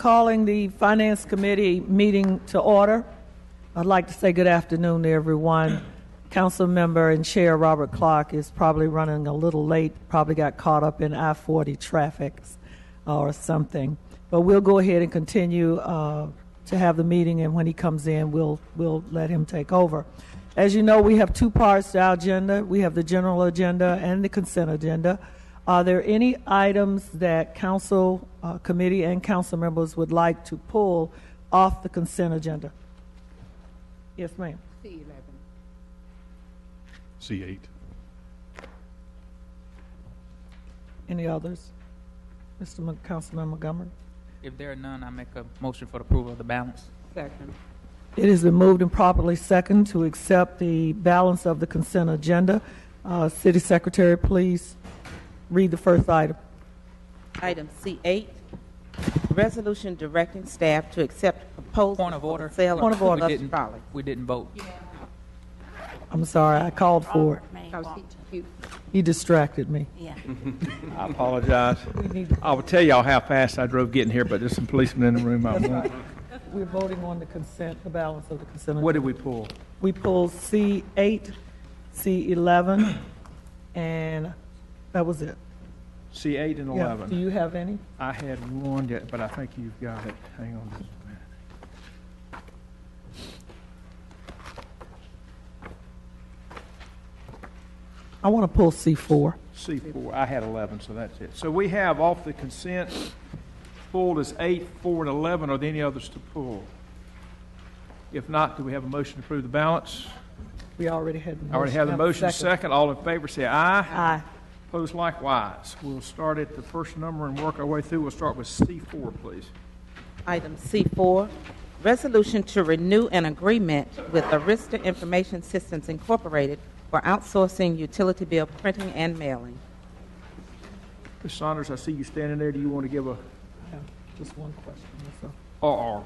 calling the Finance Committee meeting to order. I'd like to say good afternoon to everyone. Council member and Chair Robert Clark is probably running a little late, probably got caught up in I 40 traffic or something. But we'll go ahead and continue uh, to have the meeting, and when he comes in, we'll, we'll let him take over. As you know, we have two parts to our agenda we have the general agenda and the consent agenda. Are there any items that council uh, committee and council members would like to pull off the consent agenda? Yes, ma'am. C11. C8. Any others? Mr. Mon- Councilman Montgomery? If there are none, I make a motion for the approval of the balance. Second. It has been moved and properly second to accept the balance of the consent agenda. Uh, City Secretary, please read the first item. Item C8, resolution directing staff to accept proposal Point of order. sale Point of of order. We Lux didn't, Trolley. we didn't vote. I'm sorry, I called for it. Cause he- he- He distracted me. Yeah. I apologize. We need- I will tell y'all how fast I drove getting here, but there's some policemen in the room. I won't. We're voting on the consent, the balance of the consent agenda. What did we pull? We pulled C8, C11, and that was it. C8 and Yeah. Do 11. you have any? I had one yet, but I think you've got it. Hang on just a minute. I want to pull C4. C4, I had 11, so that's it. So we have off the consent, pulled as 8, 4, and 11. Are there any others to pull? If not, do we have a motion to approve the balance? We already had the motion. I already have the a motion second. All in favor, say aye. Aye. Opposed likewise. We'll start at the first number and work our way through. We'll start with C4, please. Item C4, resolution to renew an agreement with Arista Information Systems Incorporated for outsourcing utility bill printing and mailing. Ms. Saunders, I see you standing there. Do you want to give a? Just one question. that's all. or, or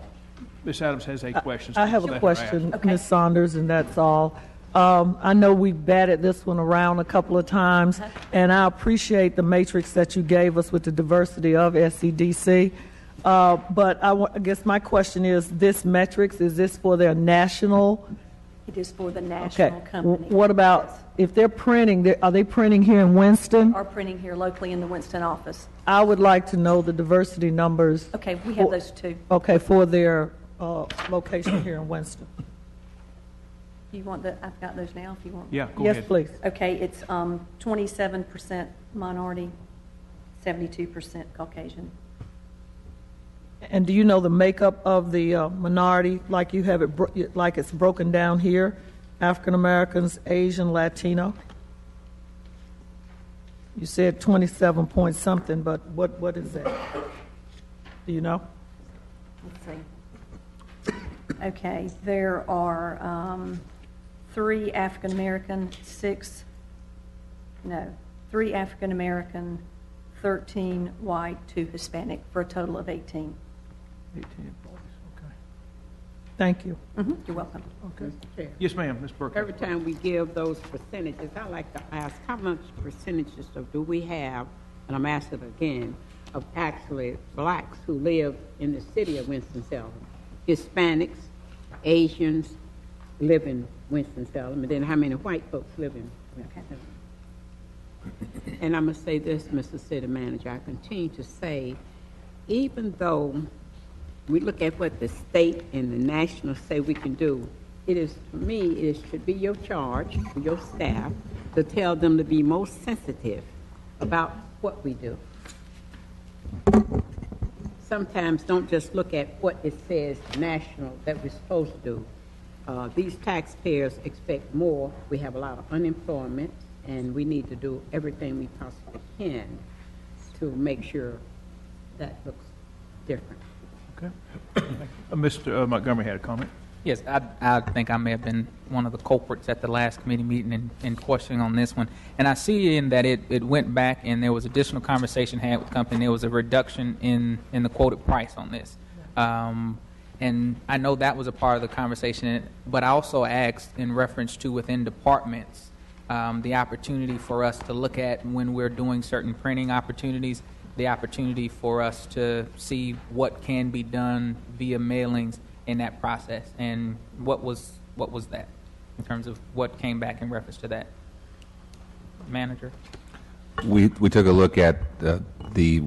Ms. Adams has a question. I have a question, ask. Ms. Saunders, and that's all. Um, I know we've batted this one around a couple of times, and I appreciate the matrix that you gave us with the diversity of SCDC. Uh, but I wa- I guess my question is, this metrics, is this for their national? It is for the Okay. national company. What about, if they're printing, they- are they printing here in Winston? Are printing here locally in the Winston office. I would like to know the diversity numbers, Okay, we have those two. okay, for their uh, location here in Winston. Do you want the, I've got those now if you want. Yeah, go Yes, ahead. please. Okay, it's um, 27% minority, 72% Caucasian. And do you know the makeup of the uh, minority, like you have it, bro- like it's broken down here? African Americans, Asian, Latino? You said 27 point something, but what, what is that? Do you know? Let's see. Okay, there are um, three African American, six, no, three African American, 13 white, two Hispanic, for a total of 18. 18 employees, okay. Thank you. Mhm, You're welcome. Okay. Chair, Yes, ma'am, Ms. Burke. Every time we give those percentages, I like to ask, how much percentages of, do we have, and I'm asking again, of actually blacks who live in the city of Winston-Salem? Hispanics, Asians live in Winston-Salem, and then how many white folks live in Winston-Salem? And I must say this, Mr. City Manager, I continue to say, even though we look at what the state and the national say we can do. It is, for me, it should be your charge, your staff, to tell them to be most sensitive about what we do. Sometimes don't just look at what it says national that we're supposed to do. Uh, these taxpayers expect more. We have a lot of unemployment, and we need to do everything we possibly can to make sure that looks different. Okay. Uh, Mr. Montgomery had a comment. Yes, I, I think I may have been one of the culprits at the last committee meeting in, in questioning on this one. And I see in that it, it went back and there was additional conversation had with the company. There was a reduction in, in the quoted price on this. Um, and I know that was a part of the conversation, but I also asked in reference to within departments, um, the opportunity for us to look at when we're doing certain printing opportunities, the opportunity for us to see what can be done via mailings in that process. And what was what was that in terms of what came back in reference to that? Manager? We, we took a look at the, the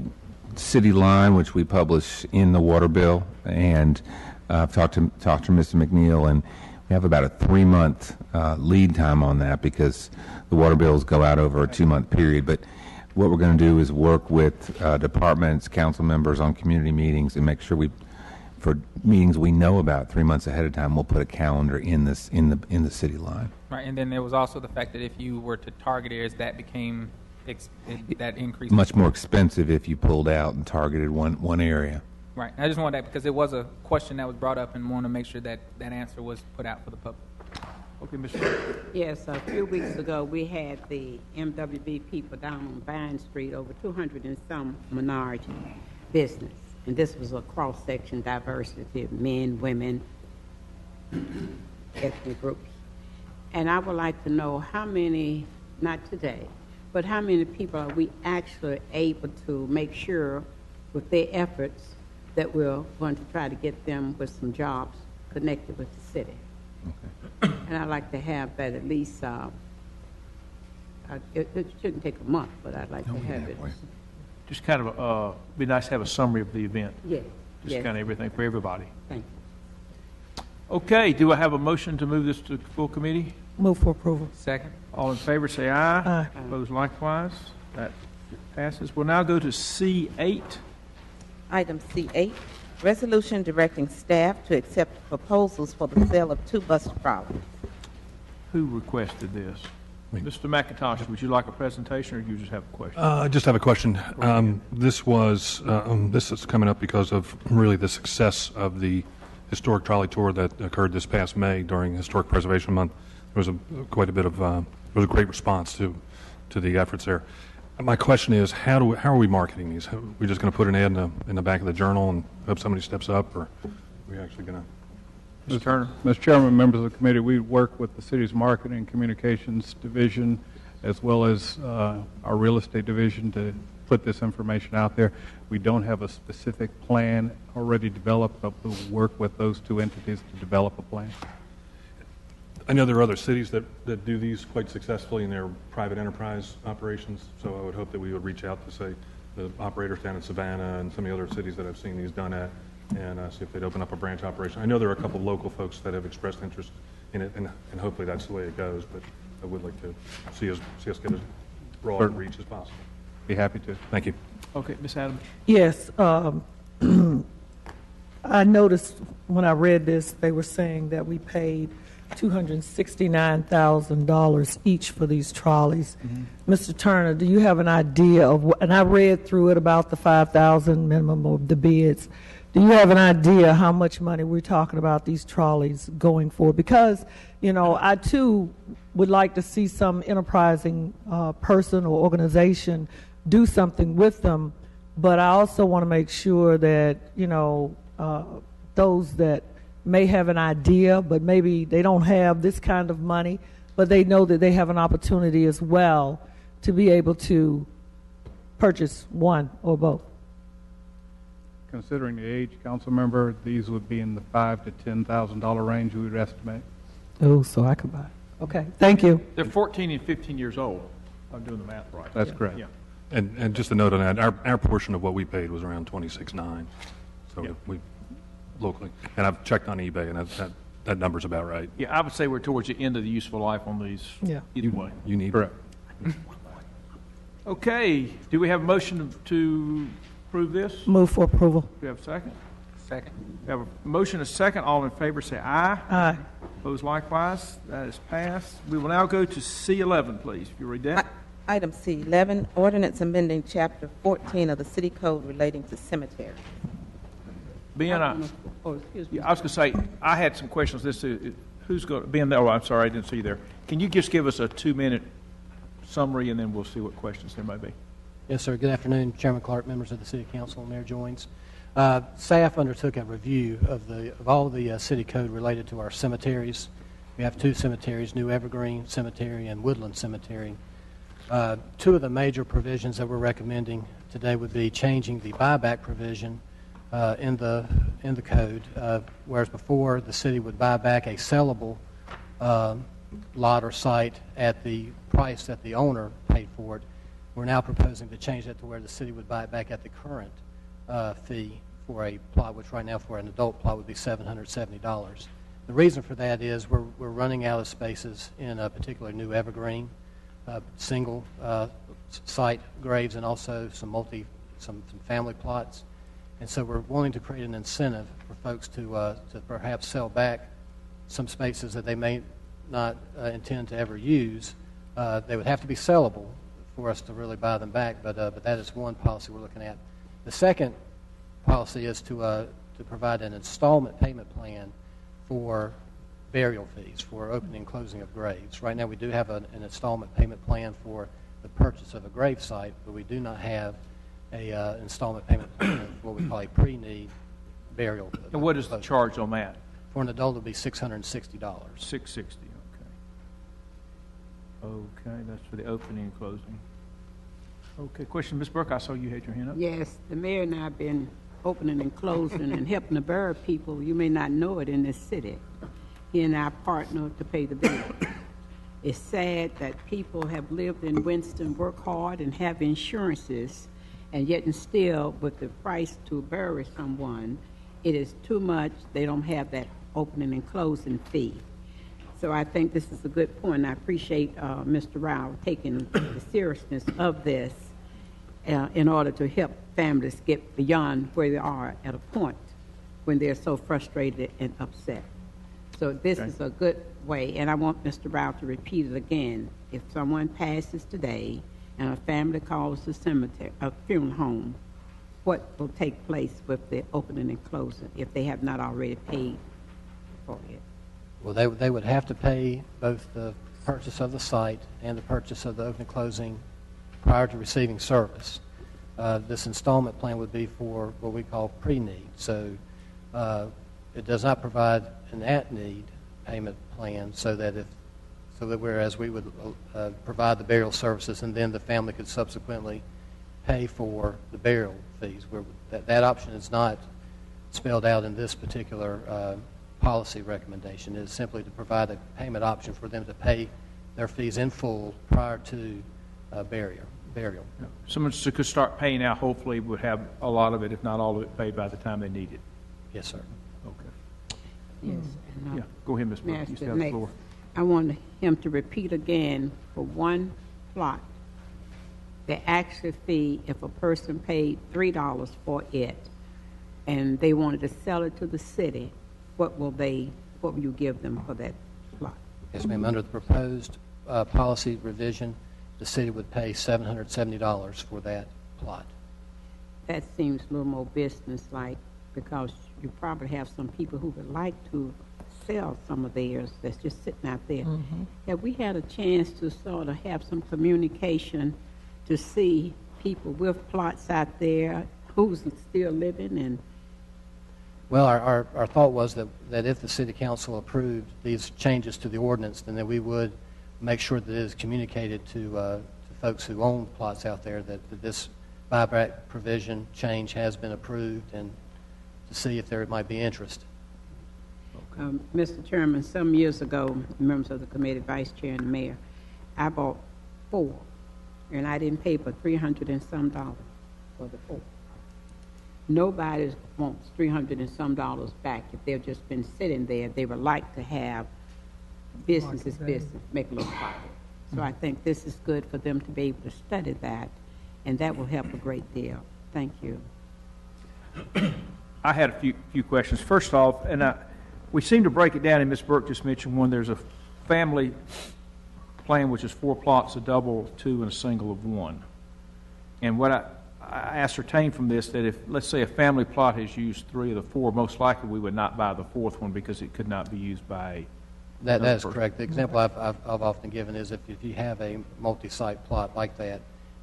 city line, which we publish in the water bill, and uh, I've talked to, talked to Mr. McNeil, and we have about a three-month uh, lead time on that because the water bills go out over a two-month period. But what we're going to do is work with uh, departments, council members on community meetings and make sure we, for meetings we know about three months ahead of time, we'll put a calendar in this, in the, in the city line. Right, and then there was also the fact that if you were to target areas, that became ex- it, that increased. Much more expensive if you pulled out and targeted one, one area. Right. I just wanted that because it was a question that was brought up and wanted to make sure that that answer was put out for the public. Okay, Mr. Yes, a few weeks ago, we had the MWB people down on Vine Street, over 200 and some minority business. And this was a cross-section diversity of men, women, ethnic groups. And I would like to know how many, not today, but how many people are we actually able to make sure with their efforts that we're going to try to get them with some jobs connected with the city? Okay. And I'd like to have that at least, uh, it, it shouldn't take a month, but I'd like to have it. Just kind of, uh, be nice to have a summary of the event, Yes, just yes, kind of everything for everybody. thank you. Okay, do I have a motion to move this to full committee? Move for approval. Second. All in favor, say aye. Aye. Opposed likewise. That passes. We'll now go to C8. Item C8, resolution directing staff to accept proposals for the sale of two bus trolleys. Who requested this? Mr. MacIntosh, would you like a presentation, or do you just have a question? Uh, I just have a question. Um, This was, uh, um, this is coming up because of really the success of the historic trolley tour that occurred this past May during Historic Preservation Month. There was a, quite a bit of, uh, there was a great response to, to the efforts there. My question is, how do, we- how are we marketing these? Are we just going to put an ad in the, in the back of the journal and hope somebody steps up, or are we actually going to? Mr. Turner? Mr. Chairman, members of the committee, we work with the city's marketing and communications division as well as uh, our real estate division to put this information out there. We don't have a specific plan already developed, but we'll work with those two entities to develop a plan. I know there are other cities that, that do these quite successfully in their private enterprise operations, so I would hope that we would reach out to, say, the operators down in Savannah and some of the other cities that I've seen these done at, and uh, see if they'd open up a branch operation. I know there are a couple of local folks that have expressed interest in it, and, and hopefully that's the way it goes, but I would like to see us, see us get as broad a reach as possible. Be happy to. Thank you. Okay, Ms. Adams? Yes, um, I noticed when I read this, they were saying that we paid $269,000 each for these trolleys. Mr. Turner, do you have an idea of, what- and I read through it about the 5,000 minimum of the bids. Do you have an idea how much money we're talking about these trolleys going for? Because, you know, I too would like to see some enterprising uh, person or organization do something with them, but I also want to make sure that, you know, uh, those that may have an idea, but maybe they don't have this kind of money, but they know that they have an opportunity as well to be able to purchase one or both. Considering the age, council member, these would be in the five to $10,000 range we would estimate. Oh, so I could buy. it. Okay, thank you. They're 14 and 15 years old. I'm doing the math right. That's correct. Yeah. And, and just a note on that, our, our portion of what we paid was around twenty-six nine, so Yeah. we, locally. And I've checked on eBay, and that, that, that number's about right. Yeah, I would say we're towards the end of the useful life on these. Yeah. Either way. You need. Correct. Okay, do we have a motion to approve this? Do Move for approval. we have a second? Second. We have a motion, a second. All in favor, say aye. Aye. Opposed likewise. That is passed. We will now go to C11, please. If you read that. Item C11, ordinance amending Chapter 14 of the City Code relating to cemetery. Ben, I, Oh, excuse me. I was going to say, I had some questions. This is, who's going, Ben, oh, I'm sorry, I didn't see you there. Can you just give us a two-minute summary, and then we'll see what questions there may be? Yes, sir. Good afternoon, Chairman Clark, members of the City Council, and Mayor Joines. Uh, Staff undertook a review of the, of all the uh, city code related to our cemeteries. We have two cemeteries, New Evergreen Cemetery and Woodland Cemetery. Uh, Two of the major provisions that we're recommending today would be changing the buyback provision uh, in the, in the code, uh, whereas before, the city would buy back a sellable um, lot or site at the price that the owner paid for it. We're now proposing to change that to where the city would buy it back at the current uh, fee for a plot, which right now for an adult plot would be $770. The reason for that is we're, we're running out of spaces in a particular new evergreen, uh, single uh, site graves, and also some multi, some, some family plots. And so we're wanting to create an incentive for folks to, uh, to perhaps sell back some spaces that they may not uh, intend to ever use. Uh, They would have to be sellable for us to really buy them back, but, uh, but that is one policy we're looking at. The second policy is to, uh, to provide an installment payment plan for burial fees, for opening and closing of graves. Right now, we do have an, an installment payment plan for the purchase of a grave site, but we do not have a uh, installment payment plan, what we call a pre-need burial. And what is the charge on that? For an adult, it would be $660. Six sixty, okay. Okay, that's for the opening and closing. Okay, question, Ms. Burke, I saw you had your hand up. Yes, the mayor and I have been opening and closing and helping to bury people. You may not know it in this city. He and I partner to pay the bill. It's sad that people have lived in Winston, work hard, and have insurances, and yet and still, with the price to bury someone, it is too much. They don't have that opening and closing fee. So I think this is a good point. I appreciate uh, Mr. Rowe taking the seriousness of this uh, in order to help families get beyond where they are at a point when they're so frustrated and upset. So this Okay. is a good way, and I want Mr. Rowe to repeat it again. If someone passes today and a family calls the cemetery, a funeral home, what will take place with the opening and closing if they have not already paid for it? Well, they, they would have to pay both the purchase of the site and the purchase of the opening and closing prior to receiving service. Uh, This installment plan would be for what we call pre-need. So uh, it does not provide an at-need payment plan so that if, so that whereas we would uh, provide the burial services and then the family could subsequently pay for the burial fees. Where That, that option is not spelled out in this particular uh, policy recommendation. It is simply to provide a payment option for them to pay their fees in full prior to uh, burial. burial. Someone who could start paying out, hopefully would have a lot of it, if not all of it, paid by the time they need it. Yes, sir. Okay. Yes. and, Yeah, go ahead, Ms. Burke, you Master, still have the floor. I want him to repeat again for one plot, the actual fee, if a person paid three dollars for it, and they wanted to sell it to the city, what will they, what will you give them for that plot? Yes, ma'am. Under the proposed uh, policy revision, the city would pay $770 for that plot. That seems a little more business-like, because you probably have some people who would like to sell some of theirs that's just sitting out there. Have we had a chance to sort of have some communication to see people with plots out there, who's still living, and Well, our, our, our thought was that, that if the city council approved these changes to the ordinance, then that we would make sure that it is communicated to, uh, to folks who own plots out there that, that this buyback provision change has been approved and to see if there might be interest. Um, Mr. Chairman, some years ago, members of the committee, vice chair and the mayor, I bought four, and I didn't pay for three hundred and some dollars for the four. Nobody wants three hundred and some dollars back if they've just been sitting there. They would like to have business is business, make a little profit. So I think this is good for them to be able to study that, and that will help a great deal. Thank you. I had a few, few questions. First off, and I, we seem to break it down, and Ms. Burke just mentioned one, there's a family plan, which is four plots, a double, two, and a single of one. And what I, I ascertained from this, that if, let's say a family plot has used three of the four, most likely we would not buy the fourth one because it could not be used by, That, that Another person. correct. The example I've, I've, I've often given is if, if you have a multi-site plot like that,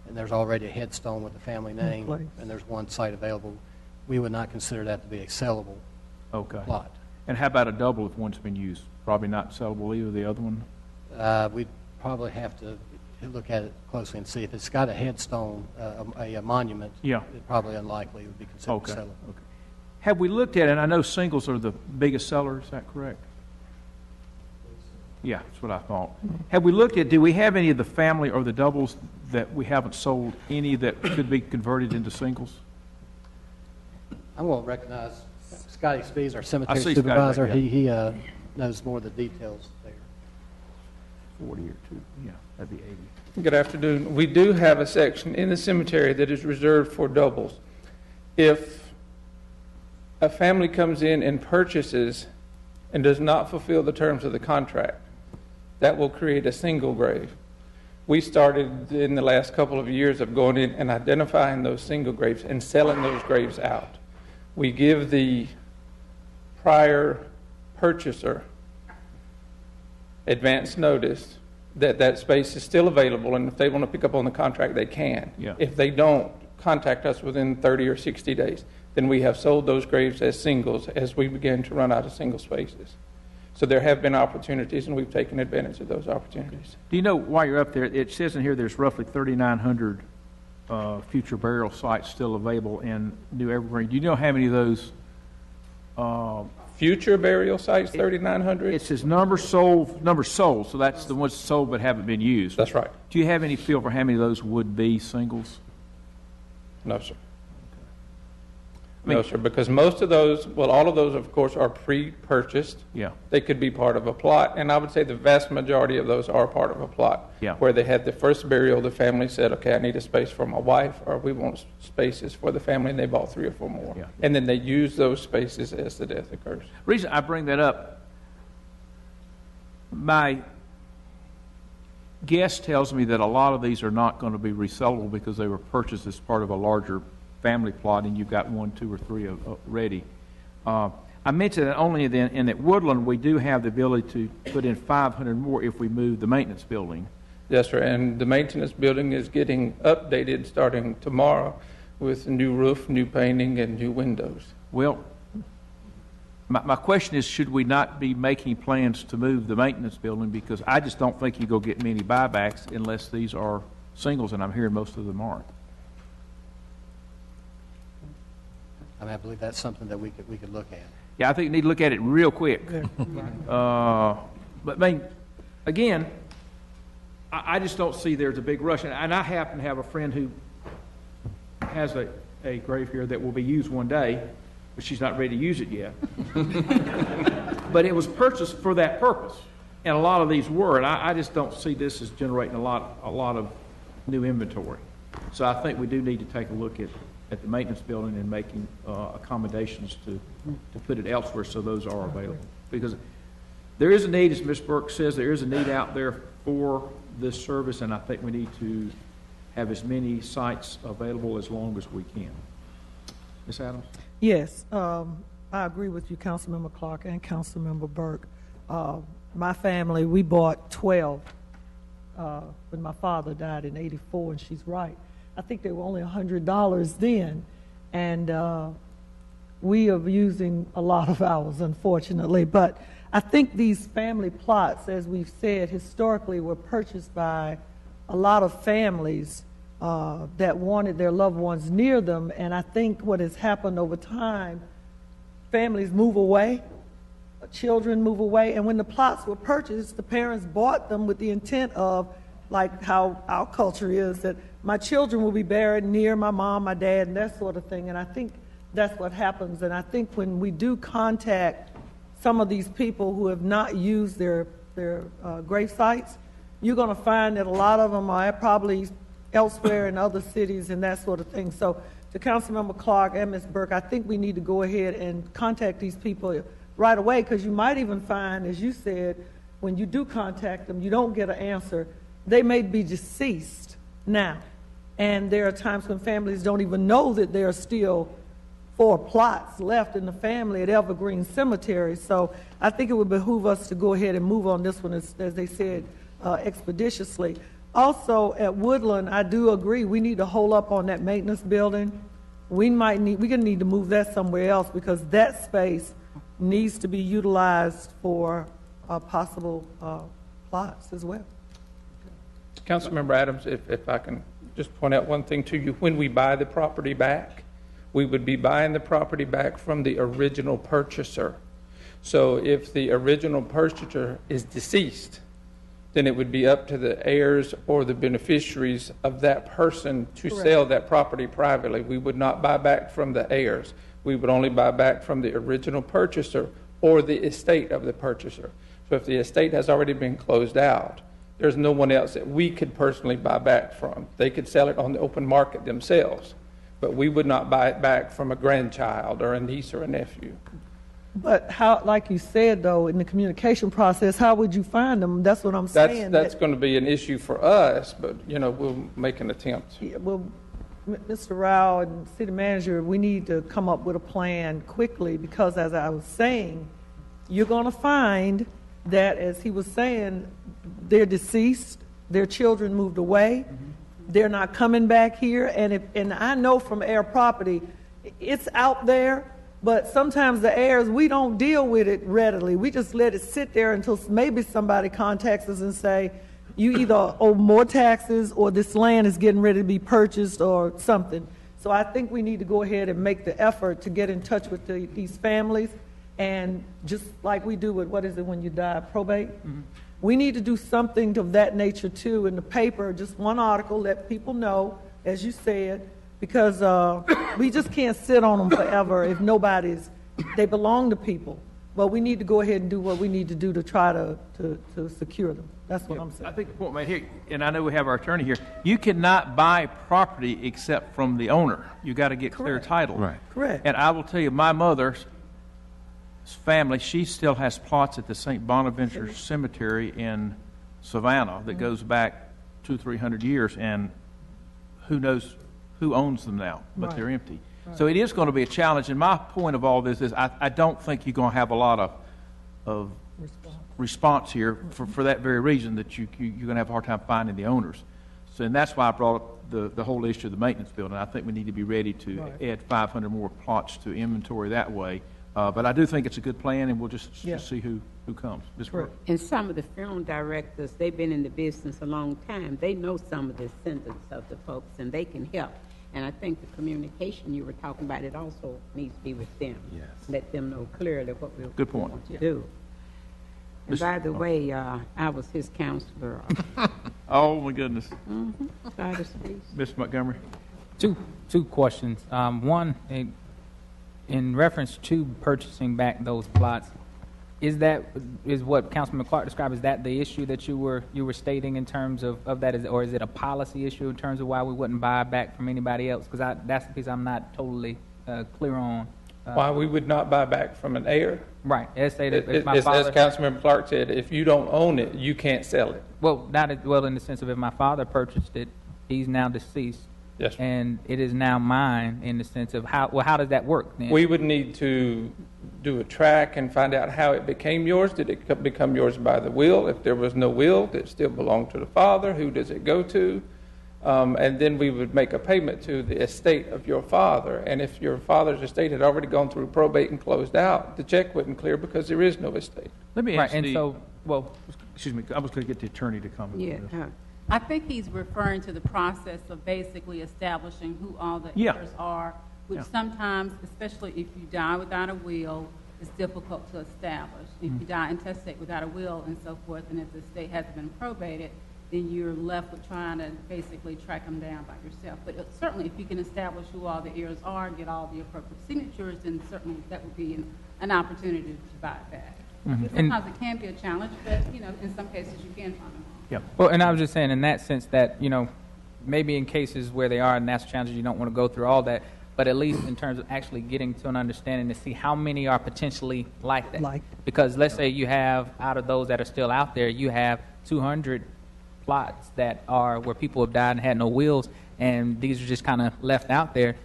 and there's already a headstone with the family name, and there's one site available, we would not consider that to be a sellable okay. plot. And how about a double if one's been used? Probably not sellable either, the other one? Uh, we'd probably have to, look at it closely and see. If it's got a headstone, uh, a a monument, Yeah. it's probably unlikely it would be considered Okay. selling. okay. Have we looked at, it? I know singles are the biggest seller, is that correct? Yeah, that's what I thought. Have we looked at, do we have any of the family or the doubles that we haven't sold, any that could be converted into singles? Going to recognize Scotty Spees, our cemetery see Scotty back supervisor. there. He, he uh, knows more of the details there. 40 or two, yeah, that'd be 80. Good afternoon. We do have a section in the cemetery that is reserved for doubles. If a family comes in and purchases and does not fulfill the terms of the contract, that will create a single grave. We started in the last couple of years of going in and identifying those single graves and selling those graves out. We give the prior purchaser advance notice that that space is still available, and if they want to pick up on the contract, they can. Yeah. If they don't, contact us within 30 or 60 days. Then we have sold those graves as singles as we begin to run out of single spaces. So there have been opportunities, and we've taken advantage of those opportunities. Do you know, why you're up there, it says in here there's roughly 3,900 uh, future burial sites still available in New Evergreen. Do you know how many of those? Uh, Future burial sites, 3,900? It says number sold, number sold, so that's the ones sold but haven't been used. That's right. Do you have any feel for how many of those would be singles? No, sir. Mean- No, sir, because most of those, well, all of those, of course, are pre-purchased. Yeah. They could be part of a plot, and I would say the vast majority of those are part of a plot. Yeah. Where they had the first burial, the family said, okay, I need a space for my wife, or we want spaces for the family, and they bought three or four more. Yeah. And then they use those spaces as the death occurs. Reason I bring that up, my guest tells me that a lot of these are not going to be resellable because they were purchased as part of a larger family plot, and you've got one, two, or three of- of- ready. Uh, I mentioned that only then, in that Woodland, we do have the ability to put in 500 more if we move the maintenance building. Yes, sir, and the maintenance building is getting updated starting tomorrow with a new roof, new painting, and new windows. Well, my, my question is, should we not be making plans to move the maintenance building? Because I just don't think you go get many buybacks unless these are singles, and I'm hearing most of them aren't. I mean, I believe that's something that we could, we could look at. Yeah, I think you need to look at it real quick. Uh, But, I mean, again, I, I just don't see there's a big rush. And- And I happen to have a friend who has a, a grave here that will be used one day, but she's not ready to use it yet. But it was purchased for that purpose, and a lot of these were, and I, I just don't see this as generating a lot, a lot of new inventory. So I think we do need to take a look at, at the maintenance building and making uh, accommodations to, to put it elsewhere so those are available. Because there is a need, as Ms. Burke says, there is a need out there for this service, and I think we need to have as many sites available as long as we can. Ms. Adams? Yes, um, I agree with you, Councilmember Clark and Councilmember Burke. Uh, my family, we bought 12 uh, when my father died in 84, and she's right. I think they were only $100 then, and uh, we are using a lot of ours, unfortunately. But I think these family plots, as we've said, historically were purchased by a lot of families uh, that wanted their loved ones near them. And I think what has happened over time, families move away, children move away. And when the plots were purchased, the parents bought them with the intent of, like how our culture is, that my children will be buried near my mom, my dad, and that sort of thing. And I think that's what happens. And I think when we do contact some of these people who have not used their, their uh, grave sites, you're going to find that a lot of them are probably elsewhere in other cities and that sort of thing. So to Councilmember Clark and Ms. Burke, I think we need to go ahead and contact these people right away because you might even find, as you said, when you do contact them, you don't get an answer. They may be deceased now. And there are times when families don't even know that there are still four plots left in the family at Evergreen Cemetery. So I think it would behoove us to go ahead and move on this one, as, as they said, uh, expeditiously. Also, at Woodland, I do agree, we need to hold up on that maintenance building. We might need, we're gonna need to move that somewhere else because that space needs to be utilized for uh, possible uh, plots as well. Councilmember Adams, if, if I can just point out one thing to you, when we buy the property back, we would be buying the property back from the original purchaser. So if the original purchaser is deceased, then it would be up to the heirs or the beneficiaries of that person to sell that property privately. We would not buy back from the heirs. We would only buy back from the original purchaser or the estate of the purchaser. So if the estate has already been closed out, there's no one else that we could personally buy back from. They could sell it on the open market themselves, but we would not buy it back from a grandchild or a niece or a nephew. But how, like you said, though, in the communication process, how would you find them? That's what I'm That's, saying. that's that- going to be an issue for us, but, you know, we'll make an attempt. Yeah, Well, M- Mr. Rowe and city manager, we need to come up with a plan quickly because as I was saying, you're going to find that, as he was saying, they're deceased, their children moved away, they're not coming back here, and if, and I know from heir property, it's out there, but sometimes the heirs, we don't deal with it readily. We just let it sit there until maybe somebody contacts us and say, you either owe more taxes or this land is getting ready to be purchased or something. So I think we need to go ahead and make the effort to get in touch with the, these families and just like we do with, what is it when you die, probate? We need to do something of that nature too in the paper, just one article, let people know, as you said, because uh, we just can't sit on them forever if nobody's, they belong to people. But we need to go ahead and do what we need to do to try to, to, to secure them. That's what I'm saying. I saying. think the point made here, and I know we have our attorney here, you cannot buy property except from the owner. You got to get clear title. Right. Correct. And I will tell you, my mother's family, she still has plots at the St. Bonaventure Cemetery in Savannah that mm-hmm. goes back two, three hundred years, and who knows who owns them now, but Right. they're empty. So it is going to be a challenge, and my point of all this is, I, I don't think you're going to have a lot of, of response here mm-hmm. for, for that very reason, that you, you- you're going to have a hard time finding the owners. So, and that's why I brought up the, the whole issue of the maintenance building. I think we need to be ready to Right. add 500 more plots to inventory that way. Uh, but I do think it's a good plan, and we'll just, Yeah. just see who, who comes. Ms. Correct. And some of the film directors, they've been in the business a long time. They know some of the descendants of the folks, and they can help. And I think the communication you were talking about, it also needs to be with them. Yes. Let them know clearly what we Good point. want to do. And Miss- by the way, uh, I was his counselor. Oh, my goodness. Try to speak. Ms. Montgomery? Two, two questions. Um, one, in, in reference to purchasing back those plots, is that, is what Councilman Clark described, is that the issue that you were, you were stating in terms of, of that, is, or is it a policy issue in terms of why we wouldn't buy back from anybody else? Because I, that's the piece I'm not totally, uh, clear on. Uh, Why we would not buy back from an heir? Right, as stated, It- if my As, as father. Clark said, if you don't own it, you can't sell it. Well, not as, well in the sense of if my father purchased it, he's now deceased. Yes. And it is now mine in the sense of how, well, how does that work then? We would need to do a track and find out how it became yours. Did it become yours by the will? If there was no will, did it still belong to the father? Who does it go to? Um, and then we would make a payment to the estate of your father. And if your father's estate had already gone through probate and closed out, the check wouldn't clear because there is no estate. Let me Right, ask and the, so, well, excuse me, I was going to get the attorney to comment. on Yeah, this. I think he's referring to the process of basically establishing who all the Yeah. heirs are, which Yeah. sometimes, especially if you die without a will, is difficult to establish. If Mm-hmm. you die intestate without a will and so forth, and if the estate hasn't been probated, then you're left with trying to basically track them down by yourself. But uh, certainly, if you can establish who all the heirs are, and get all the appropriate signatures, then certainly that would be an, an opportunity to buy back. And- Sometimes it can be a challenge, but, you know, in some cases, you can find them. Yeah. Well, and I was just saying in that sense that, you know, maybe in cases where they are, and that's challenges, you don't want to go through all that, but at least in terms of actually getting to an understanding to see how many are potentially like that. Like. Because let's say you have, out of those that are still out there, you have 200 plots that are where people have died and had no wills, and these are just kind of left out there.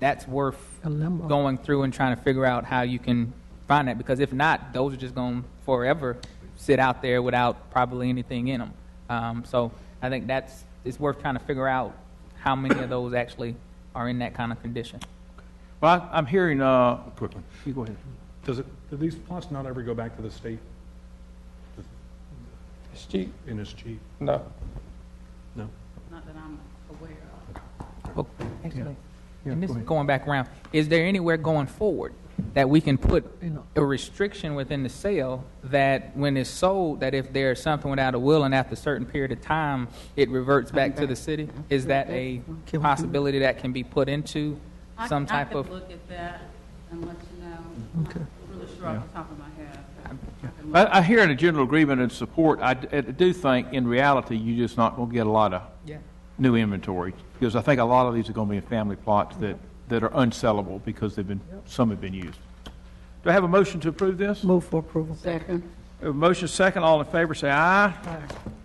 That's worth going through and trying to figure out how you can find that. Because if not, those are just going forever sit out there without probably anything in them. Um, so I think that's it's worth trying to figure out how many of those actually are in that kind of condition. Well, I- I'm hearing, uh, Quick one. you go ahead. Does it, do these plots not ever go back to the state Escheat? in escheat? No. No? Not that I'm aware of. Well, Yeah, And this go is ahead. going back around, is there anywhere going forward that we can put a restriction within the sale that when it's sold, that if there's something without a will and after a certain period of time, it reverts back to the city? Is that a possibility that can be put into I- some type I of? could look at that and let you know. I'm not really sure off the top of my head. I can look. I, I hear in a general agreement and support, I, d- I do think in reality, you're just not going to get a lot of Yeah. new inventory, because I think a lot of these are going to be in family plots that, that are unsellable because they've been, some have been used. Do I have a motion to approve this? Move for approval. Second. We have A motion second, all in favor say aye.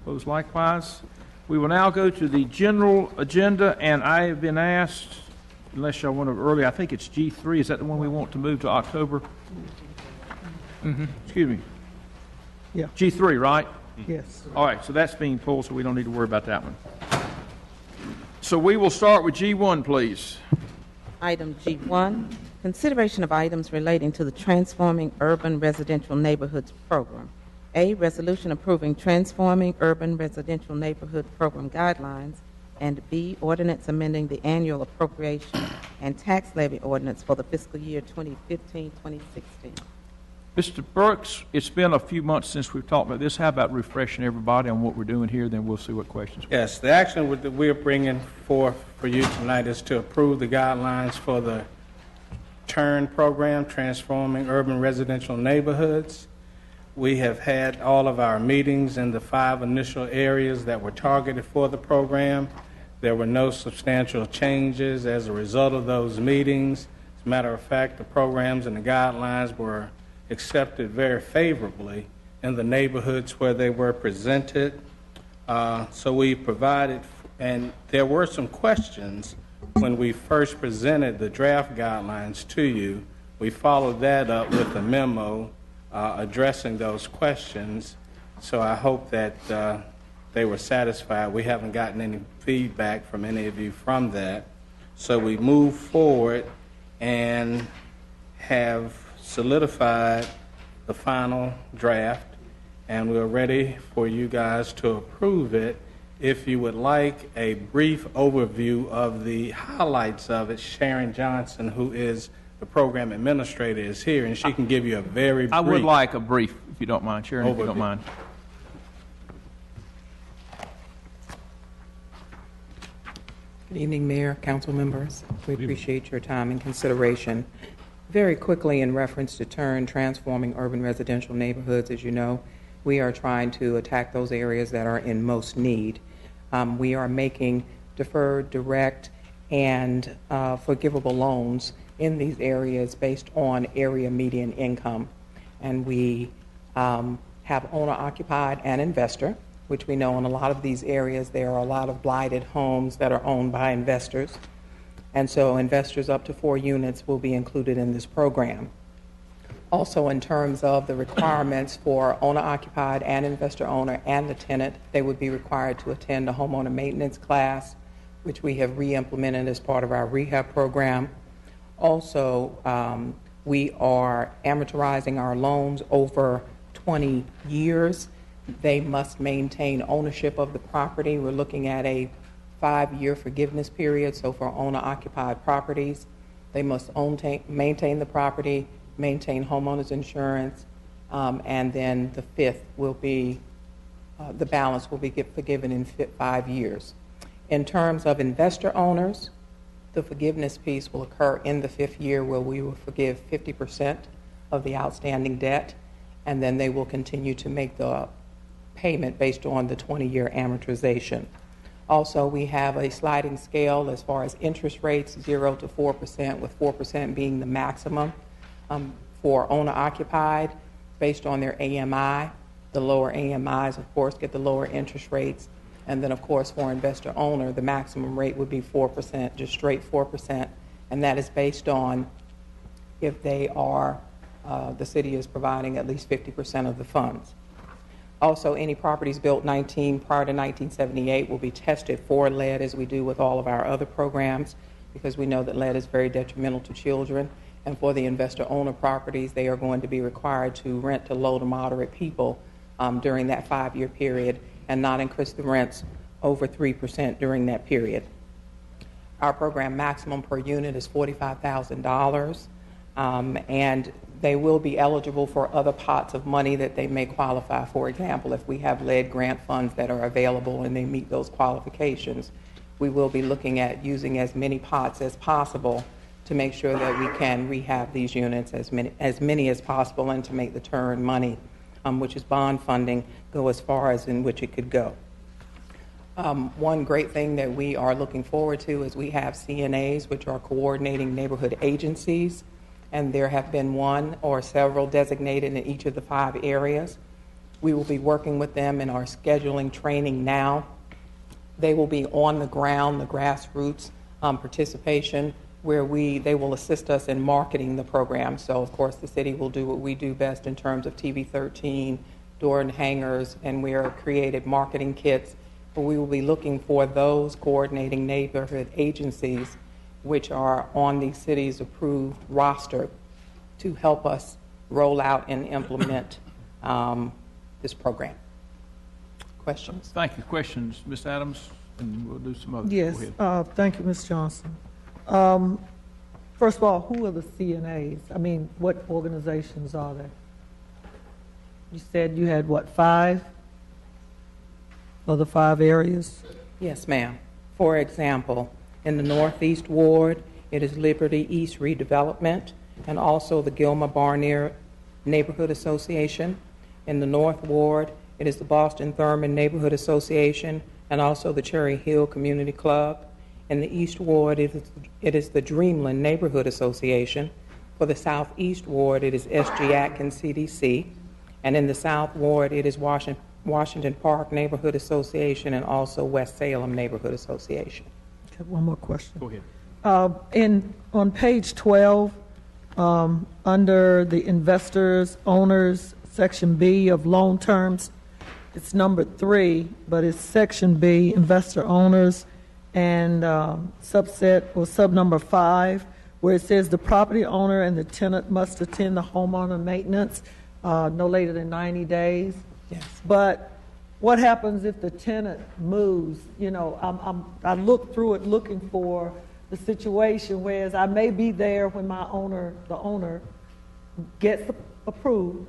Opposed likewise. We will now go to the general agenda, and I have been asked, unless y'all want to early, I think it's G3, is that the one we want to move to October? Mm-hmm. Excuse me. Yeah. G3, right? Yes. All right, so that's being pulled, so we don't need to worry about that one. So we will start with G1, please. Item G1, consideration of items relating to the Transforming Urban Residential Neighborhoods Program. A, resolution approving Transforming Urban Residential Neighborhood Program guidelines, and B, ordinance amending the annual appropriation and tax levy ordinance for the fiscal year 2015-2016. Mr. Brooks, it's been a few months since we've talked about this. How about refreshing everybody on what we're doing here, then we'll see what questions. Yes, the action that we're bringing forth for you tonight is to approve the guidelines for the TURN program, Transforming Urban Residential Neighborhoods. We have had all of our meetings in the five initial areas that were targeted for the program. There were no substantial changes as a result of those meetings. As a matter of fact, the programs and the guidelines were accepted very favorably in the neighborhoods where they were presented. Uh, So we provided, and there were some questions when we first presented the draft guidelines to you. We followed that up with a memo uh, addressing those questions. So I hope that uh, they were satisfied. We haven't gotten any feedback from any of you from that. So we move forward and have solidified the final draft, and we're ready for you guys to approve it. If you would like a brief overview of the highlights of it, Sharon Johnson, who is the program administrator, is here, and she can give you a very brief. I would like a brief, if you don't mind, Sharon, if you don't mind. Good evening, Mayor, council members. We appreciate your time and consideration. Very quickly, in reference to TURN, Transforming Urban Residential Neighborhoods, as you know, we are trying to attack those areas that are in most need. Um, we are making deferred, direct, and uh, forgivable loans in these areas based on area median income. And we um, have owner occupied and investor, which we know in a lot of these areas there are a lot of blighted homes that are owned by investors. And so investors up to four units will be included in this program. Also, in terms of the requirements for owner occupied and investor owner and the tenant, they would be required to attend a homeowner maintenance class, which we have re implemented as part of our rehab program. Also, um, we are amortizing our loans over 20 years. They must maintain ownership of the property. We're looking at a five-year forgiveness period, so for owner-occupied properties, they must own, ta- maintain the property, maintain homeowners insurance, um, and then the fifth will be, uh, the balance will be forgiven in fi- five years. In terms of investor owners, the forgiveness piece will occur in the fifth year where we will forgive 50% of the outstanding debt, and then they will continue to make the payment based on the 20-year amortization. Also, we have a sliding scale as far as interest rates, 0 to 4%, with 4% being the maximum um, for owner-occupied based on their AMI. The lower AMIs, of course, get the lower interest rates. And then, of course, for investor owner, the maximum rate would be 4%, just straight 4%. And that is based on if they are, uh, the city is providing at least 50% of the funds. Also, any properties built 19 prior to 1978 will be tested for lead as we do with all of our other programs because we know that lead is very detrimental to children. And for the investor owner properties, they are going to be required to rent to low to moderate people um, during that five year period and not increase the rents over 3% during that period. Our program maximum per unit is $45,000, um, and they will be eligible for other pots of money that they may qualify. For example, if we have lead grant funds that are available and they meet those qualifications, we will be looking at using as many pots as possible to make sure that we can rehab these units as many as, many as possible and to make the turn money, um, which is bond funding, go as far as in which it could go. Um, one great thing that we are looking forward to is we have CNAs, which are coordinating neighborhood agencies, and there have been one or several designated in each of the five areas. We will be working with them in our scheduling training now. They will be on the ground, the grassroots um, participation, where we they will assist us in marketing the program. So, of course, the city will do what we do best in terms of TV 13, door and hangers, and we are created marketing kits but we will be looking for those coordinating neighborhood agencies which are on the city's approved roster to help us roll out and implement um, this program. Questions? Thank you. Questions, Ms. Adams? And we'll do some others. Go Yes, ahead. uh, thank you, Ms. Johnson. Um, First of all, who are the CNAs? I mean, what organizations are they? You said you had, what, five? Of the five areas? Yes, ma'am. For example, in the Northeast Ward, it is Liberty East Redevelopment and also the Gilma Barnier Neighborhood Association. In the North Ward, it is the Boston Thurmond Neighborhood Association and also the Cherry Hill Community Club. In the East Ward, it is, it is the Dreamland Neighborhood Association. For the Southeast Ward, it is SG Atkins CDC. And in the South Ward, it is Washington, Washington Park Neighborhood Association and also West Salem Neighborhood Association. Okay, one more question. Go ahead. Uh, In, on page 12, um, under the investors, owners, section B of loan terms, it's number three, but it's section B, investor owners, and um, subset, or sub number five, where it says the property owner and the tenant must attend the homeowner maintenance uh, no later than 90 days. Yes. But what happens if the tenant moves? You know, I'm, I'm, I look through it looking for the situation, whereas I may be there when my owner, the owner, gets approved,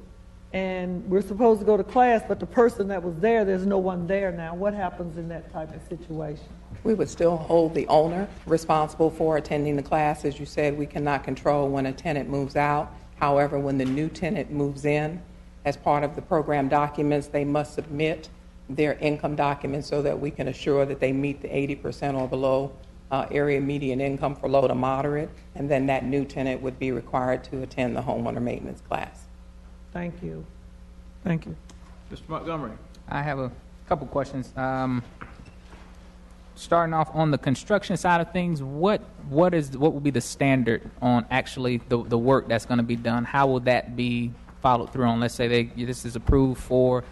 and we're supposed to go to class, but the person that was there, there's no one there now. What happens in that type of situation? We would still hold the owner responsible for attending the class. As you said, we cannot control when a tenant moves out. However, when the new tenant moves in, as part of the program documents, they must submit their income documents so that we can assure that they meet the 80% or below uh, area median income for low to moderate, and then that new tenant would be required to attend the homeowner maintenance class. Thank you. Thank you. Mr. Montgomery? I have a couple questions. Um, starting off on the construction side of things, what what is what will be the standard on actually the the work that's going to be done? How will that be followed through on? Let's say they this is approved for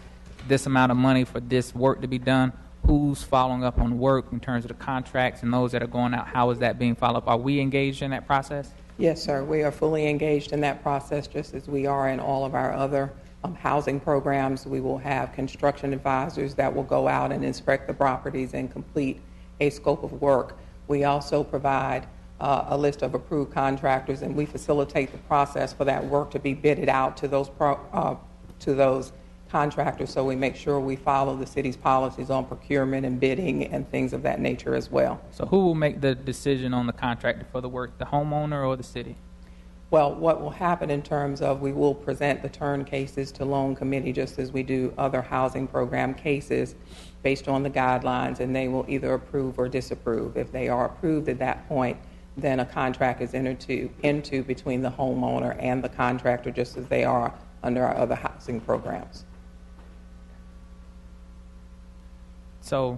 this amount of money for this work to be done. Who's following up on work in terms of the contracts and those that are going out? How is that being followed up? Are we engaged in that process? Yes, sir. We are fully engaged in that process, just as we are in all of our other um, housing programs. We will have construction advisors that will go out and inspect the properties and complete a scope of work. We also provide uh, a list of approved contractors, and we facilitate the process for that work to be bidded out to those pro, uh, to those contractors. So we make sure we follow the city's policies on procurement and bidding and things of that nature as well. So who will make the decision on the contractor for the work, the homeowner or the city? Well, what will happen in terms of we will present the turn cases to loan committee just as we do other housing program cases based on the guidelines, and they will either approve or disapprove. If they are approved at that point, then a contract is entered to, into between the homeowner and the contractor, just as they are under our other housing programs. So,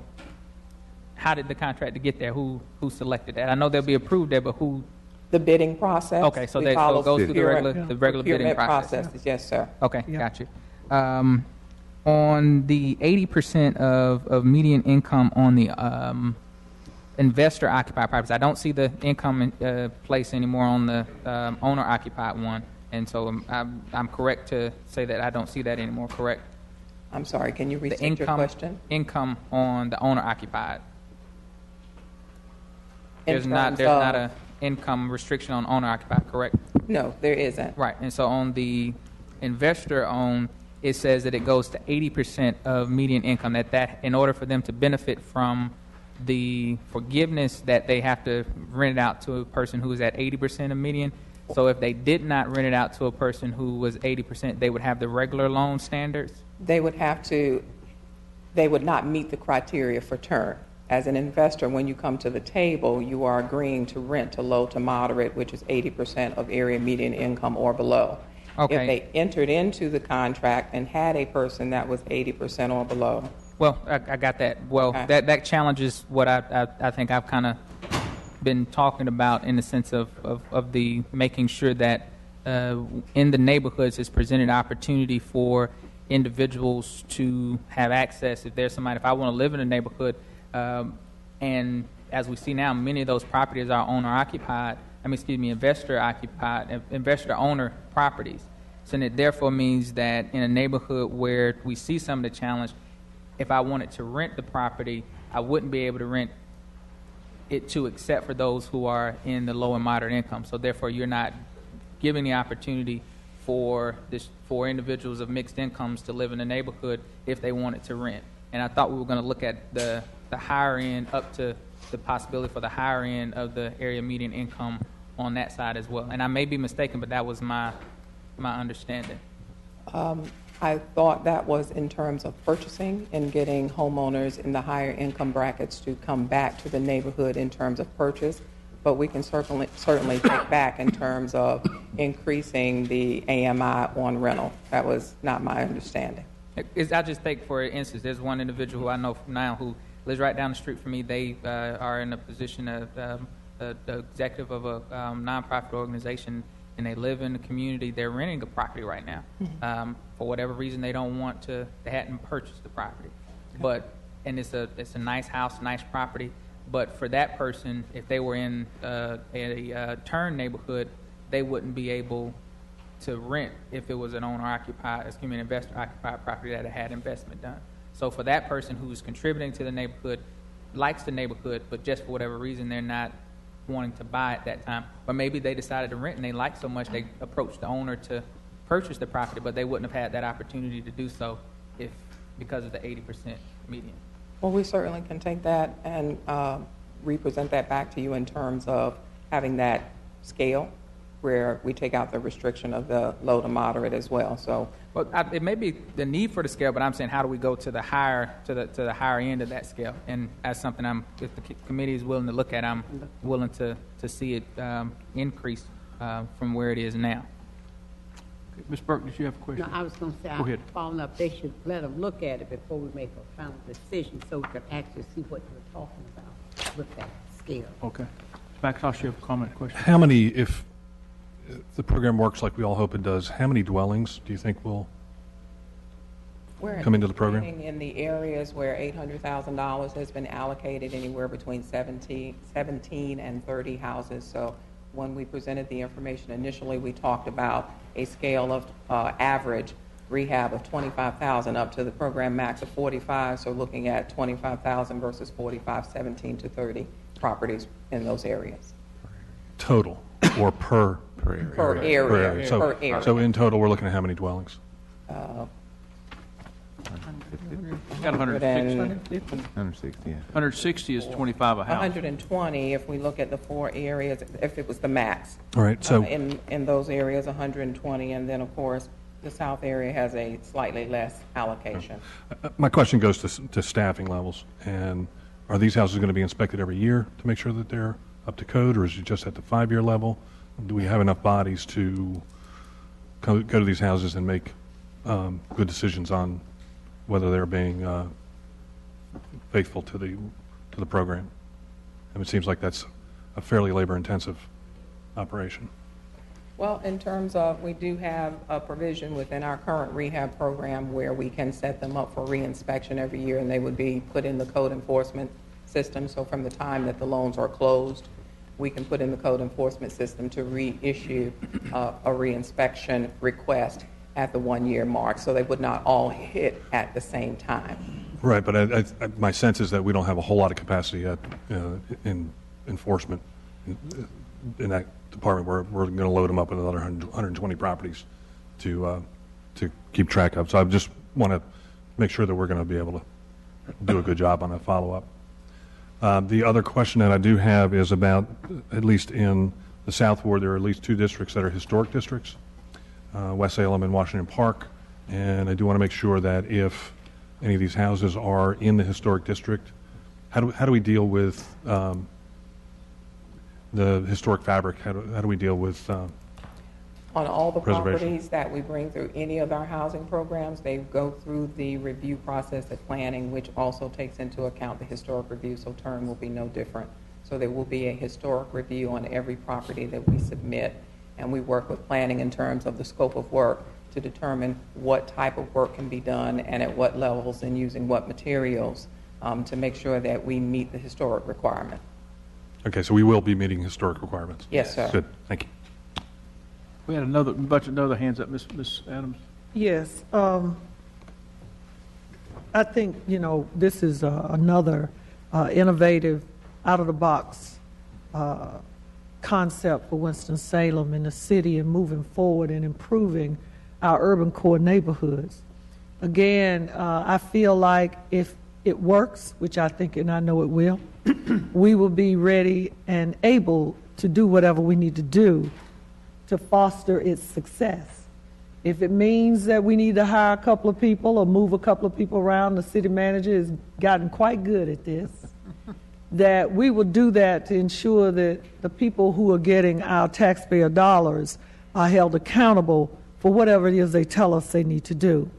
how did the contractor get there? Who who selected that? I know they'll be approved there, but who? The bidding process. Okay, so we they so it goes through the procurement- regular the regular bidding procurement process. processes. Yes, sir. Okay, Yeah. got you. Um, on the 80% of, of median income on the um, investor occupied properties, I don't see the income in, uh, place anymore on the um, owner occupied one. And so I'm, I'm, I'm correct to say that I don't see that anymore, correct? I'm sorry, can you The restate your question? income on the owner occupied. In There's not, there's not a income restriction on owner occupied, correct? No, there isn't. Right, and so on the investor owned, it says that it goes to eighty percent of median income, that that, in order for them to benefit from the forgiveness, that they have to rent it out to a person who is at eighty percent of median. So if they did not rent it out to a person who was eighty percent, they would have the regular loan standards? They would have to, they would not meet the criteria for turn. As an investor, when you come to the table, you are agreeing to rent to low to moderate, which is 80% of area median income or below. Okay. If they entered into the contract and had a person that was 80% or below, Well, I, I got that. Well, Okay. that, that challenges what I, I, I think I've kind of been talking about in the sense of, of, of the making sure that uh, in the neighborhoods is presented opportunity for individuals to have access. If there's somebody, if I want to live in a neighborhood, um, and as we see now, many of those properties are owner occupied. I mean, excuse me, investor occupied, investor owner properties. So it therefore means that in a neighborhood where we see some of the challenge, if I wanted to rent the property, I wouldn't be able to rent it to except for those who are in the low and moderate income. So therefore, you're not giving the opportunity for this, for individuals of mixed incomes to live in the neighborhood if they wanted to rent. And I thought we were going to look at the, the higher end up to the possibility for the higher end of the area median income on that side as well. And I may be mistaken, but that was my, my understanding. um, I thought that was in terms of purchasing and getting homeowners in the higher income brackets to come back to the neighborhood in terms of purchase. But we can certainly, certainly take back in terms of increasing the AMI on rental. That was not my understanding. Is I just take for instance, there's one individual who I know from now who lives right down the street from me. They uh, are in a position of um, the executive of a um, nonprofit organization, and they live in the community. They're renting a property right now. Um, for whatever reason, they don't want to. They hadn't purchased the property, but and it's a it's a nice house, nice property. But for that person, if they were in uh, a, uh turn neighborhood, they wouldn't be able to rent if it was an owner occupied, excuse me, an investor occupied property that had investment done. So for that person who's contributing to the neighborhood, likes the neighborhood, but just for whatever reason they're not wanting to buy at that time, or maybe they decided to rent and they liked so much they approached the owner to purchase the property, but they wouldn't have had that opportunity to do so if because of the 80% median. Well, we certainly can take that and uh, represent that back to you in terms of having that scale where we take out the restriction of the low to moderate as well. So Well, I, it may be the need for the scale, but I'm saying how do we go to the higher to the to the higher end of that scale? And that's something I'm if the committee is willing to look at, I'm willing to to see it um, increase uh, from where it is now. Ms. Burke, did you have a question? No, I was going to say, Go ahead. I'm following up, they should let them look at it before we make a final decision, so we can actually see what you're talking about with that scale. Okay. Ms. MacIntosh, you have a comment, question? How many, if if the program works like we all hope it does, how many dwellings do you think will we're come into the program? anticipating in the areas where $800,000 has been allocated, anywhere between 17, 17 and 30 houses. So when we presented the information initially, we talked about a scale of uh, average rehab of 25,000 up to the program max of 45. So looking at 25,000 versus 45, 17 to 30 properties in those areas. Total or per? Per area. Per area, So, per area. so in total, we're looking at how many dwellings? Uh, Got 160. 160, yeah. 160 is 25 a house. 120 if we look at the four areas, if it was the max. All right, so- Uh, In, in those areas, 120, and then, of course, the south area has a slightly less allocation. Uh, My question goes to, s- to staffing levels. And are these houses going to be inspected every year to make sure that they're up to code, or is it just at the five-year level? Do we have enough bodies to go, go to these houses and make um, good decisions on whether they're being uh, faithful to the, to the program? And it seems like that's a fairly labor-intensive operation. Well, in terms of, we do have a provision within our current rehab program where we can set them up for reinspection every year, and they would be put in the code enforcement system. So from the time that the loans are closed, we can put in the code enforcement system to reissue uh, a reinspection request. At the one-year mark, so they would not all hit at the same time. Right, but I, I, my sense is that we don't have a whole lot of capacity yet uh, in enforcement in, in that department. We're, we're going to load them up with another 100 120 properties to, uh, to keep track of. So I just want to make sure that we're going to be able to do a good job on that follow-up. Uh, The other question that I do have is about, at least in the South Ward, there are at least two districts that are historic districts, uh, West Salem and Washington Park. And I do want to make sure that if any of these houses are in the historic district, how do, how do we deal with um, the historic fabric? How do, how do we deal with, uh, On all the properties that we bring through any of our housing programs, they go through the review process of planning, which also takes into account the historic review, so turn will be no different. So there will be a historic review on every property that we submit, and we work with planning in terms of the scope of work to determine what type of work can be done and at what levels and using what materials um, to make sure that we meet the historic requirement. okay, so we will be meeting historic requirements? Yes, sir. Good, thank you. We had another, bunch of other hands up, Ms. Ms. Adams. Yes, um, I think, you know, this is uh, another uh, innovative, out-of-the-box uh, concept for Winston-Salem and the city and moving forward and improving our urban core neighborhoods. Again, uh, I feel like if it works, which I think and I know it will, we will be ready and able to do whatever we need to do to foster its success. If it means that we need to hire a couple of people or move a couple of people around, the city manager has gotten quite good at this, that we will do that to ensure that the people who are getting our taxpayer dollars are held accountable for whatever it is they tell us they need to do.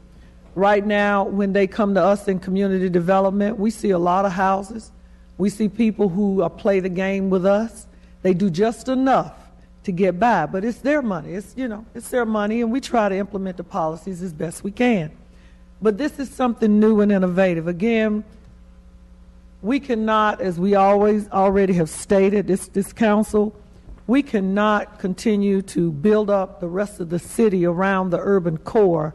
Right now, when they come to us in community development, we see a lot of houses. We see people who play the game with us. They do just enough to get by, but it's their money. It's, you know, it's their money, and we try to implement the policies as best we can. But this is something new and innovative. Again, we cannot, as we always already have stated, this, this council, we cannot continue to build up the rest of the city around the urban core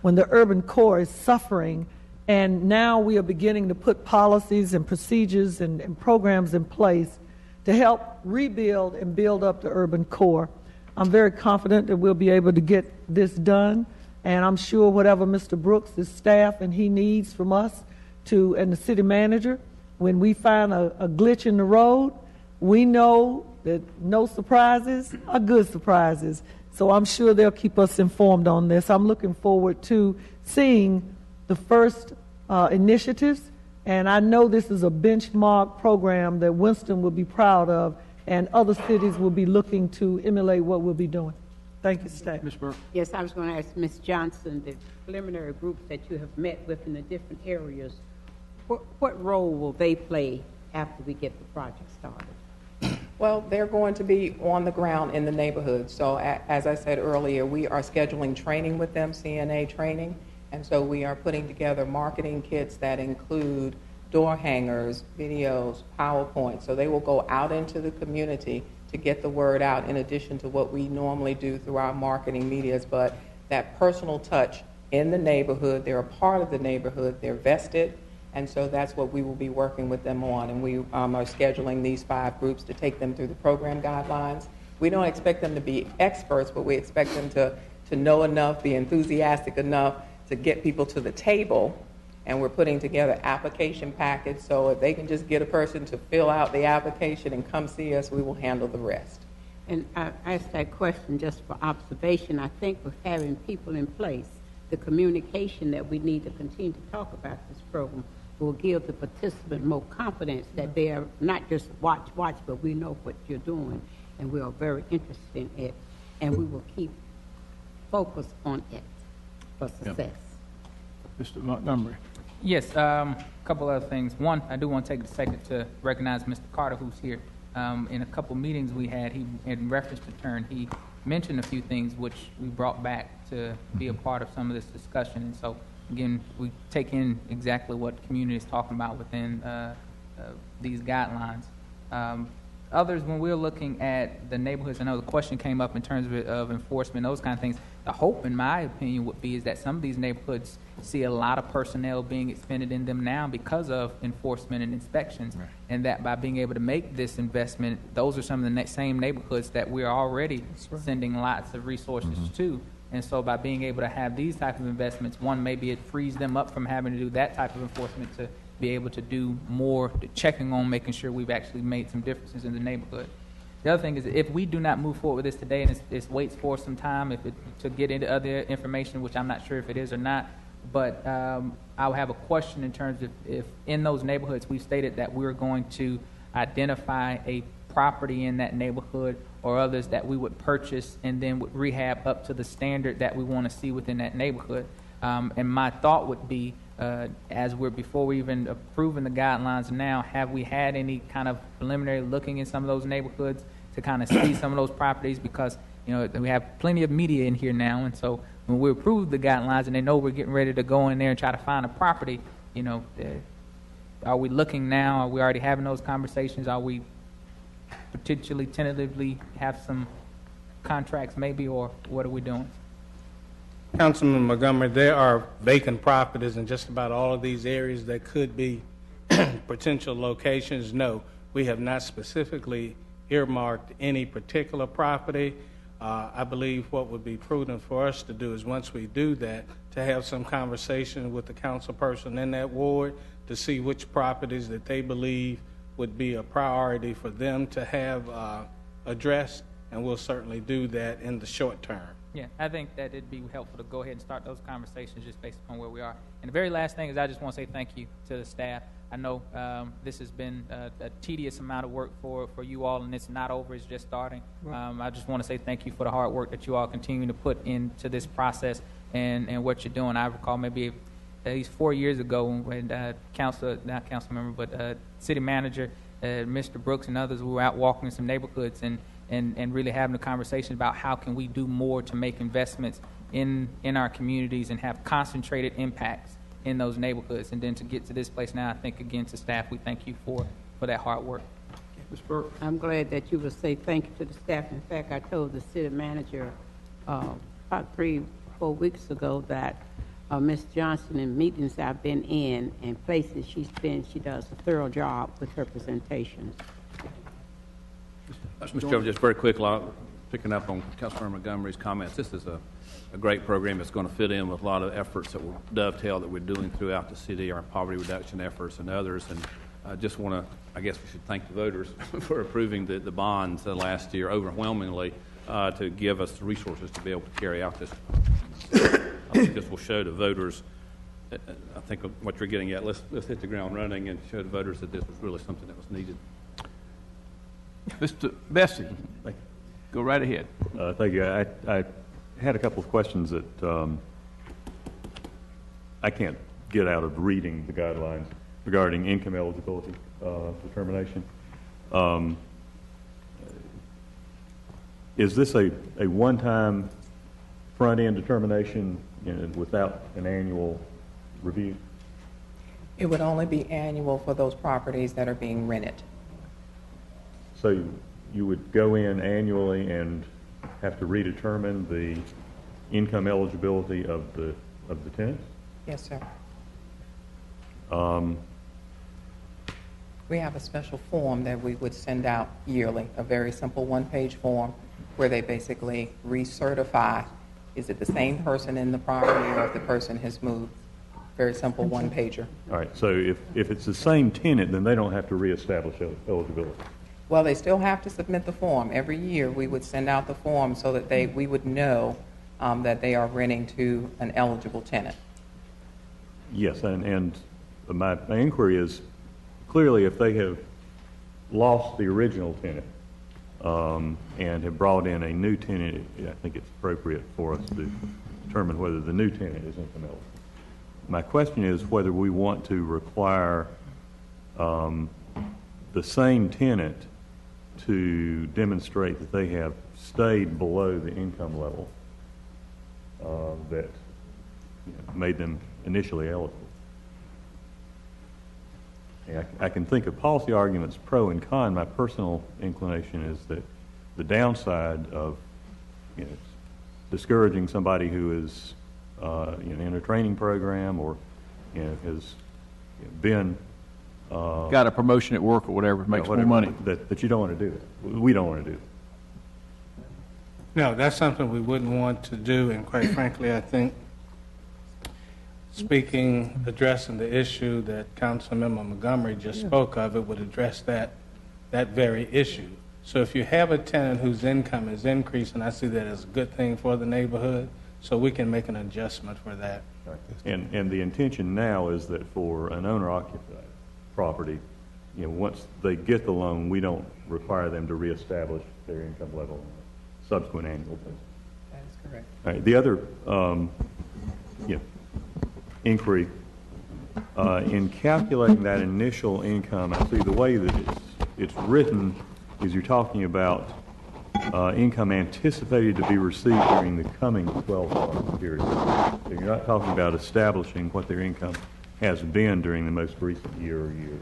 when the urban core is suffering. And now we are beginning to put policies and procedures and, and programs in place to help rebuild and build up the urban core. I'm very confident that we'll be able to get this done, and I'm sure whatever Mr. Brooks, his staff, and he needs from us to, and the city manager, when we find a, a glitch in the road, we know that no surprises are good surprises. So I'm sure they'll keep us informed on this. I'm looking forward to seeing the first uh, initiatives, and I know this is a benchmark program that Winston will be proud of, and other cities will be looking to emulate what we'll be doing. Thank you, staff. Ms. Burke? Yes, I was going to ask Ms. Johnson, the preliminary groups that you have met with in the different areas, what, what role will they play after we get the project started? Well, they're going to be on the ground in the neighborhood. So as I said earlier, we are scheduling training with them, CNA training. And so we are putting together marketing kits that include door hangers, videos, PowerPoint. So they will go out into the community to get the word out in addition to what we normally do through our marketing medias. But that personal touch in the neighborhood, they're a part of the neighborhood, they're vested. And so that's what we will be working with them on. And we um, are scheduling these five groups to take them through the program guidelines. We don't expect them to be experts, but we expect them to, to know enough, be enthusiastic enough to get people to the table. And we're putting together application packets, so if they can just get a person to fill out the application and come see us, we will handle the rest. And I asked that question just for observation. I think with having people in place, the communication that we need to continue to talk about this program will give the participant more confidence that they are not just watch, watch, but we know what you're doing, and we are very interested in it, and we will keep focused on it for success. Mr. Montgomery? Yes, um, a couple other things. One, I do want to take a second to recognize Mr. Carter, who's here. Um, in a couple meetings we had, he, in reference to turn, he mentioned a few things which we brought back to be a part of some of this discussion. And so, again, we take in exactly what the community is talking about within uh, uh, these guidelines. Um, others, when we're looking at the neighborhoods, I know the question came up in terms of, of enforcement, those kind of things. The hope, in my opinion, would be is that some of these neighborhoods see a lot of personnel being expended in them now because of enforcement and inspections, and that by being able to make this investment, those are some of the ne- same neighborhoods that we're already sending lots of resources to. And so by being able to have these type of investments, one, maybe it frees them up from having to do that type of enforcement to be able to do more checking on making sure we've actually made some differences in the neighborhood. The other thing is if we do not move forward with this today and it's waits for some time if it, to get into other information, which I'm not sure if it is or not, but um, I'll have a question in terms of if in those neighborhoods we've stated that we're going to identify a property in that neighborhood or others that we would purchase and then would rehab up to the standard that we want to see within that neighborhood. Um, and my thought would be, uh, as we're before we even approving the guidelines now, have we had any kind of preliminary looking in some of those neighborhoods to kind of see some of those properties? Because you know we have plenty of media in here now, and so when we approve the guidelines and they know we're getting ready to go in there and try to find a property, you know, uh, are we looking now? Are we already having those conversations? Are we potentially tentatively have some contracts maybe, or what are we doing? Councilman Montgomery, there are vacant properties in just about all of these areas that could be potential locations. No, we have not specifically earmarked any particular property. Uh, I believe what would be prudent for us to do is, once we do that, to have some conversation with the council person in that ward to see which properties that they believe would be a priority for them to have uh, addressed, and we'll certainly do that in the short term. Yeah, I think that it'd be helpful to go ahead and start those conversations just based upon where we are. And the very last thing is I just want to say thank you to the staff. I know um, this has been a, a tedious amount of work for, for you all, and it's not over, it's just starting. Um, I just want to say thank you for the hard work that you all continue to put into this process and, and what you're doing. I recall maybe at least four years ago when uh, council, not council member, but uh, city manager, uh, Mr. Brooks and others, were out walking in some neighborhoods and, and, and really having a conversation about how can we do more to make investments in, in our communities and have concentrated impacts in those neighborhoods. And then to get to this place now, I think again to staff, we thank you for, for that hard work. Ms. Burke? I'm glad that you would say thank you to the staff. In fact, I told the city manager uh, about three, four weeks ago that uh, Ms. Johnson, in meetings I've been in and places she's been, she does a thorough job with her presentations. Mr. Chairman, just very quickly, uh, picking up on Councilmember Montgomery's comments, this is a, a great program. It's going to fit in with a lot of efforts that will dovetail that we're doing throughout the city, our poverty reduction efforts and others. And I just want to, I guess we should thank the voters for approving the, the bonds uh, last year overwhelmingly uh, to give us the resources to be able to carry out this. I think this will show the voters, uh, uh, I think what you're getting at, let's, let's hit the ground running and show the voters that this was really something that was needed. Mr. Besse, go right ahead. Uh, Thank you. I, I had a couple of questions that um, I can't get out of reading the guidelines regarding income eligibility uh, determination. Um, Is this a, a one-time front-end determination you know, without an annual review? It would only be annual for those properties that are being rented. So you would go in annually and have to redetermine the income eligibility of the, of the tenants? Yes, sir. Um, We have a special form that we would send out yearly, a very simple one-page form where they basically recertify, is it the same person in the property or if the person has moved? Very simple one-pager. All right, so if, if it's the same tenant, then they don't have to reestablish el- eligibility? Well, they still have to submit the form. Every year, we would send out the form so that they, we would know um, that they are renting to an eligible tenant. Yes, and, and my my inquiry is, clearly, if they have lost the original tenant um, and have brought in a new tenant, I think it's appropriate for us to determine whether the new tenant is income eligible. My question is whether we want to require um, the same tenant to demonstrate that they have stayed below the income level uh, that you know, made them initially eligible. Yeah, I I can think of policy arguments pro and con. My personal inclination is that the downside of, you know, discouraging somebody who is, uh, you know, in a training program or, you know, has been. uh, Got a promotion at work or whatever, makes more whatever, money. That, that you don't want to do it. We don't want to do it. No, that's something we wouldn't want to do, and quite frankly, I think, speaking, addressing the issue that Councilmember Montgomery just spoke of, it would address that, that very issue. So if you have a tenant whose income is increasing, I see that as a good thing for the neighborhood, so we can make an adjustment for that. And, and the intention now is that for an owner-occupied property, you know, once they get the loan, we don't require them to reestablish their income level on a subsequent annual basis. That is correct. All right, the other, um, you know, inquiry, uh, in calculating that initial income, I see the way that it's, it's written is you're talking about, uh, income anticipated to be received during the coming twelve-month period. So you're not talking about establishing what their income has been during the most recent year or years.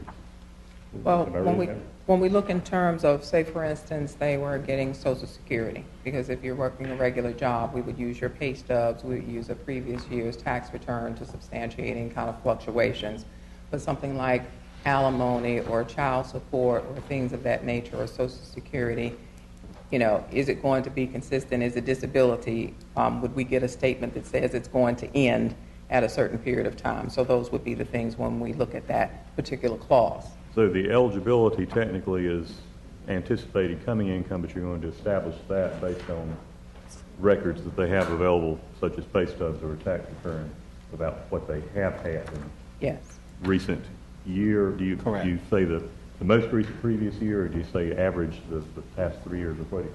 Well, Am I when we, when we look in terms of, say, for instance, they were getting Social Security, because if you're working a regular job, we would use your pay stubs, we would use a previous year's tax return to substantiate any kind of fluctuations. But something like alimony or child support or things of that nature or Social Security, you know, is it going to be consistent? Is it disability? Um, would we get a statement that says it's going to end at a certain period of time? So those would be the things when we look at that particular clause. So the eligibility technically is anticipated coming income, but you're going to establish that based on records that they have available, such as pay stubs or a tax return, about what they have had in Yes. recent year. Do you, Correct. do you say the, the most recent previous year, or do you say average the, the past three years, or what? do you-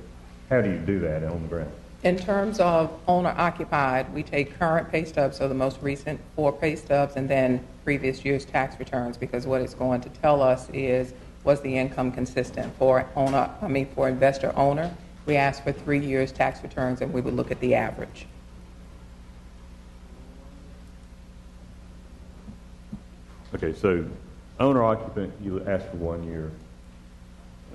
How do you do that on the ground? In terms of owner occupied, we take current pay stubs, so the most recent four pay stubs, and then previous year's tax returns, because what it's going to tell us is, was the income consistent? For owner, I mean, for investor owner, we ask for three years' tax returns, and we would look at the average. Okay, so owner occupant, you ask for one year.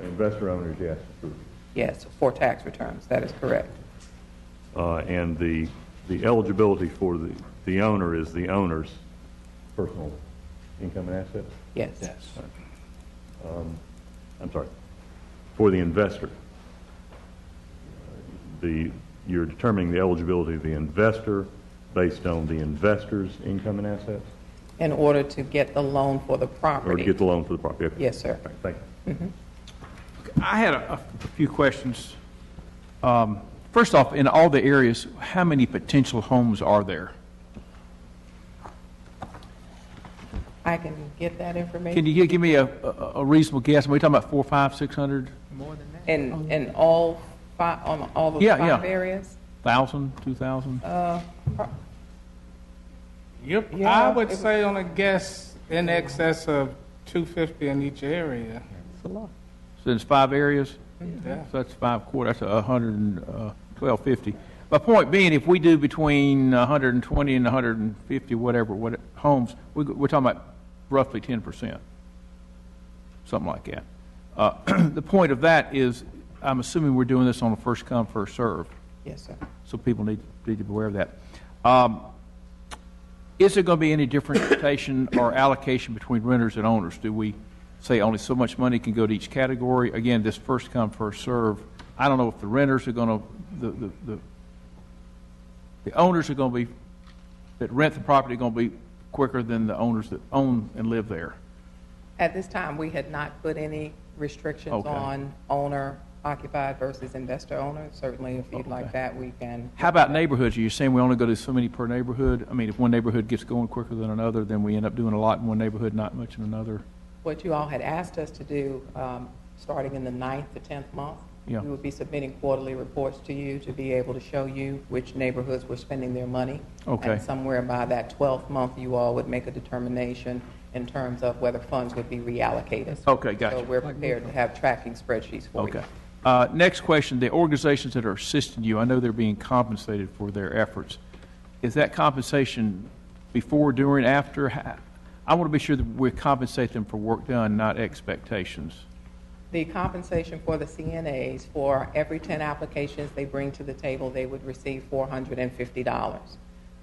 Investor owners, you ask for three. Yes, for tax returns, that is correct. Uh, and the, the eligibility for the, the owner is the owner's personal income and assets? Yes. Um, I'm sorry, for the investor. The, you're determining the eligibility of the investor based on the investor's income and assets? In order to get the loan for the property. Or to property. get the loan for the property? Okay. Yes, sir. All right, Thank you. I had a, a few questions. Um, First off, in all the areas, how many potential homes are there? I can get that information. Can you gi- give me a, a a reasonable guess? Are we talking about four, five, six hundred, In, in all five, on all the Yeah, five yeah. areas? thousand, two thousand? Uh, pro- Yep, Yeah, I would it- say on a guess in excess of 250 in each area. That's a lot. So there's five areas? Yeah. So that's five quarter, that's a hundred and, uh, twelve fifty. My point being, if we do between a hundred and twenty and a hundred and fifty, whatever, what, homes, we, we're talking about roughly ten percent. Something like that. Uh, the point of that is, I'm assuming we're doing this on a first come, first serve. Yes, sir. So people need, need to be aware of that. Um, is there going to be any differentiation or allocation between renters and owners? Do we say only so much money can go to each category? Again, this first come, first serve. I don't know if the renters are going to, the, the, the, the owners are going to be, that rent the property are going to be quicker than the owners that own and live there. At this time, we had not put any restrictions Okay. on owner occupied versus investor owner. Certainly, if you'd like that, we can. How about neighborhoods? Are you saying we only go to so many per neighborhood? I mean, if one neighborhood gets going quicker than another, then we end up doing a lot in one neighborhood, not much in another? What you all had asked us to do, um, starting in the ninth to 10th month, Yeah. we would be submitting quarterly reports to you to be able to show you which neighborhoods were spending their money. Okay. And somewhere by that 12th month, you all would make a determination in terms of whether funds would be reallocated. Okay, gotcha. So we're prepared to have tracking spreadsheets for you. Okay. Uh, Next question, the organizations that are assisting you, I know they're being compensated for their efforts. Is that compensation before, during, after? I want to be sure that we compensate them for work done, not expectations. The compensation for the CNAs, for every 10 applications they bring to the table, they would receive $450.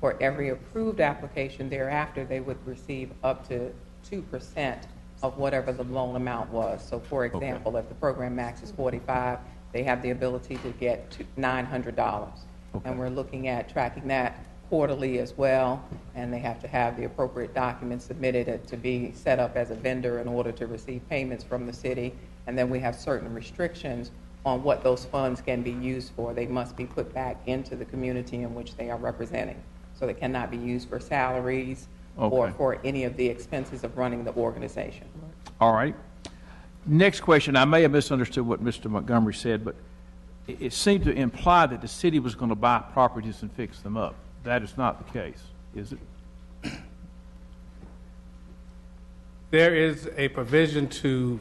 For every approved application thereafter, they would receive up to 2% of whatever the loan amount was. So for example, if the program max is 45, they have the ability to get $900. And we're looking at tracking that quarterly as well, and they have to have the appropriate documents submitted to be set up as a vendor in order to receive payments from the city. And then we have certain restrictions on what those funds can be used for. They must be put back into the community in which they are representing. So they cannot be used for salaries or Okay. for any of the expenses of running the organization. All right. Next question, I may have misunderstood what Mr. Montgomery said, but it, it seemed to imply that the city was going to buy properties and fix them up. That is not the case, is it? There is a provision to,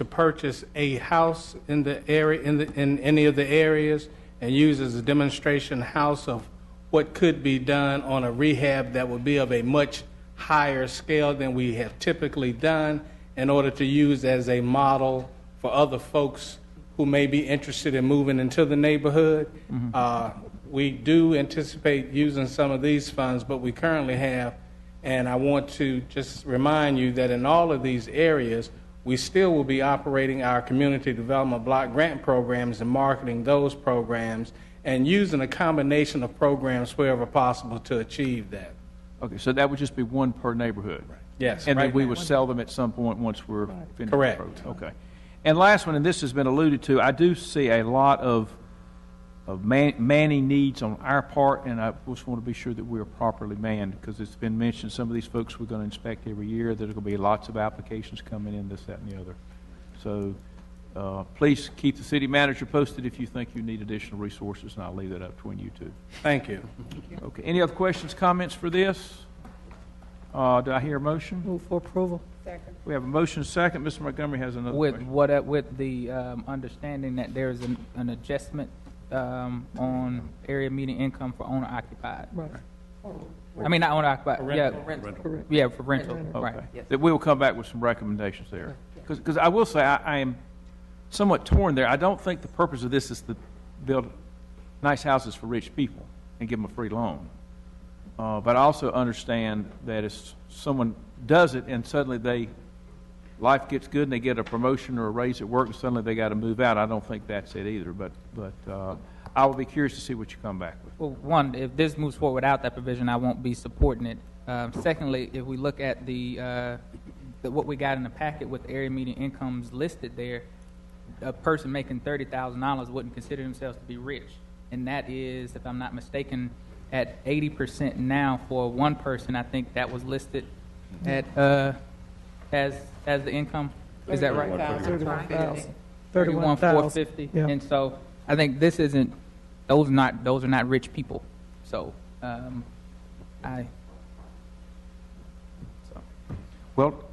to purchase a house in the area, in the, in any of the areas, and use as a demonstration house of what could be done on a rehab that would be of a much higher scale than we have typically done in order to use as a model for other folks who may be interested in moving into the neighborhood. Uh, we do anticipate using some of these funds, but we currently have, and I want to just remind you that in all of these areas, we still will be operating our community development block grant programs and marketing those programs and using a combination of programs wherever possible to achieve that. Okay, so that would just be one per neighborhood? Yes, And then we now. would sell them at some point once we're finished? Correct. the program. Okay. And last one, and this has been alluded to, I do see a lot of, of man, manning needs on our part, and I just want to be sure that we are properly manned, because it's been mentioned, some of these folks we're going to inspect every year, there's going to be lots of applications coming in, this, that, and the other. So, uh, please keep the city manager posted if you think you need additional resources, and I'll leave that up between you two. Thank you. Okay, any other questions, comments for this? Uh, do I hear a motion? Move for approval. Second. We have a motion second. Mr. Montgomery has another With question. what, uh, with the um, understanding that there is an, an adjustment um, on area median income for owner occupied. Right. I mean, not owner occupied, For yeah. rental. Rental. Yeah, for rental, Okay. right. That we will come back with some recommendations there. Because, I will say, I, I am somewhat torn there. I don't think the purpose of this is to build nice houses for rich people and give them a free loan. Uh, but I also understand that if someone does it and suddenly they, life gets good and they get a promotion or a raise at work and suddenly they got to move out, I don't think that's it either. But, but, uh, I will be curious to see what you come back with. Well, one, if this moves forward without that provision, I won't be supporting it. Um, Secondly, if we look at the, uh, the- what we got in the packet with area median incomes listed there, a person making thirty thousand dollars wouldn't consider themselves to be rich. And that is, if I'm not mistaken, at eighty percent now for one person, I think that was listed at, uh, as, as the income. Is that right? Thirty-one thousand. Thirty-one, four fifty. Yeah. And so I think this isn't, those are not, those are not rich people. So, um, I, so, Well,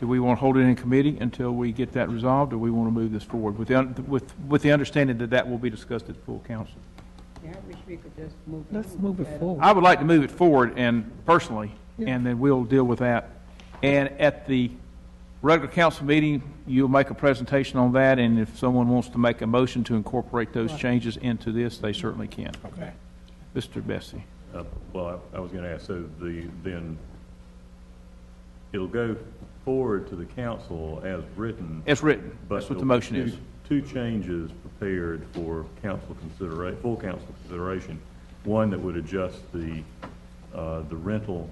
do we want to hold it in committee until we get that resolved, or we want to move this forward with the, un- with, with the understanding that that will be discussed at the full council? Yeah, I wish we could just move. Let's move it forward. I would like to move it forward and personally, and then we'll deal with that. And at the regular council meeting, you'll make a presentation on that, and if someone wants to make a motion to incorporate those changes into this, they certainly can. Okay. Mr. Besse? Uh, Well, I I was going to ask, so the, then, it'll go forward to the council as written. As written, but that's what the there'll be motion two- is. Two changes prepared for council consideration, full council consideration. One that would adjust the, uh, the rental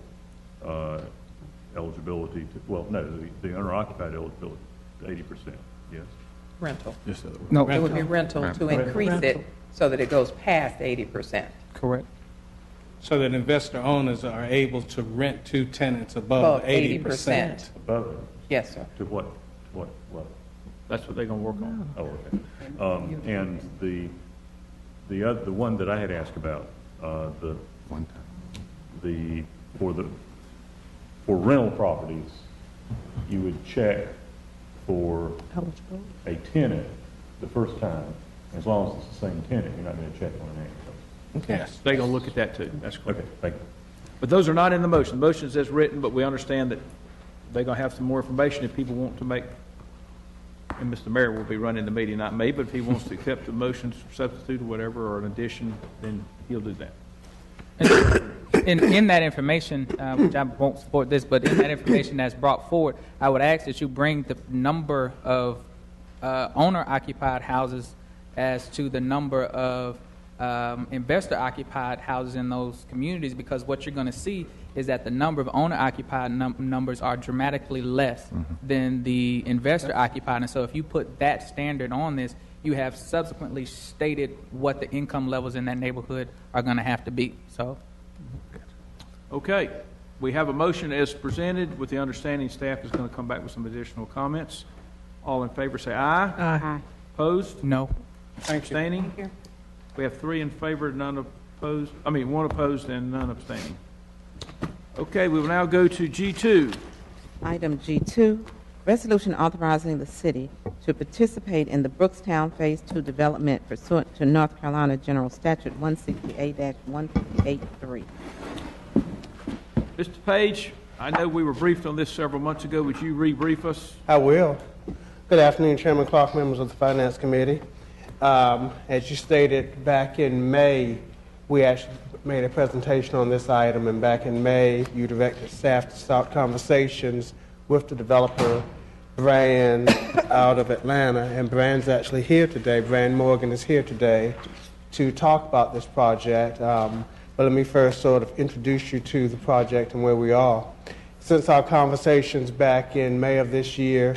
uh, eligibility to, well, no, the- the owner occupied eligibility to eighty percent, yes? Rental. Yes. No, It would be rental to increase it so that it goes past 80%. correct. So that investor owners are able to rent to tenants above Above eighty 80%. percent. Above it, Yes, sir. to what, what level? That's what they're going to work on. Oh, okay. Um, and the, the other, the one that I had asked about, uh, the, One time. the, for the, for rental properties, you would check for Eligibility. a tenant the first time, as long as it's the same tenant, you're not gonna check on an annual. Yes. They're going to look at that too, that's correct. Okay, thank you. But those are not in the motion. The motion is as written, but we understand that they're going to have some more information if people want to make, and Mr. Mayor will be running the meeting, not me, but if he wants to accept the motion, substitute or whatever, or an addition, then he'll do that. In, in that information, uh, which I won't support this, but in that information that's brought forward, I would ask that you bring the number of uh, owner-occupied houses as to the number of um, investor-occupied houses in those communities, because what you're going to see is that the number of owner-occupied num- numbers are dramatically less than the investor-occupied. And so if you put that standard on this, you have subsequently stated what the income levels in that neighborhood are going to have to be. So Okay, we have a motion as presented with the understanding staff is going to come back with some additional comments. All in favor say aye. Aye. Opposed? No. Abstaining? We have three in favor, none opposed, I mean, one opposed and none abstaining. Okay, we will now go to G2. Item G2, resolution authorizing the city to participate in the Brookstown Phase 2 development pursuant to North Carolina General Statute 168-158-3. Mr. Paige, I know we were briefed on this several months ago. Would you re-brief us? I will. Good afternoon, Chairman Clark, members of the Finance Committee. Um, As you stated, back in May, we actually made a presentation on this item, and back in May, you directed staff to start conversations with the developer, Brand, out of Atlanta, and Brand's actually here today. Brand Morgan is here today to talk about this project. Um, But let me first sort of introduce you to the project and where we are. Since our conversations back in May of this year,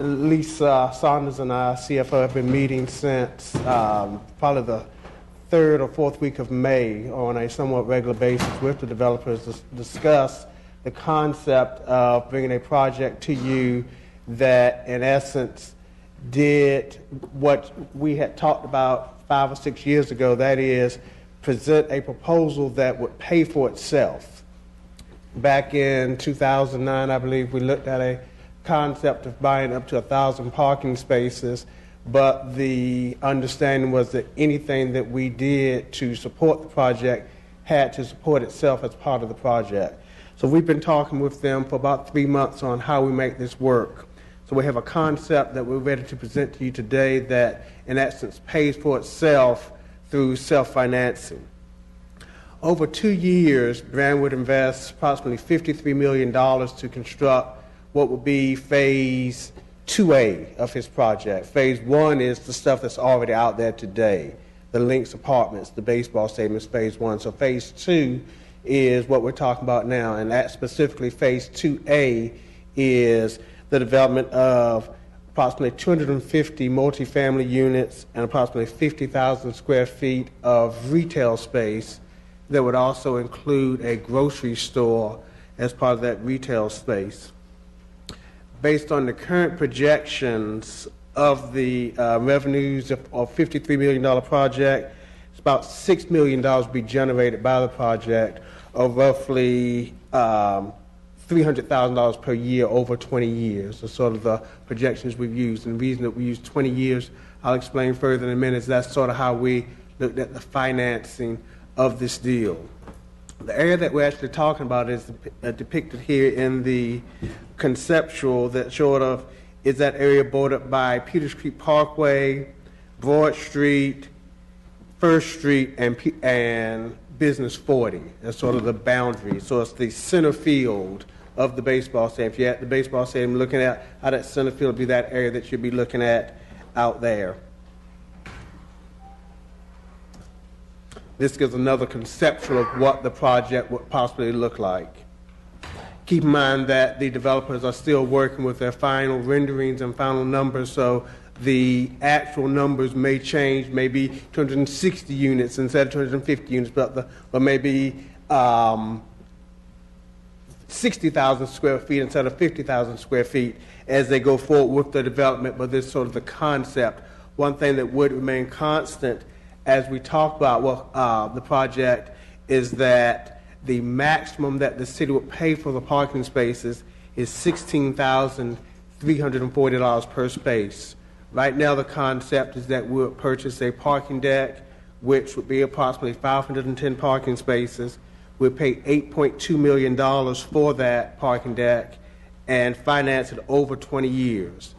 Lisa Saunders and I, CFO, have been meeting since um, probably the third or fourth week of May on a somewhat regular basis with the developers to discuss the concept of bringing a project to you that, in essence, did what we had talked about five or six years ago that is, present a proposal that would pay for itself. Back in 2009, I believe we looked at a concept of buying up to a thousand parking spaces, but the understanding was that anything that we did to support the project had to support itself as part of the project. So we've been talking with them for about three months on how we make this work. So we have a concept that we're ready to present to you today that, in essence, pays for itself through self-financing. Over two years, Brand would invest approximately $53 million to construct what would be Phase 2A of his project. Phase 1 is the stuff that's already out there today, the Links Apartments, the baseball stadium Phase 1. So Phase 2 is what we're talking about now, and that specifically Phase 2A is the development of approximately 250 multifamily units and approximately 50,000 square feet of retail space that would also include a grocery store as part of that retail space. Based on the current projections of the uh, revenues of of $53 million project, it's about $6 million will be generated by the project, or roughly um, $300,000 per year over 20 years, are sort of the projections we've used. And the reason that we use 20 years, I'll explain further in a minute, is that's sort of how we looked at the financing of this deal. The area that we're actually talking about is uh, depicted here in the conceptual that sort of is that area bordered by Peters Creek Parkway, Broad Street, First Street, and, P- and Business 40. That's sort of the boundary. So it's the center field of the baseball stadium. If you're at the baseball stadium looking at how that center field be that area that you'd be looking at out there. This gives another conceptual of what the project would possibly look like. Keep in mind that the developers are still working with their final renderings and final numbers, so the actual numbers may change, maybe 260 units instead of 250 units, but, the, but maybe um, 60,000 square feet instead of 50,000 square feet as they go forward with the development, but this is sort of the concept. One thing that would remain constant as we talk about well, uh, the project is that the maximum that the city would pay for the parking spaces is $16,340 per space. Right now, the concept is that we would purchase a parking deck, which would be approximately 510 parking spaces. We'll pay $8.2 million for that parking deck and finance it over 20 years.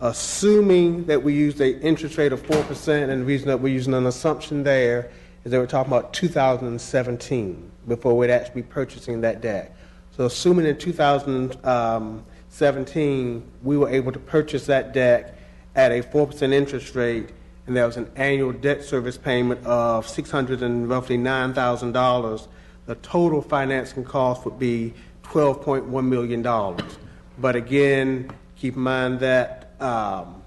Assuming that we use a interest rate of 4%, and the reason that we're using an assumption there is that we're talking about 2017 before we'd actually be purchasing that deck. So assuming in 2017, um, we were able to purchase that deck at a 4% interest rate, and there was an annual debt service payment of 600 and roughly $9,000, the total financing cost would be $12.1 million. But again, keep in mind that um,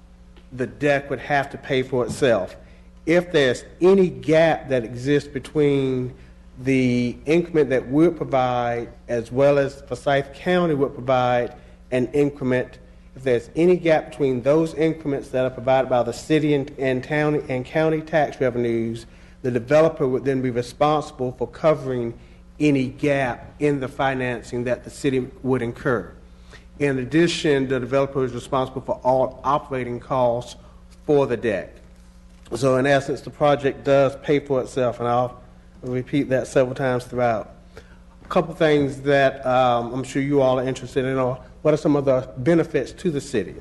the deck would have to pay for itself. If there's any gap that exists between the increment that we would provide as well as Forsyth County would provide an increment, if there's any gap between those increments that are provided by the city and, and, county, and county tax revenues, the developer would then be responsible for covering any gap in the financing that the city would incur. In addition, the developer is responsible for all operating costs for the deck. So, in essence, the project does pay for itself, and I'll repeat that several times throughout. A couple things that um, I'm sure you all are interested in are what are some of the benefits to the city?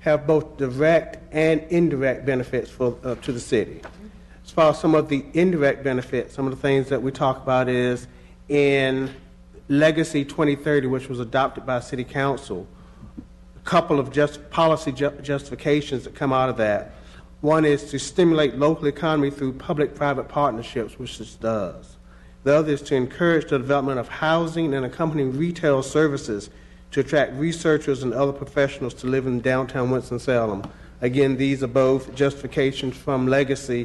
Have both direct and indirect benefits for, uh, to the city. As far as some of the indirect benefits, some of the things that we talk about is in Legacy 2030, which was adopted by City Council, a couple of just policy ju- justifications that come out of that. One is to stimulate local economy through public-private partnerships, which this does. The other is to encourage the development of housing and accompanying retail services to attract researchers and other professionals to live in downtown Winston-Salem. Again, these are both justifications from Legacy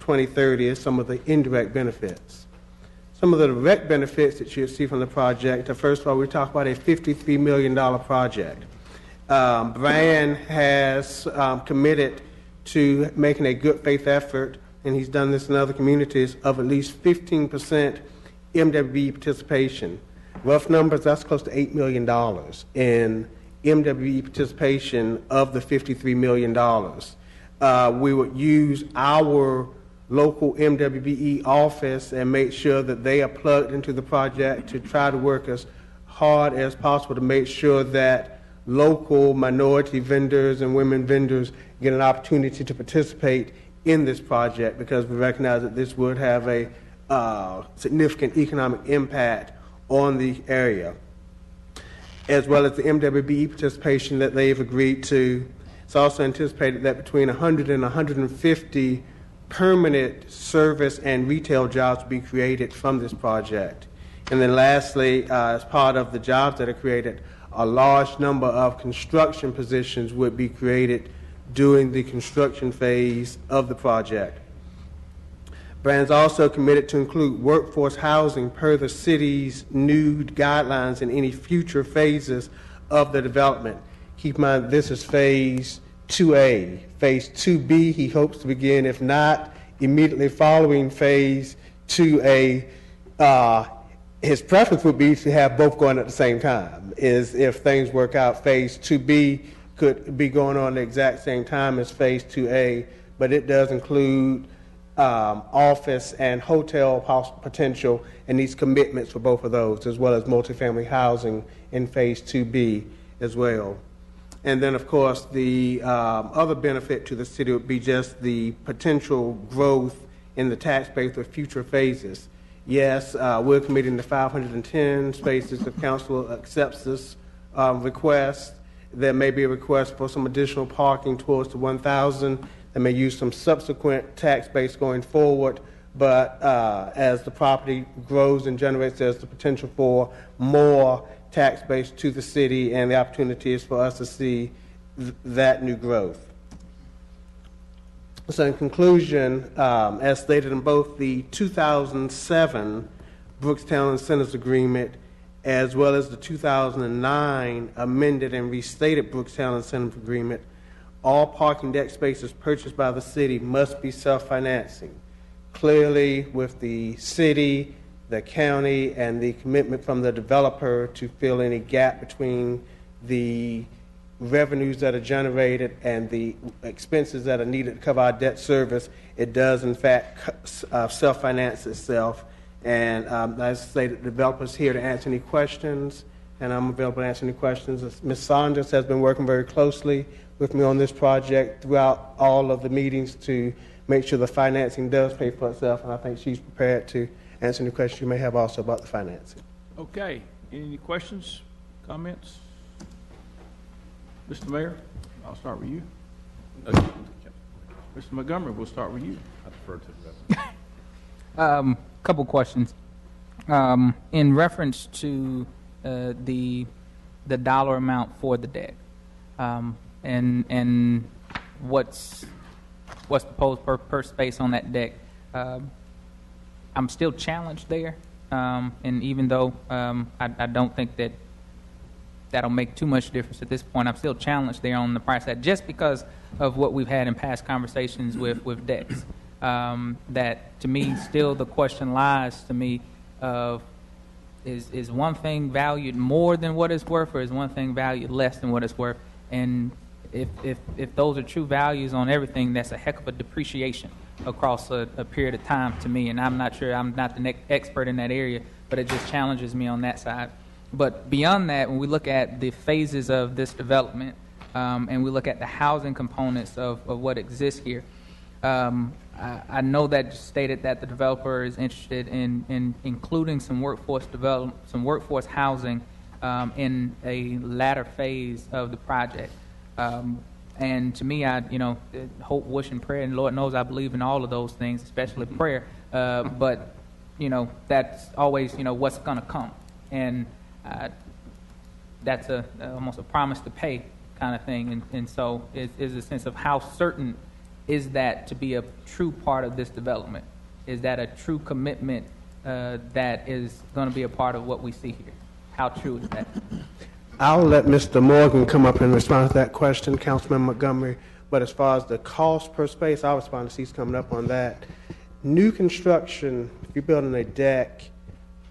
2030 as some of the indirect benefits. Some of the direct benefits that you'll see from the project first of all, we talk about a $53 million project. Um, Brian has um, committed to making a good faith effort, and he's done this in other communities, of at least 15% MWB participation. Rough numbers, that's close to $8 million in MWB participation of the $53 million. Uh, we would use our local MWBE office and make sure that they are plugged into the project to try to work as hard as possible to make sure that local minority vendors and women vendors get an opportunity to participate in this project because we recognize that this would have a uh, significant economic impact on the area, as well as the MWBE participation that they've agreed to. It's also anticipated that between 100 and 150 permanent service and retail jobs be created from this project. And then lastly, uh, as part of the jobs that are created, a large number of construction positions would be created during the construction phase of the project. Brands also committed to include workforce housing per the city's new guidelines in any future phases of the development. Keep in mind, this is phase 2A. Phase 2B, he hopes to begin, if not immediately following phase 2A. Uh, his preference would be to have both going at the same time. Is if things work out, phase 2B could be going on the exact same time as phase 2A, but it does include um, office and hotel potential and these commitments for both of those, as well as multifamily housing in phase 2B as well. And then, of course, the um, other benefit to the city would be just the potential growth in the tax base for future phases. Yes, uh, we're committing the 510 spaces if council accepts this um, request. There may be a request for some additional parking towards the 1,000 that may use some subsequent tax base going forward. But uh, as the property grows and generates, there's the potential for more tax base to the city, and the opportunity is for us to see th- that new growth. So, in conclusion, um, as stated in both the 2007 Brookstown Incentives Agreement as well as the 2009 amended and restated Brookstown Incentive Agreement, all parking deck spaces purchased by the city must be self-financing. Clearly, with the city, the county, and the commitment from the developer to fill any gap between the revenues that are generated and the expenses that are needed to cover our debt service, it does in fact uh, self-finance itself. And um, I say, the developer's here to answer any questions, and I'm available to answer any questions. Ms. Saunders has been working very closely with me on this project throughout all of the meetings to make sure the financing does pay for itself, and I think she's prepared to answer any questions you may have also about the financing. Okay, any questions, comments? Mr. Mayor, I'll start with you. Mr. Montgomery, we'll start with you. I defer to the Um, couple questions. Um, in reference to uh, the the dollar amount for the deck, um, and and what's what's proposed per, per space on that deck, um, I'm still challenged there. Um, and even though um, I, I don't think that that'll make too much difference at this point. I'm still challenged there on the price that just because of what we've had in past conversations with with decks. Um, that to me, still the question lies to me of is is one thing valued more than what it's worth, or is one thing valued less than what it's worth? And if if if those are true values on everything, that's a heck of a depreciation across a, a period of time to me. And I'm not sure I'm not the expert in that area, but it just challenges me on that side. But beyond that, when we look at the phases of this development um, and we look at the housing components of, of what exists here, um, I, I know that stated that the developer is interested in, in including some workforce develop, some workforce housing um, in a latter phase of the project. Um, and to me, I you know hope, wish, and prayer, and Lord knows I believe in all of those things, especially prayer. Uh, but you know that's always you know what's going to come, and uh, that's a almost a promise to pay kind of thing. And, and so it is a sense of how certain is that to be a true part of this development? Is that a true commitment uh, that is going to be a part of what we see here? How true is that? I'll let Mr. Morgan come up and respond to that question, Councilman Montgomery. But as far as the cost per space, I'll respond to he's coming up on that. New construction, if you're building a deck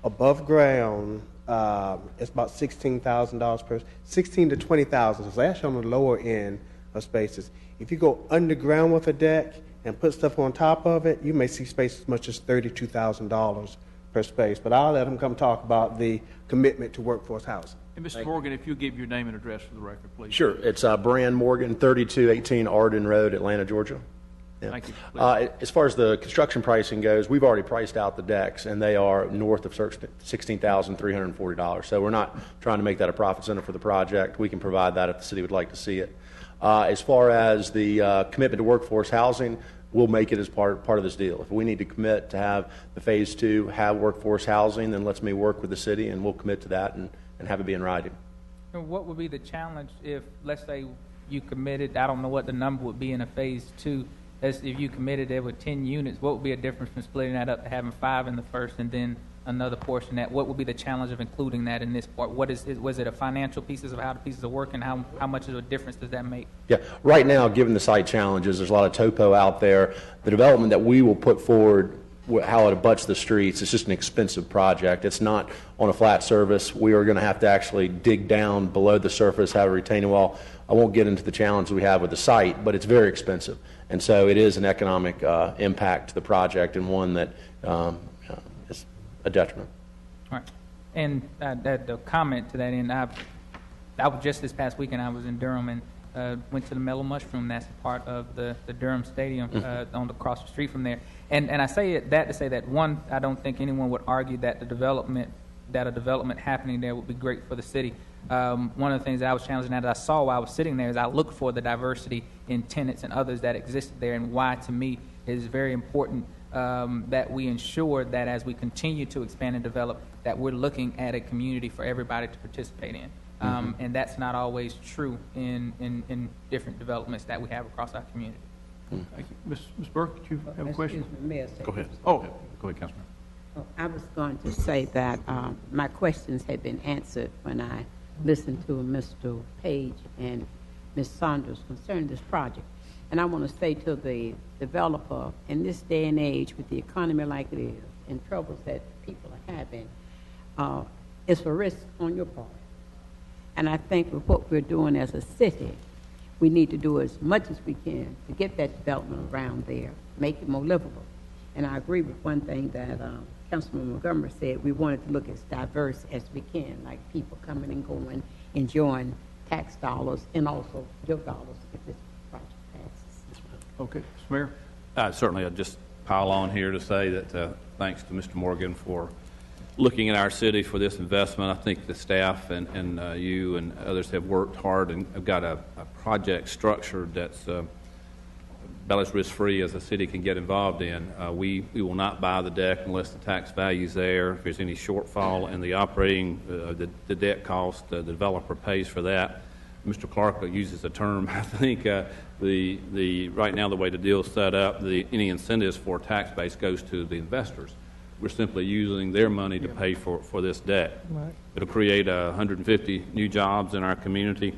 above ground, um, it's about sixteen thousand dollars per, sixteen to twenty thousand. So that's on the lower end of spaces. If you go underground with a deck and put stuff on top of it, you may see space as much as thirty-two thousand dollars per space. But I'll let him come talk about the commitment to workforce housing. And Mr. Morgan, if you'll give your name and address for the record, please. Sure. It's uh, Brian Morgan, 3218 Arden Road, Atlanta, Georgia. Yeah. Thank you. Uh, as far as the construction pricing goes, we've already priced out the decks, and they are north of $16,340. So we're not trying to make that a profit center for the project. We can provide that if the city would like to see it. Uh, as far as the uh, commitment to workforce housing, we'll make it as part, part of this deal. If we need to commit to have the phase two have workforce housing, then let's me work with the city, and we'll commit to that and, and have it be in writing. And what would be the challenge if, let's say, you committed, I don't know what the number would be in a phase two, as if you committed there were 10 units, what would be a difference from splitting that up to having five in the first and then another portion that, what would be the challenge of including that in this part? What is, is was it a financial pieces of how the pieces are working? How, how much of a difference does that make? Yeah, right now, given the site challenges, there's a lot of topo out there. The development that we will put forward, how it abuts the streets, it's just an expensive project. It's not on a flat surface. We are going to have to actually dig down below the surface, have a retaining wall. I won't get into the challenge we have with the site, but it's very expensive. And so it is an economic uh, impact to the project and one that um, uh, is a detriment. All right. And uh, that, the comment to that end, I, I was just this past weekend, I was in Durham and uh, went to the Mellow Mushroom. That's part of the, the Durham Stadium uh, on the across the street from there. And, and I say it, that to say that, one, I don't think anyone would argue that the development, that a development happening there would be great for the city. Um, one of the things that I was challenging that I saw while I was sitting there is I looked for the diversity in tenants and others that existed there, and why to me it is very important um, that we ensure that as we continue to expand and develop, that we're looking at a community for everybody to participate in. Um, And that's not always true in, in, in different developments that we have across our community. Thank you. Ms. Ms. Burke, did you have a question? Excuse me, Mayor. Go ahead. Oh, Go ahead, Councilman. Oh, I was going to say that um, my questions had been answered when I listened to Mr. Paige and Ms. Saunders concerning this project. And I want to say to the developer, in this day and age, with the economy like it is, and troubles that people are having, uh, it's a risk on your part. And I think with what we're doing as a city, we need to do as much as we can to get that development around there, make it more livable. And I agree with one thing that um, Councilman Montgomery said. We wanted to look as diverse as we can, like people coming and going, enjoying tax dollars and also your dollars if this project passes. Okay, Mr. Mayor? Uh, Certainly, I'll just pile on here to say that uh, thanks to Mr. Morgan for looking at our city for this investment. I think the staff and, and uh, you and others have worked hard and have got a, a project structured that's uh, about as risk-free as a city can get involved in. Uh, we, we will not buy the deck unless the tax value is there. If there's any shortfall in the operating, uh, the, the debt cost, the developer pays for that. Mr. Clark uses a term, I think, uh, the, the, right now, the way the deal's set up, the, any incentives for tax base goes to the investors. We're simply using their money to pay for, for this debt. Right. It'll create uh, 150 new jobs in our community.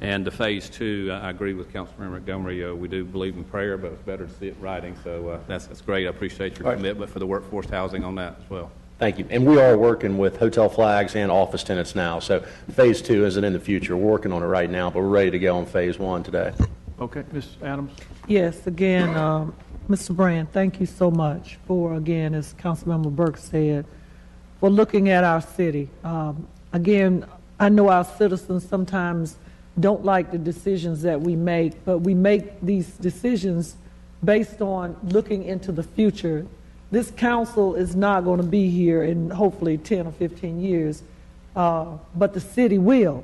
And the phase two, I I agree with Councilmember Montgomery, uh, we do believe in prayer, but it's better to see it writing. So uh, that's, that's great. I appreciate your All right. commitment for the workforce housing on that as well. Thank you. And we are working with hotel flags and office tenants now. So phase two isn't in the future. We're working on it right now, but we're ready to go on phase one today. Okay, Ms. Adams? Yes, again, um, Mr. Brand, thank you so much for, again, as Councilmember Burke said, for looking at our city. Um, Again, I know our citizens sometimes don't like the decisions that we make, but we make these decisions based on looking into the future. This council is not going to be here in hopefully 10 or 15 years, uh, but the city will.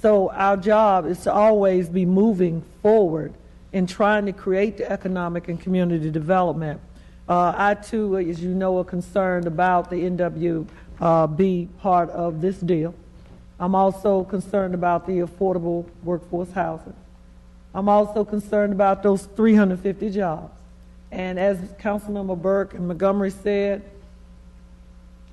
So our job is to always be moving forward in trying to create the economic and community development. Uh, I too, as you know, are concerned about the NWB part of this deal. I'm also concerned about the affordable workforce housing. I'm also concerned about those 350 jobs. And as Councilmember Burke and Montgomery said,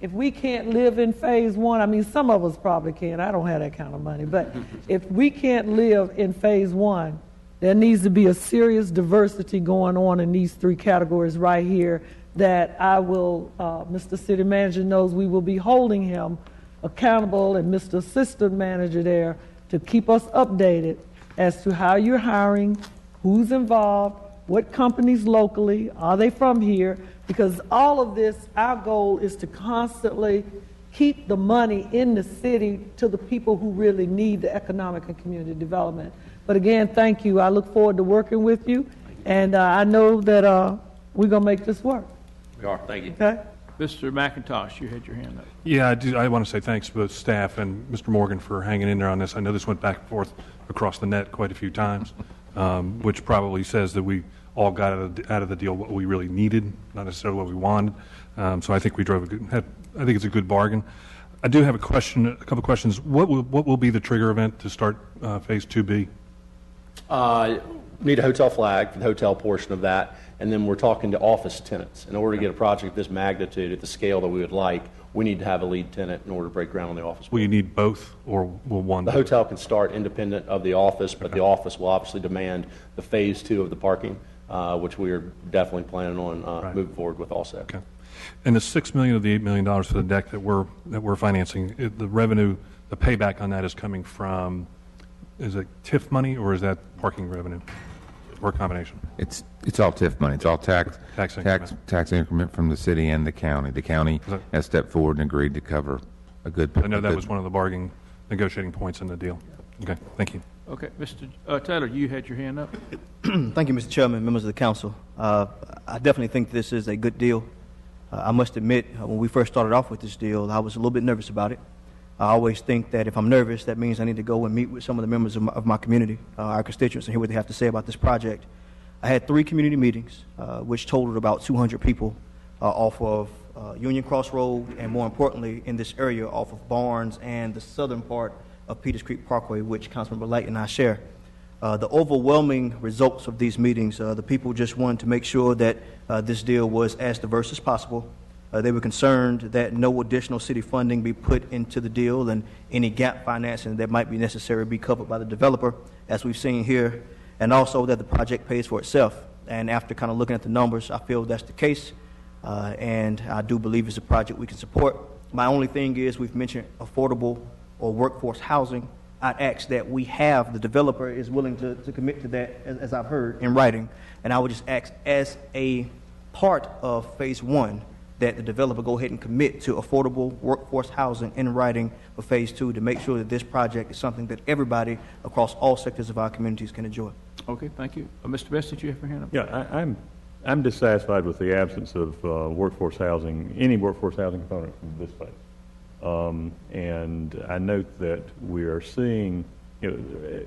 if we can't live in phase one, I mean, some of us probably can. I don't have that kind of money. But if we can't live in phase one, there needs to be a serious diversity going on in these three categories right here that I will, uh, Mr. City Manager knows we will be holding him accountable and Mr. Assistant Manager there to keep us updated as to how you're hiring, who's involved, what companies locally, are they from here? Because all of this, our goal is to constantly keep the money in the city to the people who really need the economic and community development. But again, thank you. I look forward to working with you, and uh, I know that uh, we're going to make this work. We are. Thank you. Okay? Mr. MacIntosh, you had your hand up. Yeah, I, do, I want to say thanks to both staff and Mr. Morgan for hanging in there on this. I know this went back and forth across the net quite a few times, um, which probably says that we all got out of, the, out of the deal what we really needed, not necessarily what we wanted. Um, so I think we drove a good. Had, I think it's a good bargain. I do have a question, a couple of questions. What will, what will be the trigger event to start uh, Phase 2B? Uh, Need a hotel flag for the hotel portion of that, and then we're talking to office tenants. In order to get a project of this magnitude at the scale that we would like, we need to have a lead tenant in order to break ground on the office. Will you need both, or will one? The hotel can start independent of the office, but the office will obviously demand the phase two of the parking, uh, which we are definitely planning on uh, moving forward with also. Okay. And the six million of the eight million dollars for the deck that we're that we're financing, it, the revenue, the payback on that is coming from, is it TIF money or is that parking revenue, or a combination? It's, it's all TIF money. It's all tax, Tax tax, increment. tax increment from the city and the county. The county that- has stepped forward and agreed to cover a good. I know that good- was one of the bargaining, negotiating points in the deal. Okay, thank you. Okay, Mr. uh, Taylor, you had your hand up. Thank you, Mr. Chairman, members of the council. Uh, I definitely think this is a good deal. Uh, I must admit, uh, when we first started off with this deal, I was a little bit nervous about it. I always think that if I'm nervous, that means I need to go and meet with some of the members of my, of my community, uh, our constituents, and hear what they have to say about this project. I had three community meetings, uh, which totaled about 200 people uh, off of uh, Union Cross Road, and more importantly, in this area off of Barnes and the southern part of Peters Creek Parkway, which Councilmember Leight and I share. Uh, the overwhelming results of these meetings, uh, the people just wanted to make sure that this deal was as diverse as possible. Uh, they were concerned that no additional city funding be put into the deal and any gap financing that might be necessary be covered by the developer, as we've seen here, and also that the project pays for itself. And after kind of looking at the numbers, I feel that's the case, uh, and I do believe it's a project we can support. My only thing is we've mentioned affordable or workforce housing. I'd ask that we have, the developer is willing to, to commit to that, as, as I've heard, in writing. And I would just ask, as a part of Phase One, that the developer go ahead and commit to affordable workforce housing in writing for Phase Two to make sure that this project is something that everybody across all sectors of our communities can enjoy. Okay, thank you. Uh, Mr. Besse, did you have your hand up? Yeah, I, I'm, I'm dissatisfied with the absence of uh, workforce housing, any workforce housing component from this phase. Um, and I note that we are seeing, you know,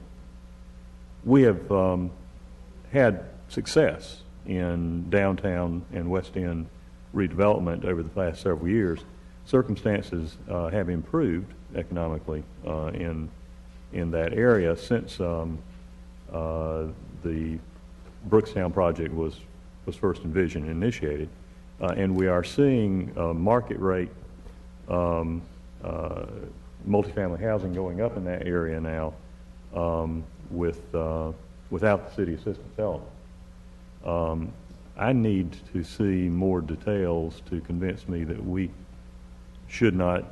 we have um, had success in downtown and West End redevelopment over the past several years. Circumstances uh, have improved economically uh, in in that area since um, uh, the Brookstown project was was first envisioned and initiated, uh, and we are seeing market rate um, uh, multifamily housing going up in that area now um, with uh, without the city assistance element. Um, I need to see more details to convince me that we should not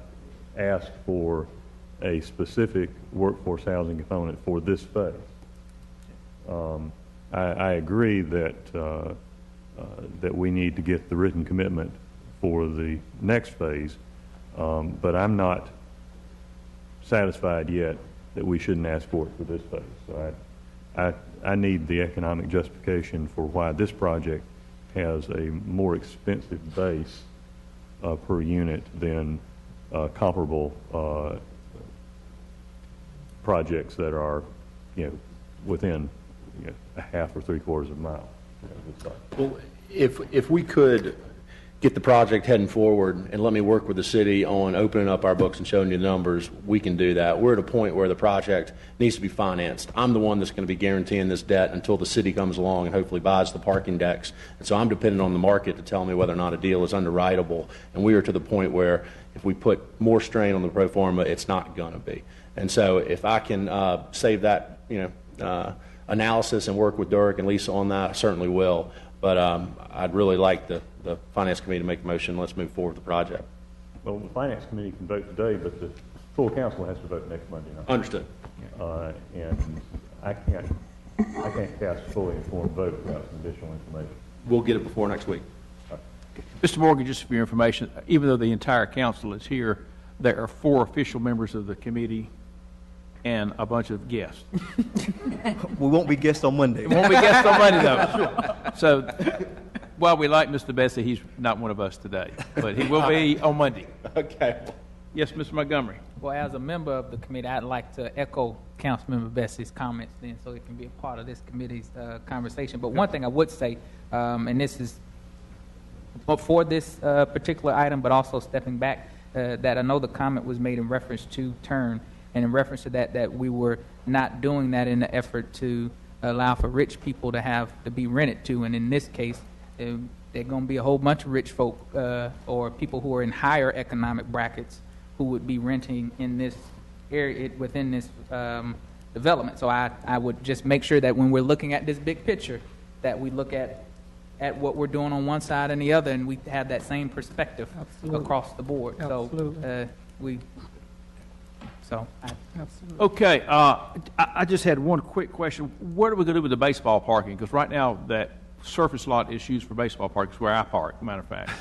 ask for a specific workforce housing component for this phase. Um, I, I agree that uh, uh, that we need to get the written commitment for the next phase, um, but I'm not satisfied yet that we shouldn't ask for it for this phase. So I, I, I need the economic justification for why this project has a more expensive base uh, per unit than uh, comparable uh, projects that are, you know, within you know, a half or three quarters of a mile. Well, if, if we could get the project heading forward and let me work with the city on opening up our books and showing you the numbers, we can do that. We're at a point where the project needs to be financed. I'm the one that's going to be guaranteeing this debt until the city comes along and hopefully buys the parking decks. And so I'm dependent on the market to tell me whether or not a deal is underwritable. And we are to the point where if we put more strain on the pro forma, it's not going to be. And so if I can uh, save that, you know, uh, analysis and work with Dirk and Lisa on that, I certainly will. But um, I'd really like the, the Finance Committee to make a motion. Let's move forward with the project. Well, the Finance Committee can vote today, but the full council has to vote next Monday night. Understood. Uh, And I can't, I can't cast a fully informed vote without some additional information. We'll get it before next week. Mr. Morgan, just for your information, even though the entire council is here, there are four official members of the committee and a bunch of guests. We won't be guests on Monday. It won't be guests on Monday, though. So, while we like Mr. Besse, he's not one of us today, but he will be on Monday. Okay. Yes, Mr. Montgomery. Well, as a member of the committee, I'd like to echo Councilmember Besse's comments then, so it can be a part of this committee's uh, conversation. But one thing I would say, um, and this is for this uh, particular item, but also stepping back, uh, that I know the comment was made in reference to turn, and in reference to that, that we were not doing that in the effort to allow for rich people to have to be rented to, and in this case, uh, there are going to be a whole bunch of rich folk uh, or people who are in higher economic brackets who would be renting in this area within this um, development. So I, I would just make sure that when we're looking at this big picture, that we look at at what we're doing on one side and the other, and we have that same perspective Absolutely. across the board. Absolutely. So uh, we, so I, Okay, uh, I I just had one quick question. What are we going to do with the baseball parking? Because right now, that surface lot is used for baseball parking, it's where I park, matter of fact.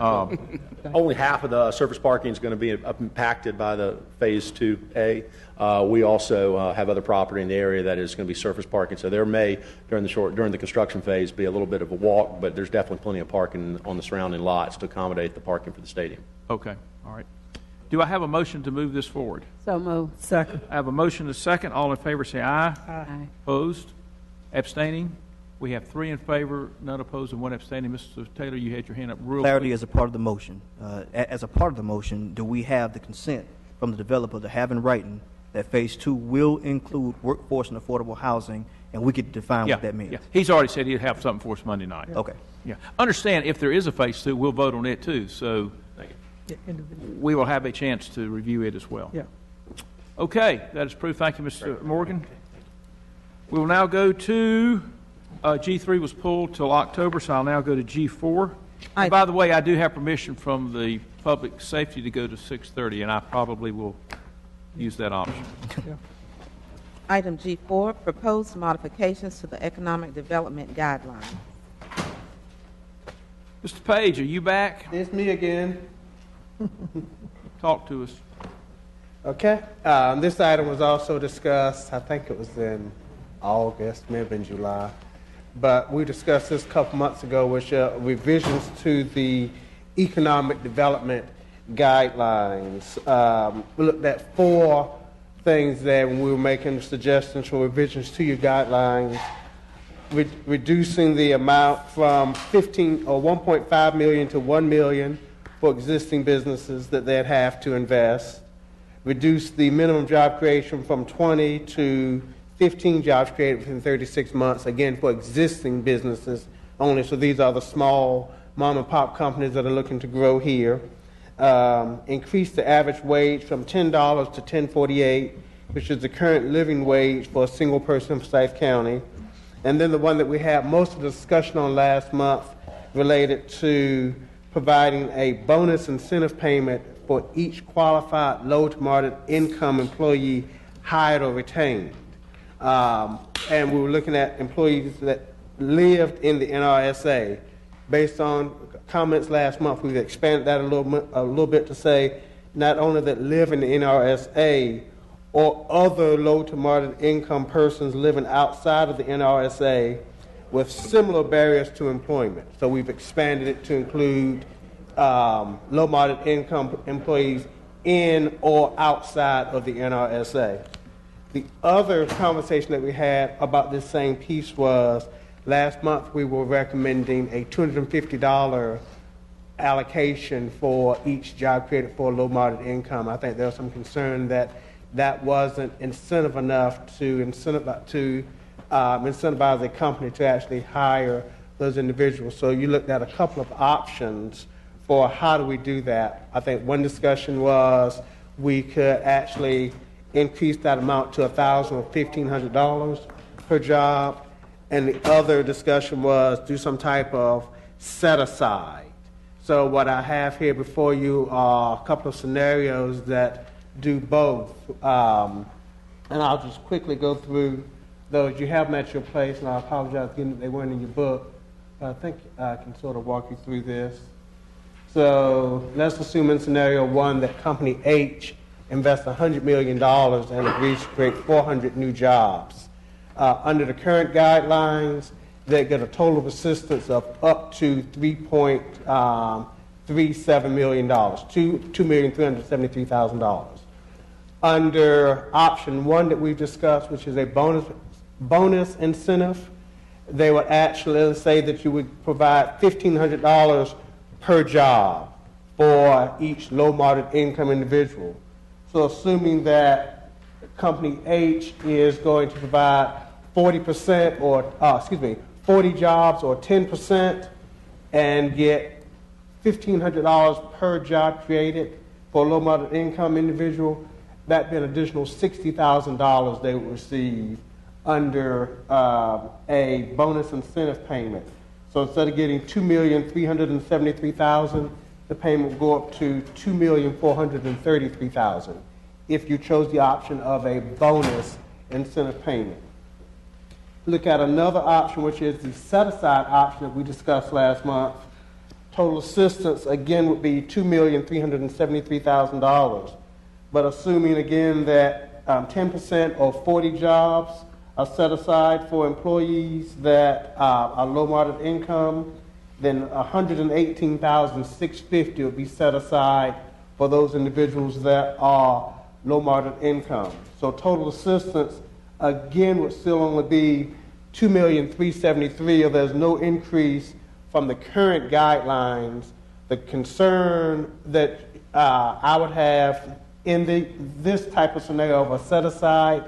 Um, Only half of the surface parking is going to be impacted by the Phase 2A. Uh, We also uh, have other property in the area that is going to be surface parking, so there may, during the short, during the construction phase, be a little bit of a walk, but there's definitely plenty of parking on the surrounding lots to accommodate the parking for the stadium. Okay, all right. Do I have a motion to move this forward? So move. Second. I have a motion to second. All in favor, say aye. Aye. Opposed? Abstaining? We have three in favor, none opposed, and one abstaining. Mr. Taylor, you had your hand up real Clarity quick. as a part of the motion. Uh, a- As a part of the motion, do we have the consent from the developer to have in writing that Phase Two will include workforce and affordable housing, and we could define Yeah, what that means? yeah. He's already said he'd have something for us Monday night. Okay. Yeah. Understand, if there is a phase two, we'll vote on it too, so Yeah, individual. we will have a chance to review it as well. Yeah. Okay, that is proof. Thank you, Mr. Morgan. We will now go to, uh, G3 was pulled till October, so I'll now go to G4. And by the way, I do have permission from the public safety to go to 6:30, and I probably will use that option. Item G4, proposed modifications to the economic development guidelines. Mr. Paige, are you back? It's me again. Talk to us. Okay. Um, this item was also discussed, I think it was in August, maybe in July. But we discussed this a couple months ago, which are revisions to the economic development guidelines. Um, we looked at four things there when we were making suggestions for revisions to your guidelines. Re- reducing the amount from 15 or 1.5 million to 1 million for existing businesses that they'd have to invest reduce the minimum job creation from 20 to 15 jobs created within 36 months, again, for existing businesses only. So these are the small mom and pop companies that are looking to grow here. Um, increase the average wage from $10 to 10.48, which is the current living wage for a single person in Forsyth County. And then the one that we had most of the discussion on last month related to providing a bonus incentive payment for each qualified low to moderate income employee hired or retained. Um, and we were looking at employees that lived in the NRSA. Based on comments last month, we've expanded that a little, a little bit to say not only that live in the NRSA or other low to moderate income persons living outside of the NRSA with similar barriers to employment. So we've expanded it to include um, low moderate income employees in or outside of the NRSA. The other conversation that we had about this same piece was last month we were recommending a $250 allocation for each job created for low moderate income. I think there was some concern that that wasn't incentive enough to incentivize, to, um, incentivize a company to actually hire those individuals. So you looked at a couple of options for how do we do that. I think one discussion was we could actually increase that amount to 1,000 or $1,500 per job. And the other discussion was do some type of set aside. So what I have here before you are a couple of scenarios that do both. Um, and I'll just quickly go through those. You have them at your place, and I apologize again that they weren't in your book. But I think I can sort of walk you through this. So let's assume in scenario one that company H invests $100 million and agrees to create 400 new jobs. Uh, under the current guidelines, they get a total of assistance of up to $3.37 million, $2,373,000. Under option one that we've discussed, which is a bonus, bonus incentive, they would actually say that you would provide $1,500 per job for each low moderate income individual. So assuming that company H is going to provide 40% or, uh, excuse me, 40 jobs or 10% and get $1,500 per job created for a low moderate income individual, that'd be an additional $60,000 they would receive under uh, a bonus incentive payment. So instead of getting 2,373,000, the payment will go up to 2,433,000 if you chose the option of a bonus incentive payment. Look at another option, which is the set-aside option that we discussed last month. Total assistance, again, would be $2,373,000. But assuming, again, that um, 10% or 40 jobs are set aside for employees that uh, are low moderate income, then 118,650 would be set aside for those individuals that are low moderate income. So total assistance again would still only be 2,373 or there's no increase from the current guidelines. The concern that uh, I would have in the, this type of scenario of a set aside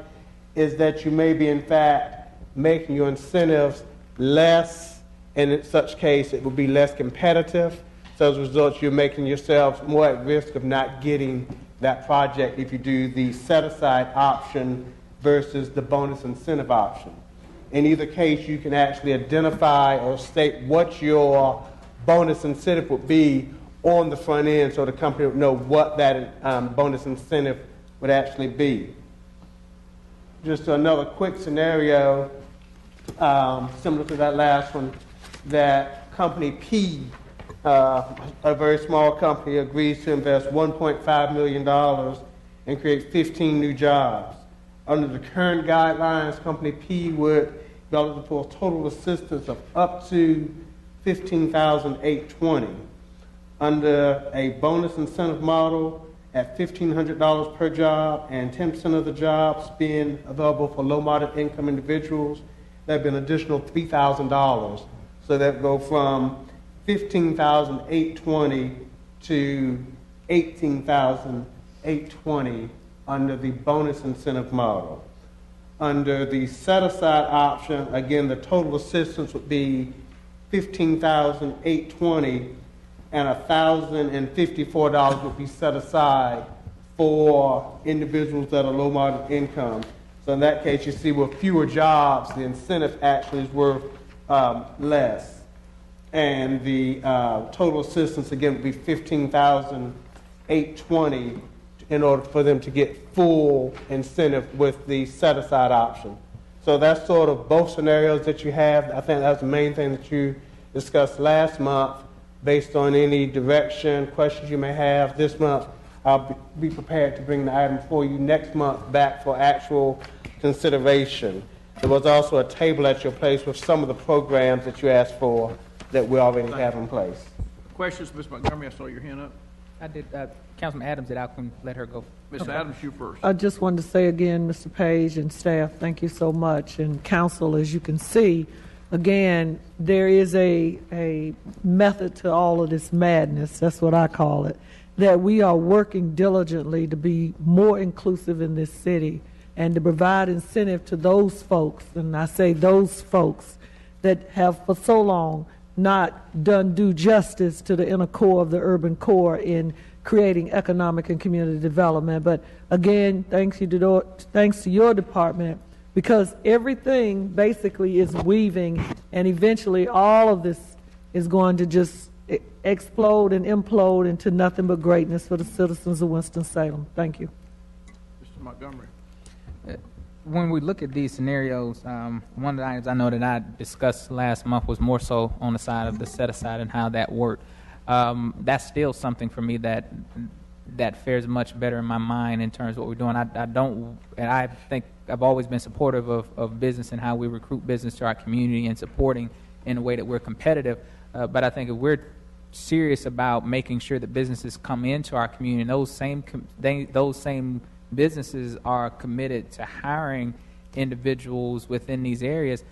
is that you may be, in fact, making your incentives less, and in such case, it would be less competitive. So as a result, you're making yourselves more at risk of not getting that project if you do the set aside option versus the bonus incentive option. In either case, you can actually identify or state what your bonus incentive would be on the front end so the company would know what that um, bonus incentive would actually be just another quick scenario, um, similar to that last one, that company P uh, a very small company agrees to invest $1.5 million and create 15 new jobs. Under the current guidelines, Company P would be eligible for a total assistance of up to 15,820. Under a bonus incentive model at $1,500 per job and 10% of the jobs being available for low moderate income individuals, that'd be an additional $3,000. So that would go from 15,820 to 18,820 under the bonus incentive model. Under the set-aside option, again, the total assistance would be 15,820 and $1,054 would be set aside for individuals that are low moderate income. So in that case, you see with fewer jobs, the incentive actually is worth um, less. And the uh, total assistance again would be 15,820 in order for them to get full incentive with the set aside option. So that's sort of both scenarios that you have. I think that's the main thing that you discussed last month. Based on any direction, questions you may have this month, I'll be prepared to bring the item for you next month back for actual consideration. There was also a table at your place with some of the programs that you asked for that we already have in place. Questions, Ms. Montgomery, I saw your hand up. I did, uh, Councilman Adams did, I can let her go. Ms. Adams, you first. I just wanted to say again, Mr. Paige and staff, thank you so much. And council, as you can see, again, there is a, a method to all of this madness, that's what I call it, that we are working diligently to be more inclusive in this city and to provide incentive to those folks, and I say those folks, that have for so long not done due justice to the inner core of the urban core in creating economic and community development. But again, thanks to, thanks to your department, because everything basically is weaving, and eventually all of this is going to just explode and implode into nothing but greatness for the citizens of Winston-Salem. Thank you. Mr. Montgomery. when we look at these scenarios, um, one of the items I know that I discussed last month was more so on the side of the set aside and how that worked. Um, that's still something for me that that fares much better in my mind in terms of what we're doing. I, I don't, and I think I've always been supportive of, of business and how we recruit business to our community and supporting in a way that we're competitive. Uh, but I think if we're serious about making sure that businesses come into our community, and those same com- they, those same businesses are committed to hiring individuals within these areas,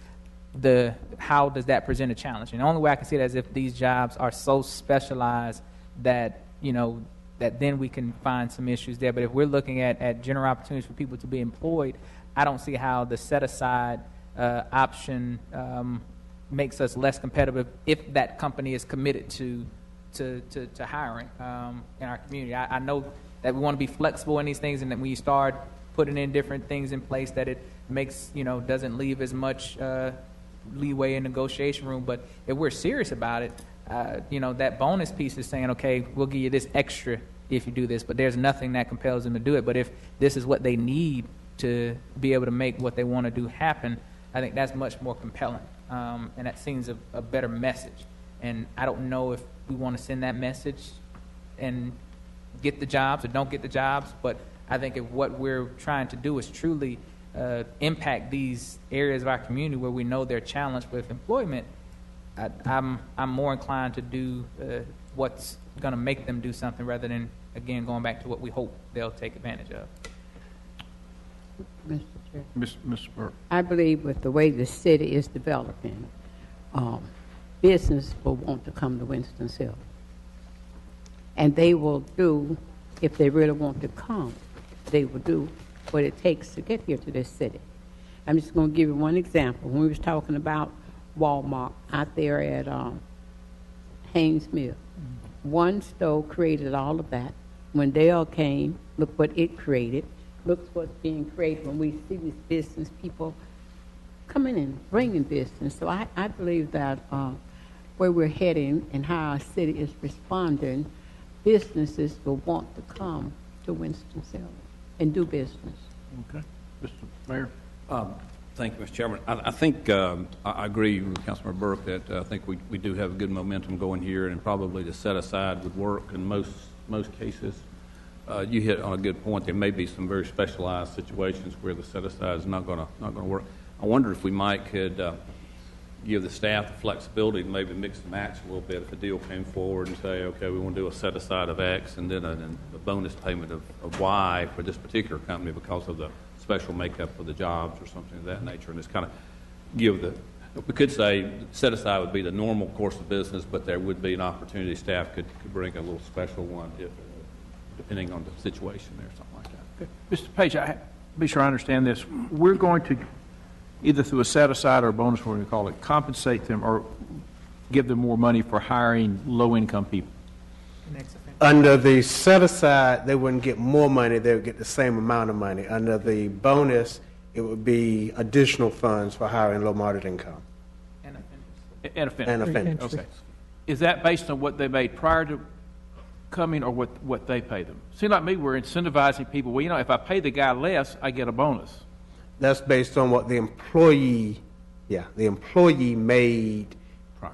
the how does that present a challenge? And the only way I can see it is if these jobs are so specialized that you know that then we can find some issues there. But if we're looking at, at general opportunities for people to be employed, I don't see how the set aside uh, option um, makes us less competitive if that company is committed to to, to, to hiring um, in our community. I, I know that we want to be flexible in these things, and that when you start putting in different things in place, that it makes you know doesn't leave as much uh, leeway in negotiation room. But if we're serious about it, uh, you know that bonus piece is saying, okay, we'll give you this extra if you do this, but there's nothing that compels them to do it. But if this is what they need to be able to make what they want to do happen, I think that's much more compelling, um, and that seems a, a better message. And I don't know if we want to send that message and get the jobs or don't get the jobs, but I think if what we're trying to do is truly uh, impact these areas of our community where we know they're challenged with employment, I, I'm I'm more inclined to do uh, what's going to make them do something rather than again going back to what we hope they'll take advantage of. Mr. Chair. Ms. Ms. Burke. I believe with the way the city is developing, um, business will want to come to Winston-Salem. And they will do, if they really want to come, they will do what it takes to get here to this city. I'm just going to give you one example. When we was talking about Walmart out there at um, Hanes Mill, one store created all of that. When they all came, look what it created. Look what's being created when we see these business people coming and bringing business. So I, I believe that uh, where we're heading and how our city is responding, businesses will want to come to Winston-Salem and do business. Okay. Mr. Mayor. Um, Thank you, Mr. Chairman. I, I think, um, I, I agree with Councilmember Burke that uh, I think we, we do have a good momentum going here and probably the set aside would work in most, most cases. Uh, you hit on a good point. There may be some very specialized situations where the set aside is not gonna, not gonna work. I wonder if we might could, uh, give the staff the flexibility to maybe mix and match a little bit if a deal came forward and say, okay, we want to do a set aside of X and then a, a bonus payment of, of Y for this particular company because of the special makeup of the jobs or something of that nature. And it's kind of give the, we could say set aside would be the normal course of business, but there would be an opportunity staff could, could bring a little special one if, depending on the situation there, something like that. Mr. Paige, I, be sure I understand this. We're going to, either through a set-aside or a bonus, whatever you call it, compensate them or give them more money for hiring low-income people. Under the set aside, they wouldn't get more money, they would get the same amount of money. Under the bonus, it would be additional funds for hiring low moderate income. And offenders. And offenders. Okay. Is that based on what they made prior to coming or what, what they pay them? Seems like me, we're incentivizing people, well, you know, if I pay the guy less, I get a bonus. That's based on what the employee, yeah, the employee made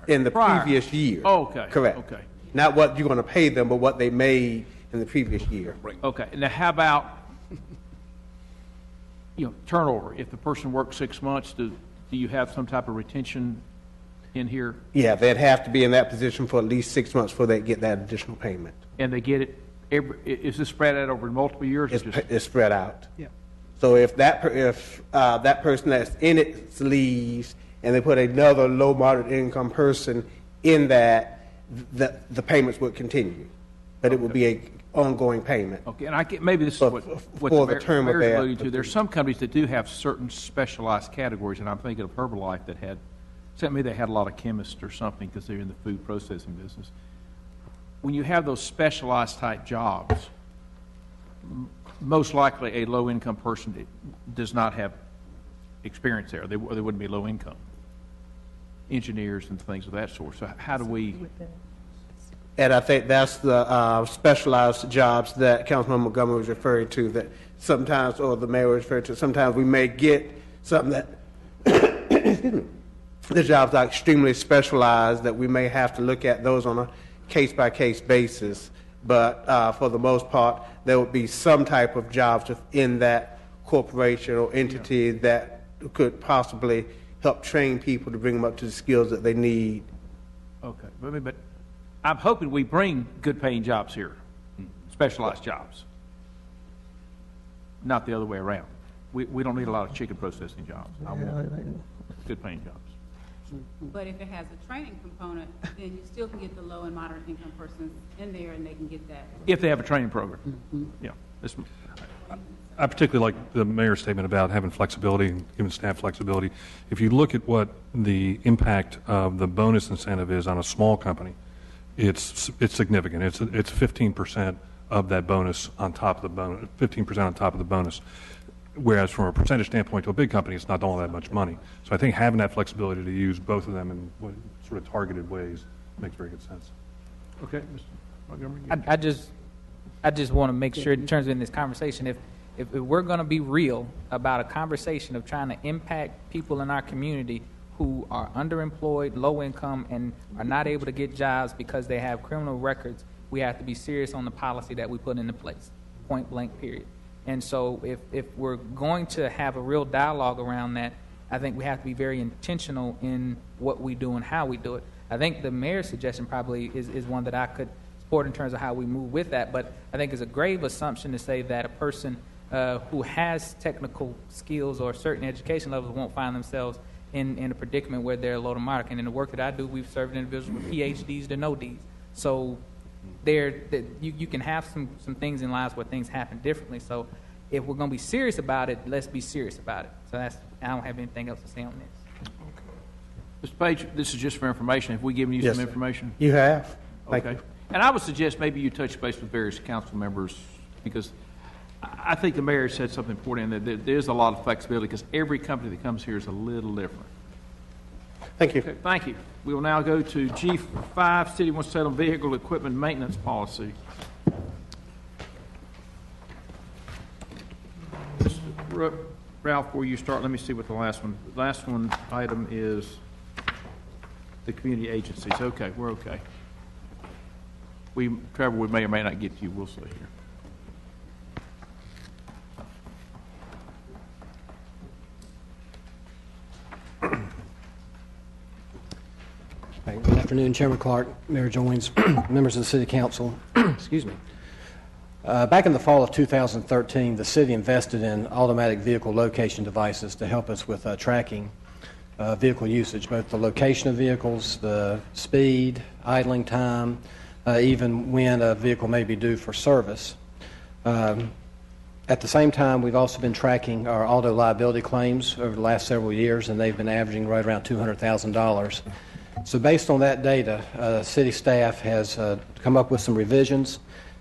in the Prior. previous year. Oh, okay, Correct. okay. Not what you're going to pay them, but what they made in the previous year. Okay, now how about, you know, turnover? If the person works six months, do, do you have some type of retention in here? Yeah, they'd have to be in that position for at least six months before they get that additional payment. And they get it every, i- is this spread out over multiple years? or It's, just- it's spread out. Yeah. So if that, per- if uh, that person that's in it leaves, and they put another low moderate income person in that, the, the payments would continue. But it would be a ongoing payment. Okay, and I get, maybe this is For- what, for what the the mayor- term of mayor's that- alluding to. There's some companies that do have certain specialized categories, and I'm thinking of Herbalife that had, sent me they had a lot of chemists or something because they're in the food processing business. When you have those specialized type jobs, m- most likely a low-income person that does not have experience there. They, w- they wouldn't be low income. Engineers and things of that sort. So how do we? And I think that's the uh, specialized jobs that Councilman Montgomery was referring to, that sometimes, or the mayor was referring to, sometimes we may get something that, excuse me, the jobs are extremely specialized, that we may have to look at those on a case-by-case basis. But uh, for the most part, there would be some type of jobs within that corporation or entity that could possibly help train people to bring them up to the skills that they need. Okay, but, but I'm hoping we bring good paying jobs here, specialized jobs. Not the other way around. We, we don't need a lot of chicken processing jobs. I want good paying jobs. But if it has a training component, then you still can get the low and moderate income persons in there and they can get that. If they have a training program. Mm-hmm. Yeah. This- I particularly like the mayor's statement about having flexibility and giving staff flexibility. If you look at what the impact of the bonus incentive is on a small company, it's it's significant. It's it's 15% of that bonus on top of the bonus, 15% on top of the bonus. Whereas from a percentage standpoint to a big company, it's not all that much money. So I think having that flexibility to use both of them in sort of targeted ways makes very good sense. Okay, Mr. Montgomery? I, I just, I just want to make sure in terms of in this conversation, if, if, if we're going to be real about a conversation of trying to impact people in our community who are underemployed, low income, and are not able to get jobs because they have criminal records, we have to be serious on the policy that we put into place, point blank, period. And so if, if we're going to have a real dialogue around that, I think we have to be very intentional in what we do and how we do it. I think the mayor's suggestion probably is, is one that I could support in terms of how we move with that, but I think it's a grave assumption to say that a person uh, who has technical skills or certain education levels won't find themselves in, in a predicament where they're low to moderate. And in the work that I do, we've served individuals with PhDs to no Ds. So there, that you, you can have some, some things in lives where things happen differently. So if we're going to be serious about it, let's be serious about it. So that's, I don't have anything else to say on this. Mr. Paige, this is just for information. Have we given you Yes, some sir. information? You have. Thank Okay. you. And I would suggest maybe you touch base with various council members, because I think the mayor said something important, that there- there's a lot of flexibility, because every company that comes here is a little different. Thank you. Okay, thank you. We will now go to G5, City to settle vehicle equipment maintenance policy. Mr. Ralph, before you start, let me see what the last one, the last one item is the community agencies. Okay, we're okay. We, Trevor, we may or may not get to you, we'll see here. Right, Good afternoon, Chairman Clark, Mayor Joines, members of the City Council. Excuse me. Uh, Back in the fall of 2013, the city invested in automatic vehicle location devices to help us with uh, tracking uh, vehicle usage, both the location of vehicles, the speed, idling time, uh, even when a vehicle may be due for service. Um, At the same time, we've also been tracking our auto liability claims over the last several years, and they've been averaging right around $200,000. So based on that data, uh, city staff has uh, come up with some revisions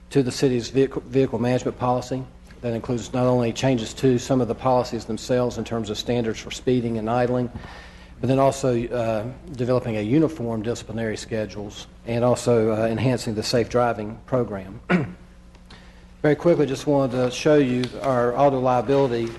to the city's vehicle, vehicle management policy. That includes not only changes to some of the policies themselves in terms of standards for speeding and idling, but then also uh, developing a uniform disciplinary schedules and also uh, enhancing the safe driving program. Very quickly, just wanted to show you our auto liability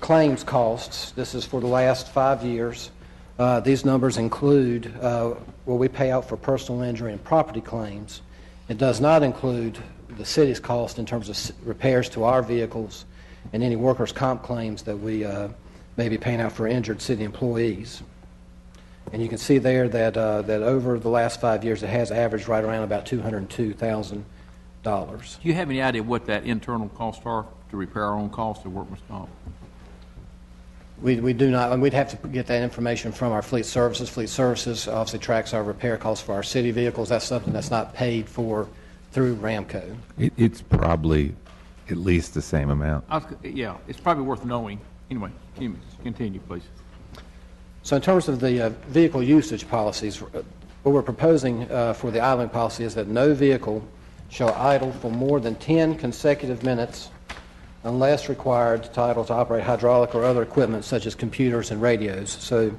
claims costs. This is for the last five years. Uh, These numbers include uh, what we pay out for personal injury and property claims. It does not include the city's cost in terms of repairs to our vehicles and any workers' comp claims that we uh, may be paying out for injured city employees. And you can see there that, uh, that over the last five years, it has averaged right around about $202,000. Do you have any idea what that internal costs are to repair our own costs of workman's comp? We, we do not, and we'd have to get that information from our fleet services. Fleet services obviously tracks our repair costs for our city vehicles. That's something that's not paid for through Ramco. It, it's probably at least the same amount. I was, yeah, it's probably worth knowing. Anyway, continue- continue, please. So in terms of the uh, vehicle usage policies, uh, what we're proposing uh, for the idling policy is that no vehicle shall idle for more than 10 consecutive minutes unless required to idle to operate hydraulic or other equipment such as computers and radios. So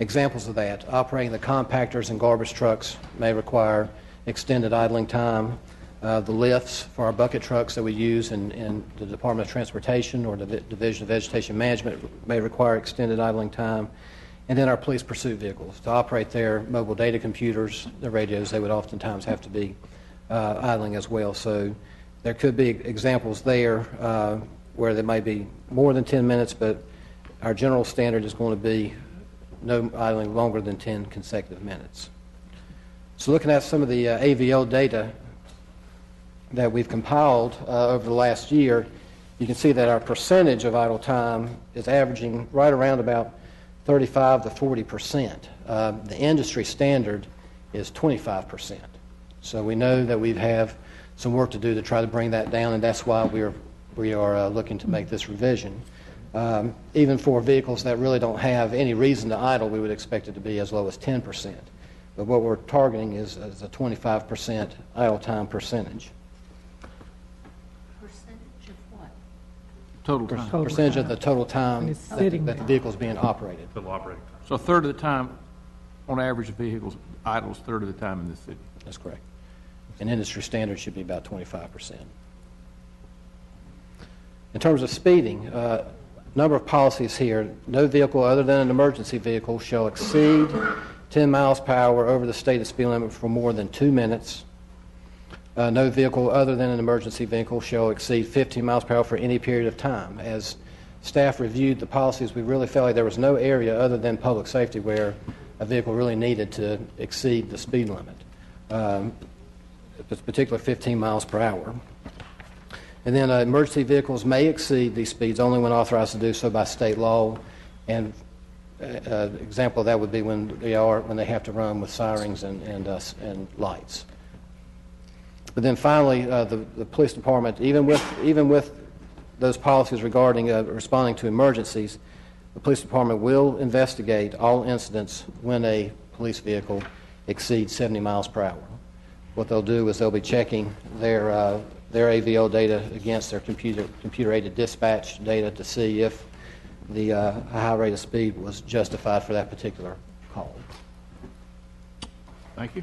examples of that, operating the compactors and garbage trucks may require extended idling time. Uh, The lifts for our bucket trucks that we use in, in the Department of Transportation or the Vi- Division of Vegetation Management may require extended idling time. And then our police pursuit vehicles. To operate their mobile data computers, the radios, they would oftentimes have to be uh, idling as well. So there could be examples there uh, where there may be more than 10 minutes, but our general standard is going to be no idling longer than 10 consecutive minutes. So looking at some of the uh, AVL data that we've compiled uh, over the last year, you can see that our percentage of idle time is averaging right around about 35 to 40 percent. Uh, the industry standard is 25 percent. So we know that we have some work to do to try to bring that down, and that's why we are we are uh, looking to make this revision. Um, even for vehicles that really don't have any reason to idle, we would expect it to be as low as 10 percent. But what we're targeting is, is a 25 percent idle time percentage. Percentage of what? Total Per- time. Percentage of the total time When it's that, sitting that the there. vehicle's being operated. Total operating time. So a third of the time, on average, the vehicles idles a third of the time in this city. That's correct. And industry standard should be about 25%. In terms of speeding, uh, number of policies here, no vehicle other than an emergency vehicle shall exceed 10 miles per hour over the stated speed limit for more than two minutes. Uh, No vehicle other than an emergency vehicle shall exceed 15 miles per hour for any period of time. As staff reviewed the policies, we really felt like there was no area other than public safety where a vehicle really needed to exceed the speed limit, um, it's particularly 15 miles per hour. And then uh, emergency vehicles may exceed these speeds only when authorized to do so by state law. And uh, uh, example of that would be when they are when they have to run with sirens and and, uh, and lights. But then finally, uh, the, the police department, even with even with those policies regarding uh, responding to emergencies, the police department will investigate all incidents when a police vehicle exceeds 70 miles per hour. What they'll do is they'll be checking their uh, their AVL data against their computer computer aided dispatch data to see if the uh, high rate of speed was justified for that particular call. Thank you.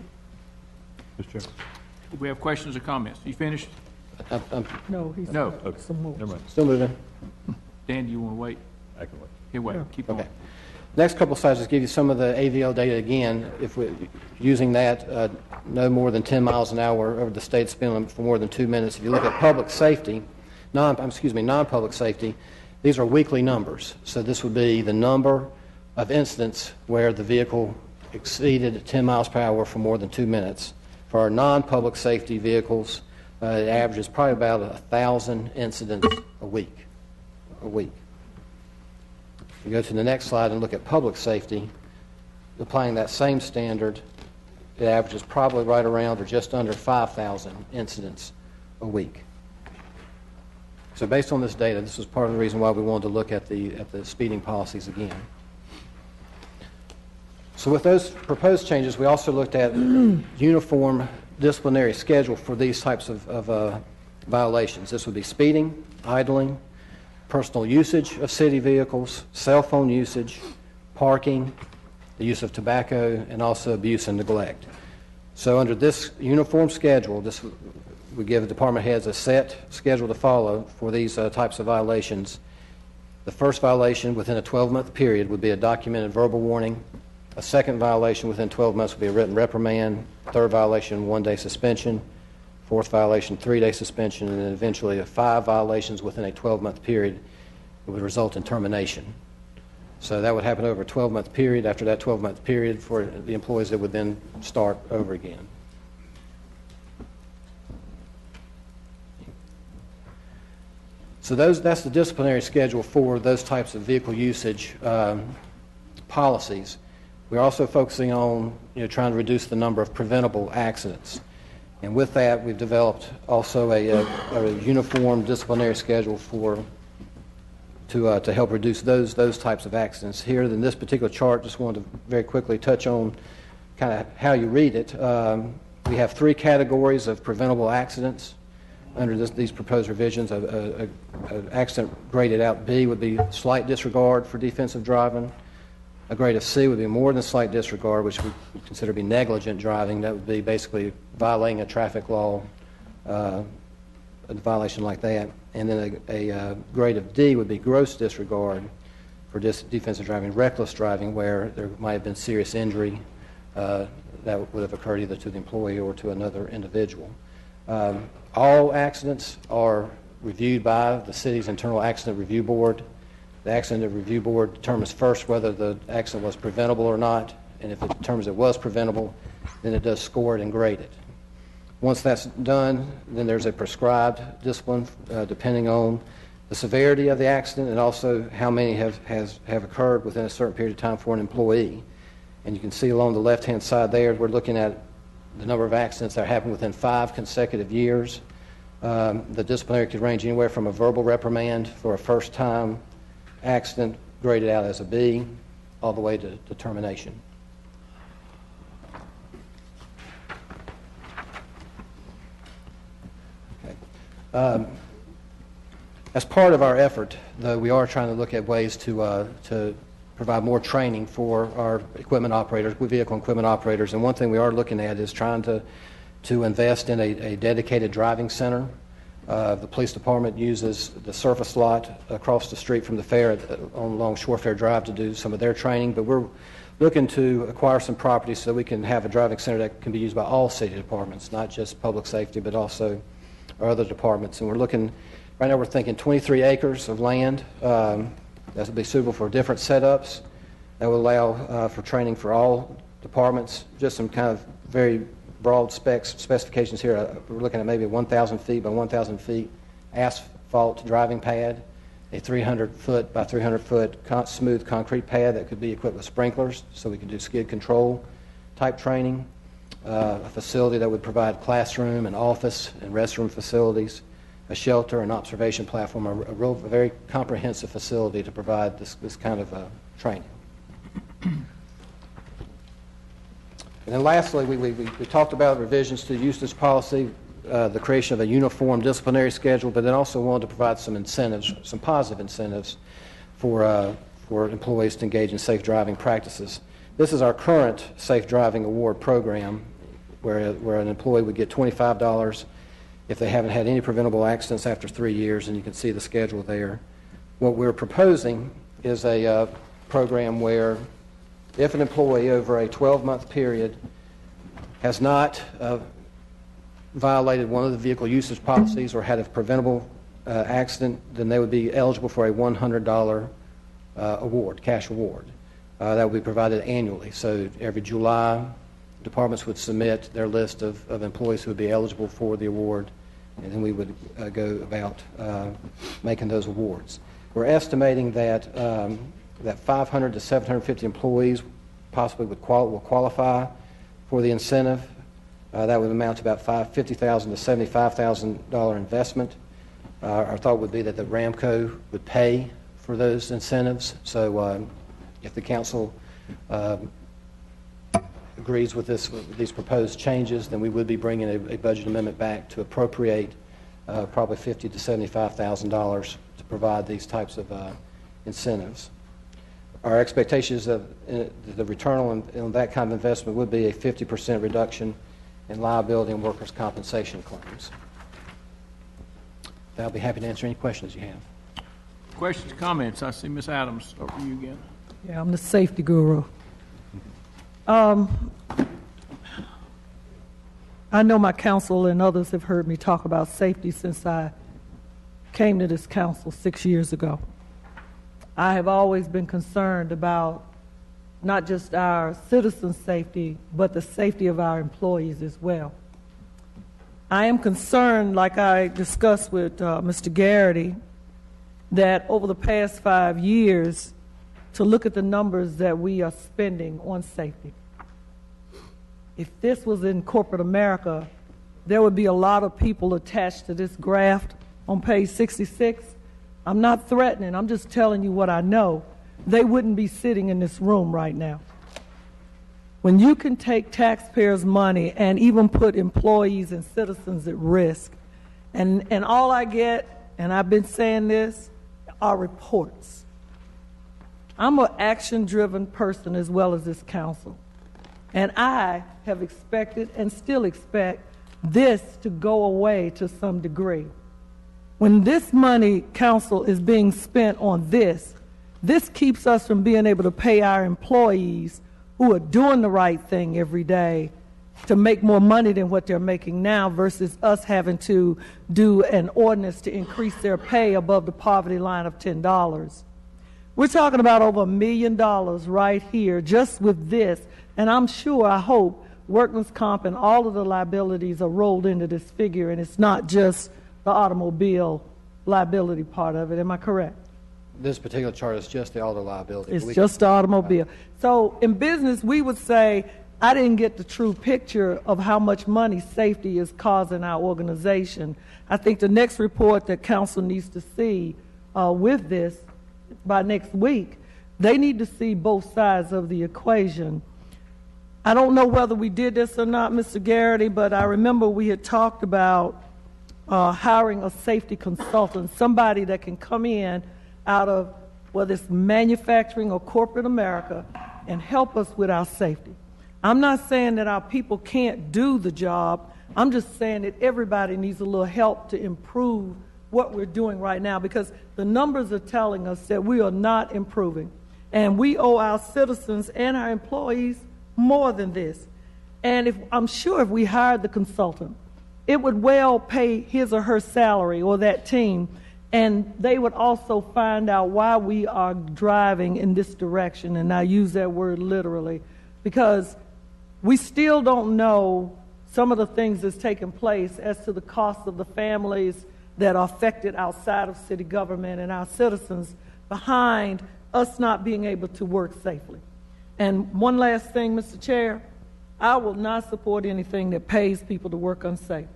Mr. Chairman? Do we have questions or comments? You finished? I'm, I'm No, he's No. got some more. Never mind. still moving. Dan, do you want to wait? I can wait. Here, wait, keep going. Okay. Next couple slides just give you some of the AVL data again. If we're using that, uh, no more than 10 miles an hour over the state speed limit for more than two minutes. If you look at public safety, non, excuse me, non-public safety, these are weekly numbers. So this would be the number of incidents where the vehicle exceeded 10 miles per hour for more than two minutes. For our non-public safety vehicles, uh, it averages probably about a thousand incidents a week. A week. You go to the next slide and look at public safety, applying that same standard, it averages probably right around or just under 5,000 incidents a week. So based on this data, this was part of the reason why we wanted to look at the, at the speeding policies again. So with those proposed changes, we also looked at uniform disciplinary schedule for these types of, of uh, violations. This would be speeding, idling, personal usage of city vehicles, cell phone usage, parking, the use of tobacco, and also abuse and neglect. So under this uniform schedule, this would give the department heads a set schedule to follow for these uh, types of violations. The first violation within a 12-month period would be a documented verbal warning. A second violation within 12 months would be a written reprimand. Third violation, one-day suspension. Fourth violation, three-day suspension, and then eventually a five violations within a 12-month period it would result in termination. So that would happen over a 12-month period. After that 12-month period, for the employees, it would then start over again. So those, that's the disciplinary schedule for those types of vehicle usage um, policies. We're also focusing on you know, trying to reduce the number of preventable accidents. And with that, we've developed also a, a, a uniform disciplinary schedule for to, uh, to help reduce those, those types of accidents. Here in this particular chart, just wanted to very quickly touch on kind of how you read it. Um, we have three categories of preventable accidents under this, these proposed revisions. An accident graded out B would be slight disregard for defensive driving. A grade of C would be more than slight disregard, which we consider to be negligent driving. That would be basically violating a traffic law, uh, a violation like that. And then a, a uh, grade of D would be gross disregard for dis- defensive driving, reckless driving, where there might have been serious injury uh, that would have occurred either to the employee or to another individual. Um, all accidents are reviewed by the city's internal accident review board. The accident review board determines first whether the accident was preventable or not, and if it determines it was preventable, then it does score it and grade it. Once that's done, then there's a prescribed discipline uh, depending on the severity of the accident and also how many have, has, have occurred within a certain period of time for an employee. And you can see along the left-hand side there, we're looking at the number of accidents that happened within five consecutive years. Um, the disciplinary could range anywhere from a verbal reprimand for a first-time accident graded out as a B all the way to, to termination. Okay. Um, as part of our effort, though, we are trying to look at ways to, uh, to provide more training for our equipment operators, vehicle equipment operators. And one thing we are looking at is trying to, to invest in a, a dedicated driving center. Uh, the police department uses the surface lot across the street from the fair on along Shorefair Drive to do some of their training. But we're looking to acquire some property so we can have a driving center that can be used by all city departments, not just public safety, but also our other departments. And we're looking, right now we're thinking 23 acres of land. Um, that would be suitable for different setups. That will allow uh, for training for all departments. Just some kind of very broad specs specifications here. Uh, we're looking at maybe 1,000 feet by 1,000 feet asphalt driving pad, a 300 foot by 300 foot con- smooth concrete pad that could be equipped with sprinklers, so we could do skid control type training. Uh, a facility that would provide classroom and office and restroom facilities a shelter, an observation platform, a, a, real, a very comprehensive facility to provide this, this kind of uh, training. And then lastly, we, we, we talked about revisions to the usage policy, uh, the creation of a uniform disciplinary schedule, but then also wanted to provide some incentives, some positive incentives for, uh, for employees to engage in safe driving practices. This is our current Safe Driving Award program, where, where an employee would get $25 if they haven't had any preventable accidents after three years, and you can see the schedule there. What we're proposing is a uh, program where if an employee over a 12-month period has not uh, violated one of the vehicle usage policies or had a preventable uh, accident, then they would be eligible for a $100 uh, award, cash award. Uh, That would be provided annually. So every July, departments would submit their list of of employees who would be eligible for the award, and then we would uh, go about uh, making those awards. We're estimating that um, that 500 to 750 employees possibly would qual- will qualify for the incentive. Uh, That would amount to about five- 50,000 to $75,000 investment. Uh, Our thought would be that the Ramco would pay for those incentives. So um, if the council um, agrees with this, with these proposed changes, then we would be bringing a a budget amendment back to appropriate uh, probably 50,000 to $75,000 to provide these types of uh, incentives. Our expectation is that uh, the return on on that kind of investment would be a 50% reduction in liability and workers' compensation claims. I'll be happy to answer any questions you have. Questions, comments? I see Ms. Adams. Over to you again. Yeah, I'm the safety guru. Um, I know my council and others have heard me talk about safety since I came to this council six years ago. I have always been concerned about not just our citizens' safety, but the safety of our employees as well. I am concerned, like I discussed with uh, Mr. Garrity, that over the past five years, to look at the numbers that we are spending on safety. If this was in corporate America, there would be a lot of people attached to this graph on page 66. I'm not threatening, I'm just telling you what I know. They wouldn't be sitting in this room right now. When you can take taxpayers' money and even put employees and citizens at risk, and, and all I get, and I've been saying this, are reports. I'm an action driven person as well as this council. And I have expected and still expect this to go away to some degree. When this money, council, is being spent on this, this keeps us from being able to pay our employees who are doing the right thing every day to make more money than what they're making now versus us having to do an ordinance to increase their pay above the poverty line of $10. We're talking about over a million dollars right here just with this. And I'm sure, I hope, workman's comp and all of the liabilities are rolled into this figure and it's not just the automobile liability part of it. Am I correct? This particular chart is just the auto liability. It's We- just the automobile. So in business, we would say, I didn't get the true picture of how much money safety is causing our organization. I think the next report that council needs to see uh, with this by next week, they need to see both sides of the equation. I don't know whether we did this or not, Mr. Garrity, but I remember we had talked about uh, hiring a safety consultant, somebody that can come in out of whether it's manufacturing or corporate America and help us with our safety. I'm not saying that our people can't do the job. I'm just saying that everybody needs a little help to improve what we're doing right now because the numbers are telling us that we are not improving. And we owe our citizens and our employees more than this. And if, I'm sure if we hired the consultant, it would well pay his or her salary or that team, and they would also find out why we are driving in this direction. And I use that word literally because we still don't know some of the things that's taking place as to the cost of the families that are affected outside of city government and our citizens behind us not being able to work safely. And one last thing, Mr. Chair, I will not support anything that pays people to work unsafe.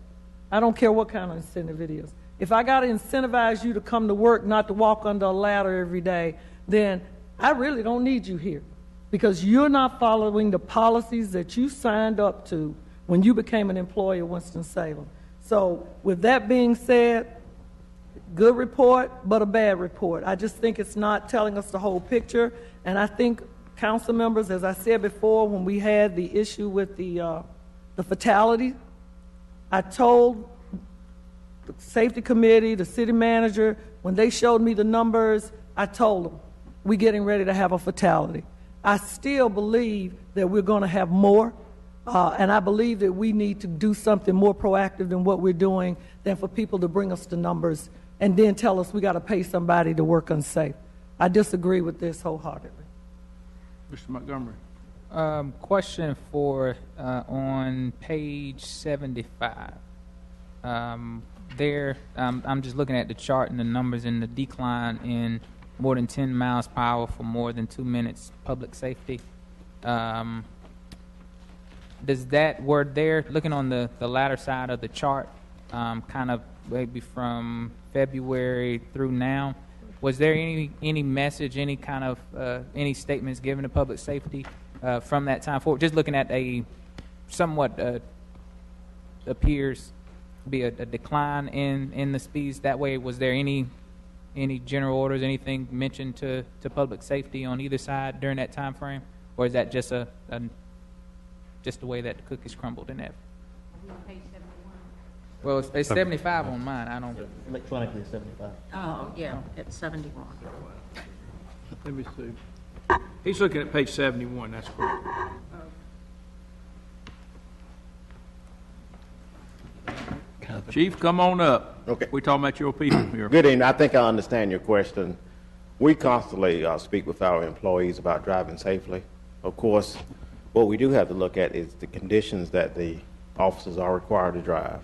I don't care what kind of incentive it is. If I got to incentivize you to come to work, not to walk under a ladder every day, then I really don't need you here because you're not following the policies that you signed up to when you became an employee of Winston-Salem. So with that being said, good report, but a bad report. I just think it's not telling us the whole picture. And I think council members, as I said before, when we had the issue with the, uh, the fatality, I told the safety committee, the city manager, when they showed me the numbers, I told them, we're getting ready to have a fatality. I still believe that we're going to have more, uh, and I believe that we need to do something more proactive than what we're doing than for people to bring us the numbers and then tell us we got to pay somebody to work unsafe. I disagree with this wholeheartedly. Mr. Montgomery. Um, question for uh, on page 75. Um, there, um, I'm just looking at the chart and the numbers and the decline in more than 10 miles per hour for more than two minutes public safety. Um, does that word there, looking on the, the latter side of the chart, um, kind of maybe from February through now, was there any any message, any kind of uh, any statements given to public safety uh, from that time forward? Just looking at a somewhat uh, appears to be a, a decline in in the speeds. That way, was there any any general orders, anything mentioned to, to public safety on either side during that time frame, or is that just a, a just the way that the cookies crumbled in that? Well, it's, it's 75 on mine. I don't. Electronically, it's 75. Oh, yeah, it's 71. Let me see. He's looking at page 71, that's correct. Chief, come on up. Okay. We're talking about your people here. Good evening. I think I understand your question. We constantly uh, speak with our employees about driving safely. Of course, what we do have to look at is the conditions that the officers are required to drive.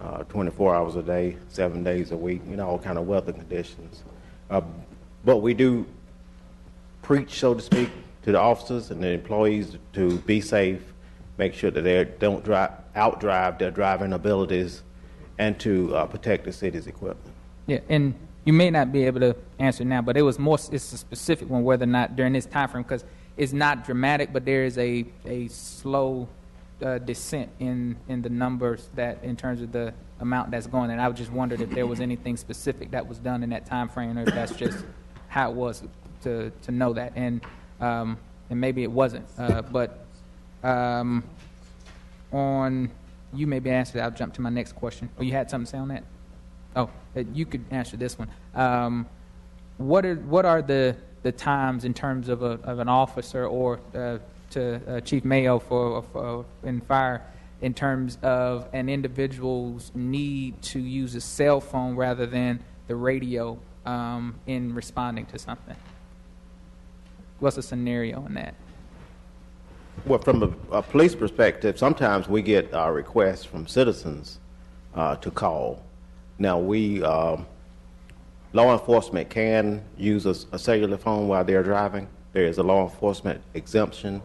Uh, 24 hours a day, seven days a week, you know, all kind of weather conditions. Uh, but we do preach, so to speak, to the officers and the employees to be safe, make sure that they don't drive, outdrive their driving abilities, and to uh, protect the city's equipment. Yeah, and you may not be able to answer now, but it was more. It's a specific one whether or not during this time frame because it's not dramatic, but there is a a slow uh, descent in in the numbers that in terms of the amount that's going. And I just wondered if there was anything specific that was done in that time frame, or if that's just how it was to to know that. And um, and maybe it wasn't, uh, but um, on you maybe answered. I'll jump to my next question. Oh, you had something to say on that? Oh, uh, you could answer this one. Um, what are what are the the times in terms of a, of an officer or uh, to uh, Chief Mayo for, for in fire in terms of an individual's need to use a cell phone rather than the radio um, in responding to something? What's the scenario in that? Well, from a, a police perspective, sometimes we get uh, requests from citizens uh, to call. Now, we, um, law enforcement can use a, a cellular phone while they're driving. There is a law enforcement exemption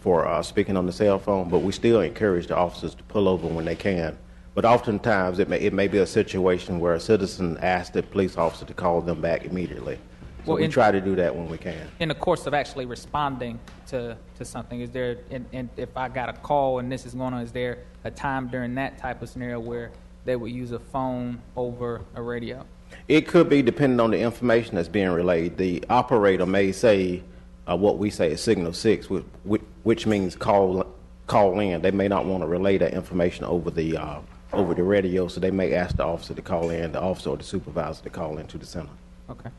for uh, speaking on the cell phone, but we still encourage the officers to pull over when they can. But oftentimes, it may, it may be a situation where a citizen asks the police officer to call them back immediately. So Well, we in- try to do that when we can. in the course of actually responding to, to something, is there, and, and if I got a call and this is going on, is there a time during that type of scenario where they would use a phone over a radio? It could be depending on the information that's being relayed. The operator may say uh, what we say is signal six, which, which means call call in. They may not want to relay that information over the uh, over the radio, so they may ask the officer to call in, the officer or the supervisor to call into the center. Okay.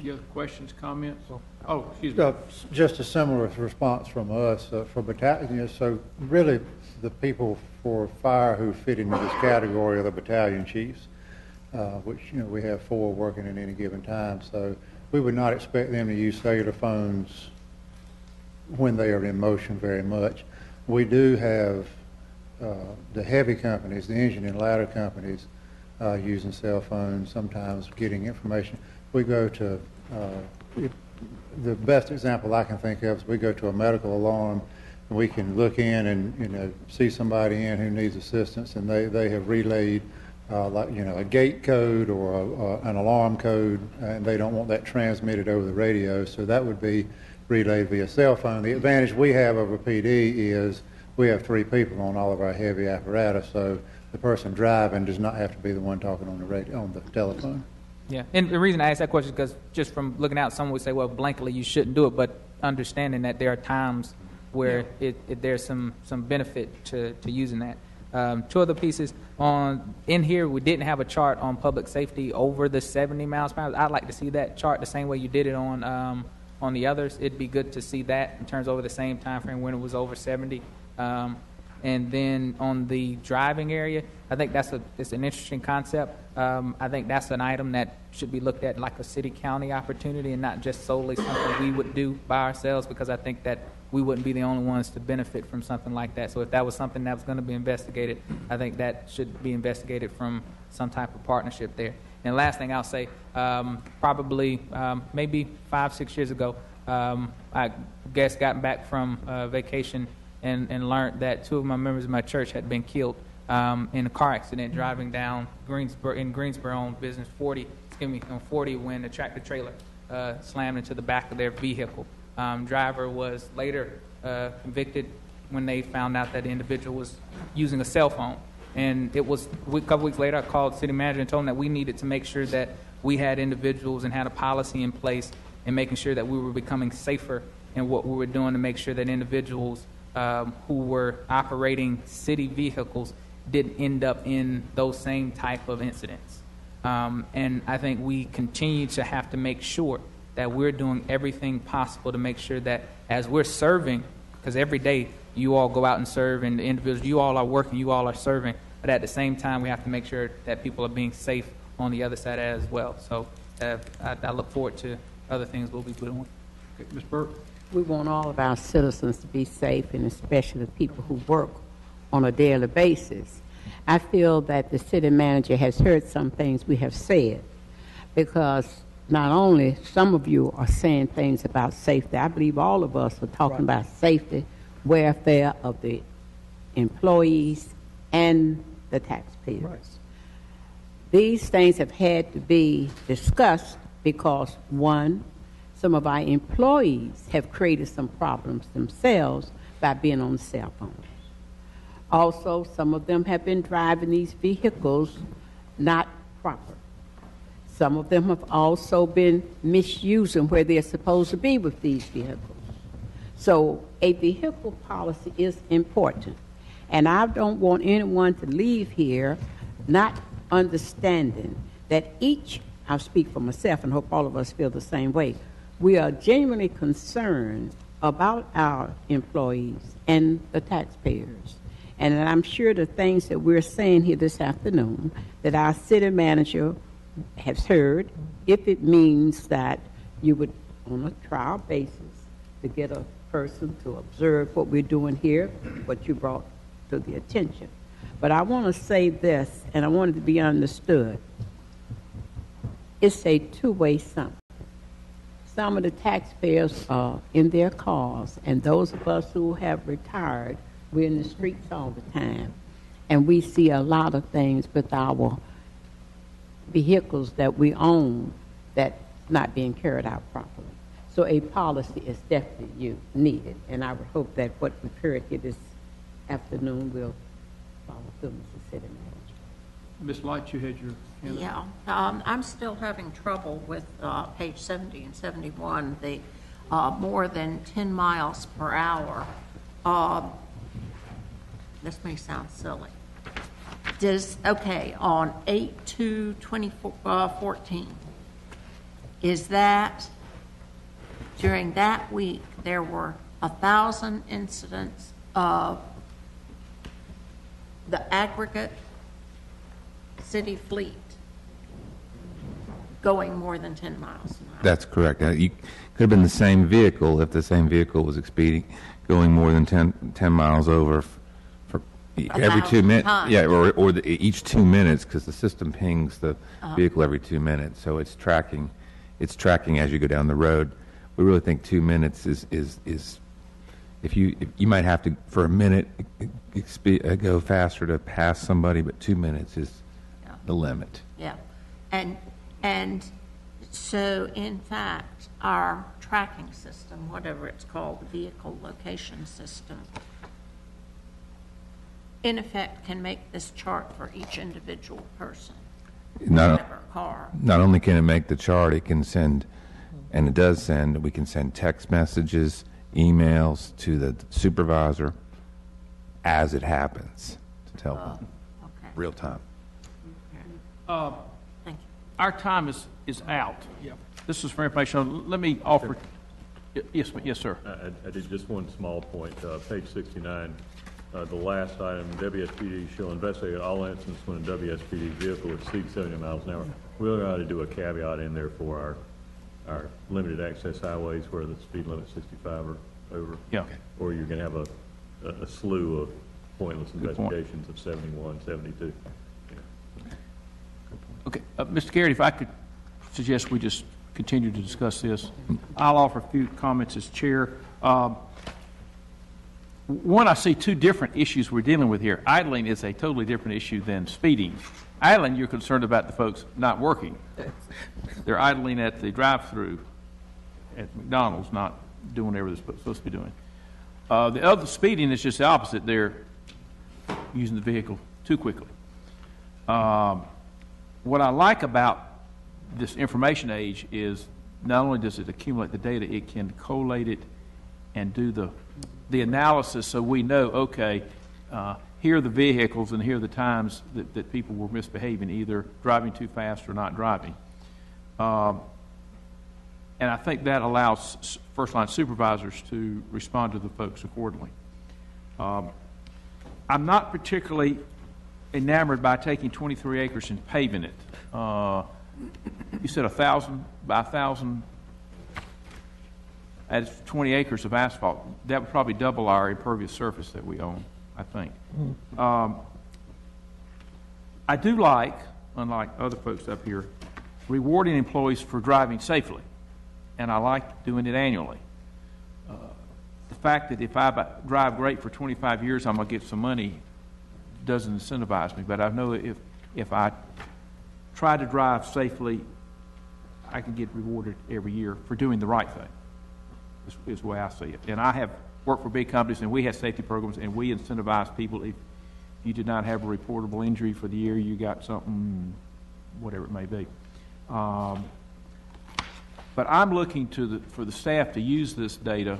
You have questions, comments? Oh, excuse me. Uh, Just a similar response from us, uh, for battalion, so really, the people for fire who fit into this category are the battalion chiefs, uh, which, you know, we have four working at any given time, so we would not expect them to use cellular phones when they are in motion very much. We do have uh, the heavy companies, the engine and ladder companies, uh, using cell phones, sometimes getting information. We go to, uh, it- the best example I can think of is we go to a medical alarm, and we can look in and, you know, see somebody in who needs assistance, and they, they have relayed, uh, like, you know, a gate code or a, an alarm code, and they don't want that transmitted over the radio, so that would be relayed via cell phone. The advantage we have over PD is we have three people on all of our heavy apparatus, so the person driving does not have to be the one talking on the radio, on the telephone. Yeah, and the reason I ask that question is because just from looking out, someone would say, well, blankly, you shouldn't do it, but understanding that there are times where it, it, there's some, some benefit to, to using that. Um, two other pieces on in here, we didn't have a chart on public safety over the 70 miles per hour. I'd like to see that chart the same way you did it on um, on the others. It'd be good to see that in terms over the same time frame when it was over 70. Um, and then on the driving area, I think that's a it's an interesting concept. Um, I think that's an item that should be looked at like a city county opportunity and not just solely something we would do by ourselves because I think that we wouldn't be the only ones to benefit from something like that. So if that was something that was going to be investigated, I think that should be investigated from some type of partnership there. And last thing I'll say, um, probably um, maybe five, six years ago, um, I guess got back from uh, vacation and, and learned that two of my members of my church had been killed um, in a car accident driving down Greensboro in Greensboro on Business 40, excuse me, on 40 when a tractor trailer uh, slammed into the back of their vehicle. Um, driver was later uh, convicted when they found out that the individual was using a cell phone. And it was a couple weeks later, I called city manager and told him that we needed to make sure that we had individuals and had a policy in place and making sure that we were becoming safer in what we were doing to make sure that individuals um, who were operating city vehicles didn't end up in those same type of incidents. Um, and I think we continue to have to make sure that we're doing everything possible to make sure that as we're serving, because every day you all go out and serve, and the individuals, you all are working, you all are serving, but at the same time, we have to make sure that people are being safe on the other side as well. So uh, I, I look forward to other things we'll be doing. Okay, Ms. Burke? We want all of our citizens to be safe, and especially the people who work on a daily basis. I feel that the city manager has heard some things we have said because not only some of you are saying things about safety, I believe all of us are talking about safety, welfare of the employees and the taxpayers. These things have had to be discussed because, one, some of our employees have created some problems themselves by being on cell phones. Also, some of them have been driving these vehicles not proper. Some of them have also been misusing where they're supposed to be with these vehicles. So, a vehicle policy is important. And I don't want anyone to leave here not understanding that each, I'll speak for myself and hope all of us feel the same way, we are genuinely concerned about our employees and the taxpayers. And I'm sure the things that we're saying here this afternoon that our city manager has heard, if it means that you would, on a trial basis, to get a person to observe what we're doing here, what you brought to the attention. But I want to say this, and I want it to be understood. It's a two-way something. Some of the taxpayers are in their cars, and those of us who have retired, we're in the streets all the time. And we see a lot of things with our vehicles that we own that's not being carried out properly. So a policy is definitely you- needed, and I would hope that what we've heard here this afternoon we will follow through, Mr. City Manager. Ms. Leight, you had your hand up. Yeah, um, I'm still having trouble with, uh, page seventy and seventy-one, the, uh, more than ten miles per hour. Um, this may sound silly. Does, okay, on eight to twenty-four, uh, fourteen, is that, during that week, there were a thousand incidents of the aggregate city fleet going more than 10 miles an hour. That's correct. Uh, You could have been the same vehicle if the same vehicle was expeding, going more than 10, 10 miles over f- for every two thousand minutes. times. Yeah, or, or the, each two minutes because the system pings the Uh-huh. vehicle every two minutes. So it's tracking, it's tracking as you go down the road. We really think two minutes is, is, is if you, if you might have to, for a minute, uh, go faster to pass somebody, but two minutes is the limit. Yeah, and, and so in fact, our tracking system, whatever it's called, the vehicle location system, in effect can make this chart for each individual person, Not, whatever car. not only can it make the chart, it can send, and it does send, we can send text messages, emails to the supervisor as it happens. It's helping. Okay. Real time. Uh, Thank you. Our time is, is out. This is for information. Let me offer, Y- yes, ma- yes, sir. I, I- I did just one small point, uh, page sixty-nine, uh, the last item, WSPD shall investigate all incidents when a WSPD vehicle exceeds seventy miles an hour. We're going to do a caveat in there for our, our limited access highways where the speed limit's sixty-five or over. Yeah. Or you're going to have a, a- a slew of pointless Good point. investigations of 71, 72. Okay, uh, Mr. Garrett, if I could suggest we just continue to discuss this. I'll offer a few comments as chair. Um, One, I see two different issues we're dealing with here. Idling is a totally different issue than speeding. Idling, you're concerned about the folks not working. They're idling at the drive-through at McDonald's, not doing whatever they're supposed to be doing. Uh, The other, speeding is just the opposite. They're using the vehicle too quickly. Um, What I like about this information age is not only does it accumulate the data, it can collate it and do the, the analysis so we know, okay, uh, here are the vehicles and here are the times that, that people were misbehaving, either driving too fast or not driving. Um, and I think that allows first-line supervisors to respond to the folks accordingly. Um, I'm not particularly enamored by taking 23 acres and paving it. Uh, You said a 1,000 by a 1,000, that's 20 acres of asphalt. That would probably double our impervious surface that we own, I think. Um, I do like, unlike other folks up here, rewarding employees for driving safely, and I like doing it annually. Uh, The fact that if I drive great for 25 years, I'm going to get some money doesn't incentivize me, but I know if, if I try to drive safely, I can get rewarded every year for doing the right thing, is, is the way I see it. And I have worked for big companies, and we had safety programs, and we incentivize people if you did not have a reportable injury for the year, you got something, whatever it may be. Um, But I'm looking to the, for the staff to use this data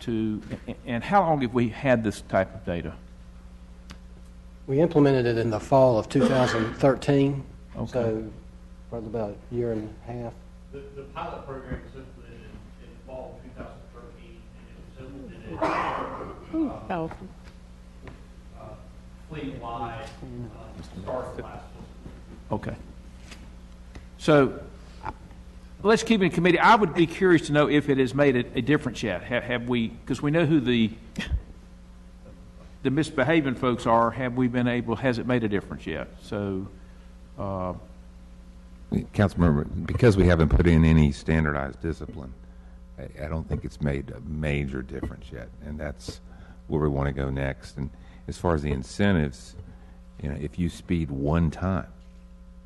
to, and how long have we had this type of data? We implemented it in the fall of 2013, okay. so probably about a year and a half. The, the pilot program was implemented in the fall of 2013, uh, fleet-wide. Okay. So, let's keep it in committee. I would be curious to know if it has made a, a difference yet. Have, have we, because we know who the, the misbehaving folks are, have we been able, has it made a difference yet? So, uh, Councilmember, because we haven't put in any standardized discipline, I, I don't think it's made a major difference yet, and that's where we want to go next. And as far as the incentives, you know, if you speed one time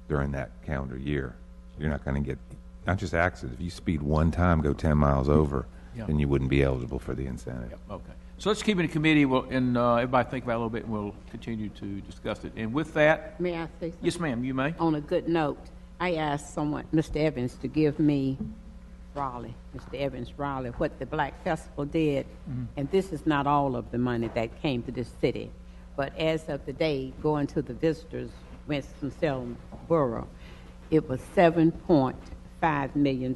during that calendar year, you're not going to get, not just accidents, if you speed one time, go 10 miles over, Yeah. then you wouldn't be eligible for the incentive. okay. So let's keep it in committee, we'll, and, uh, everybody think about it a little bit, and we'll continue to discuss it. And with that, May I say something? yes, ma'am, you may. On a good note, I asked someone, Mr. Evans, to give me Raleigh, Mr. Evans Raleigh, what the Black Festival did, Mhm. and this is not all of the money that came to this city, but as of the day, going to the visitors, Winston-Salem Bureau, it was $7.5 million.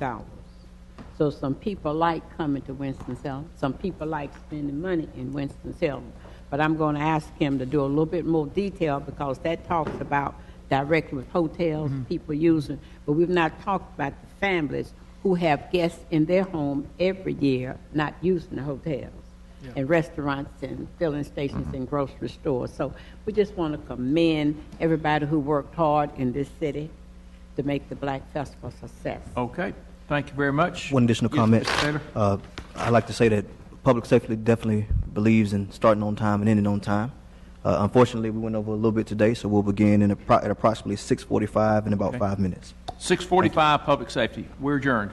So some people like coming to Winston-Salem, some people like spending money in Winston-Salem. But I'm going to ask him to do a little bit more detail because that talks about directly with hotels, people using, but we've not talked about the families who have guests in their home every year not using the hotels and restaurants and filling stations and grocery stores. So we just want to commend everybody who worked hard in this city to make the Black Festival a success. Okay, thank you very much. One additional Yes, comment. Uh, I'd like to say that public safety definitely believes in starting on time and ending on time. Uh, unfortunately, we went over a little bit today, so we'll begin in appro- at approximately 6:45 in about Okay. five minutes. 645, public safety. We're adjourned.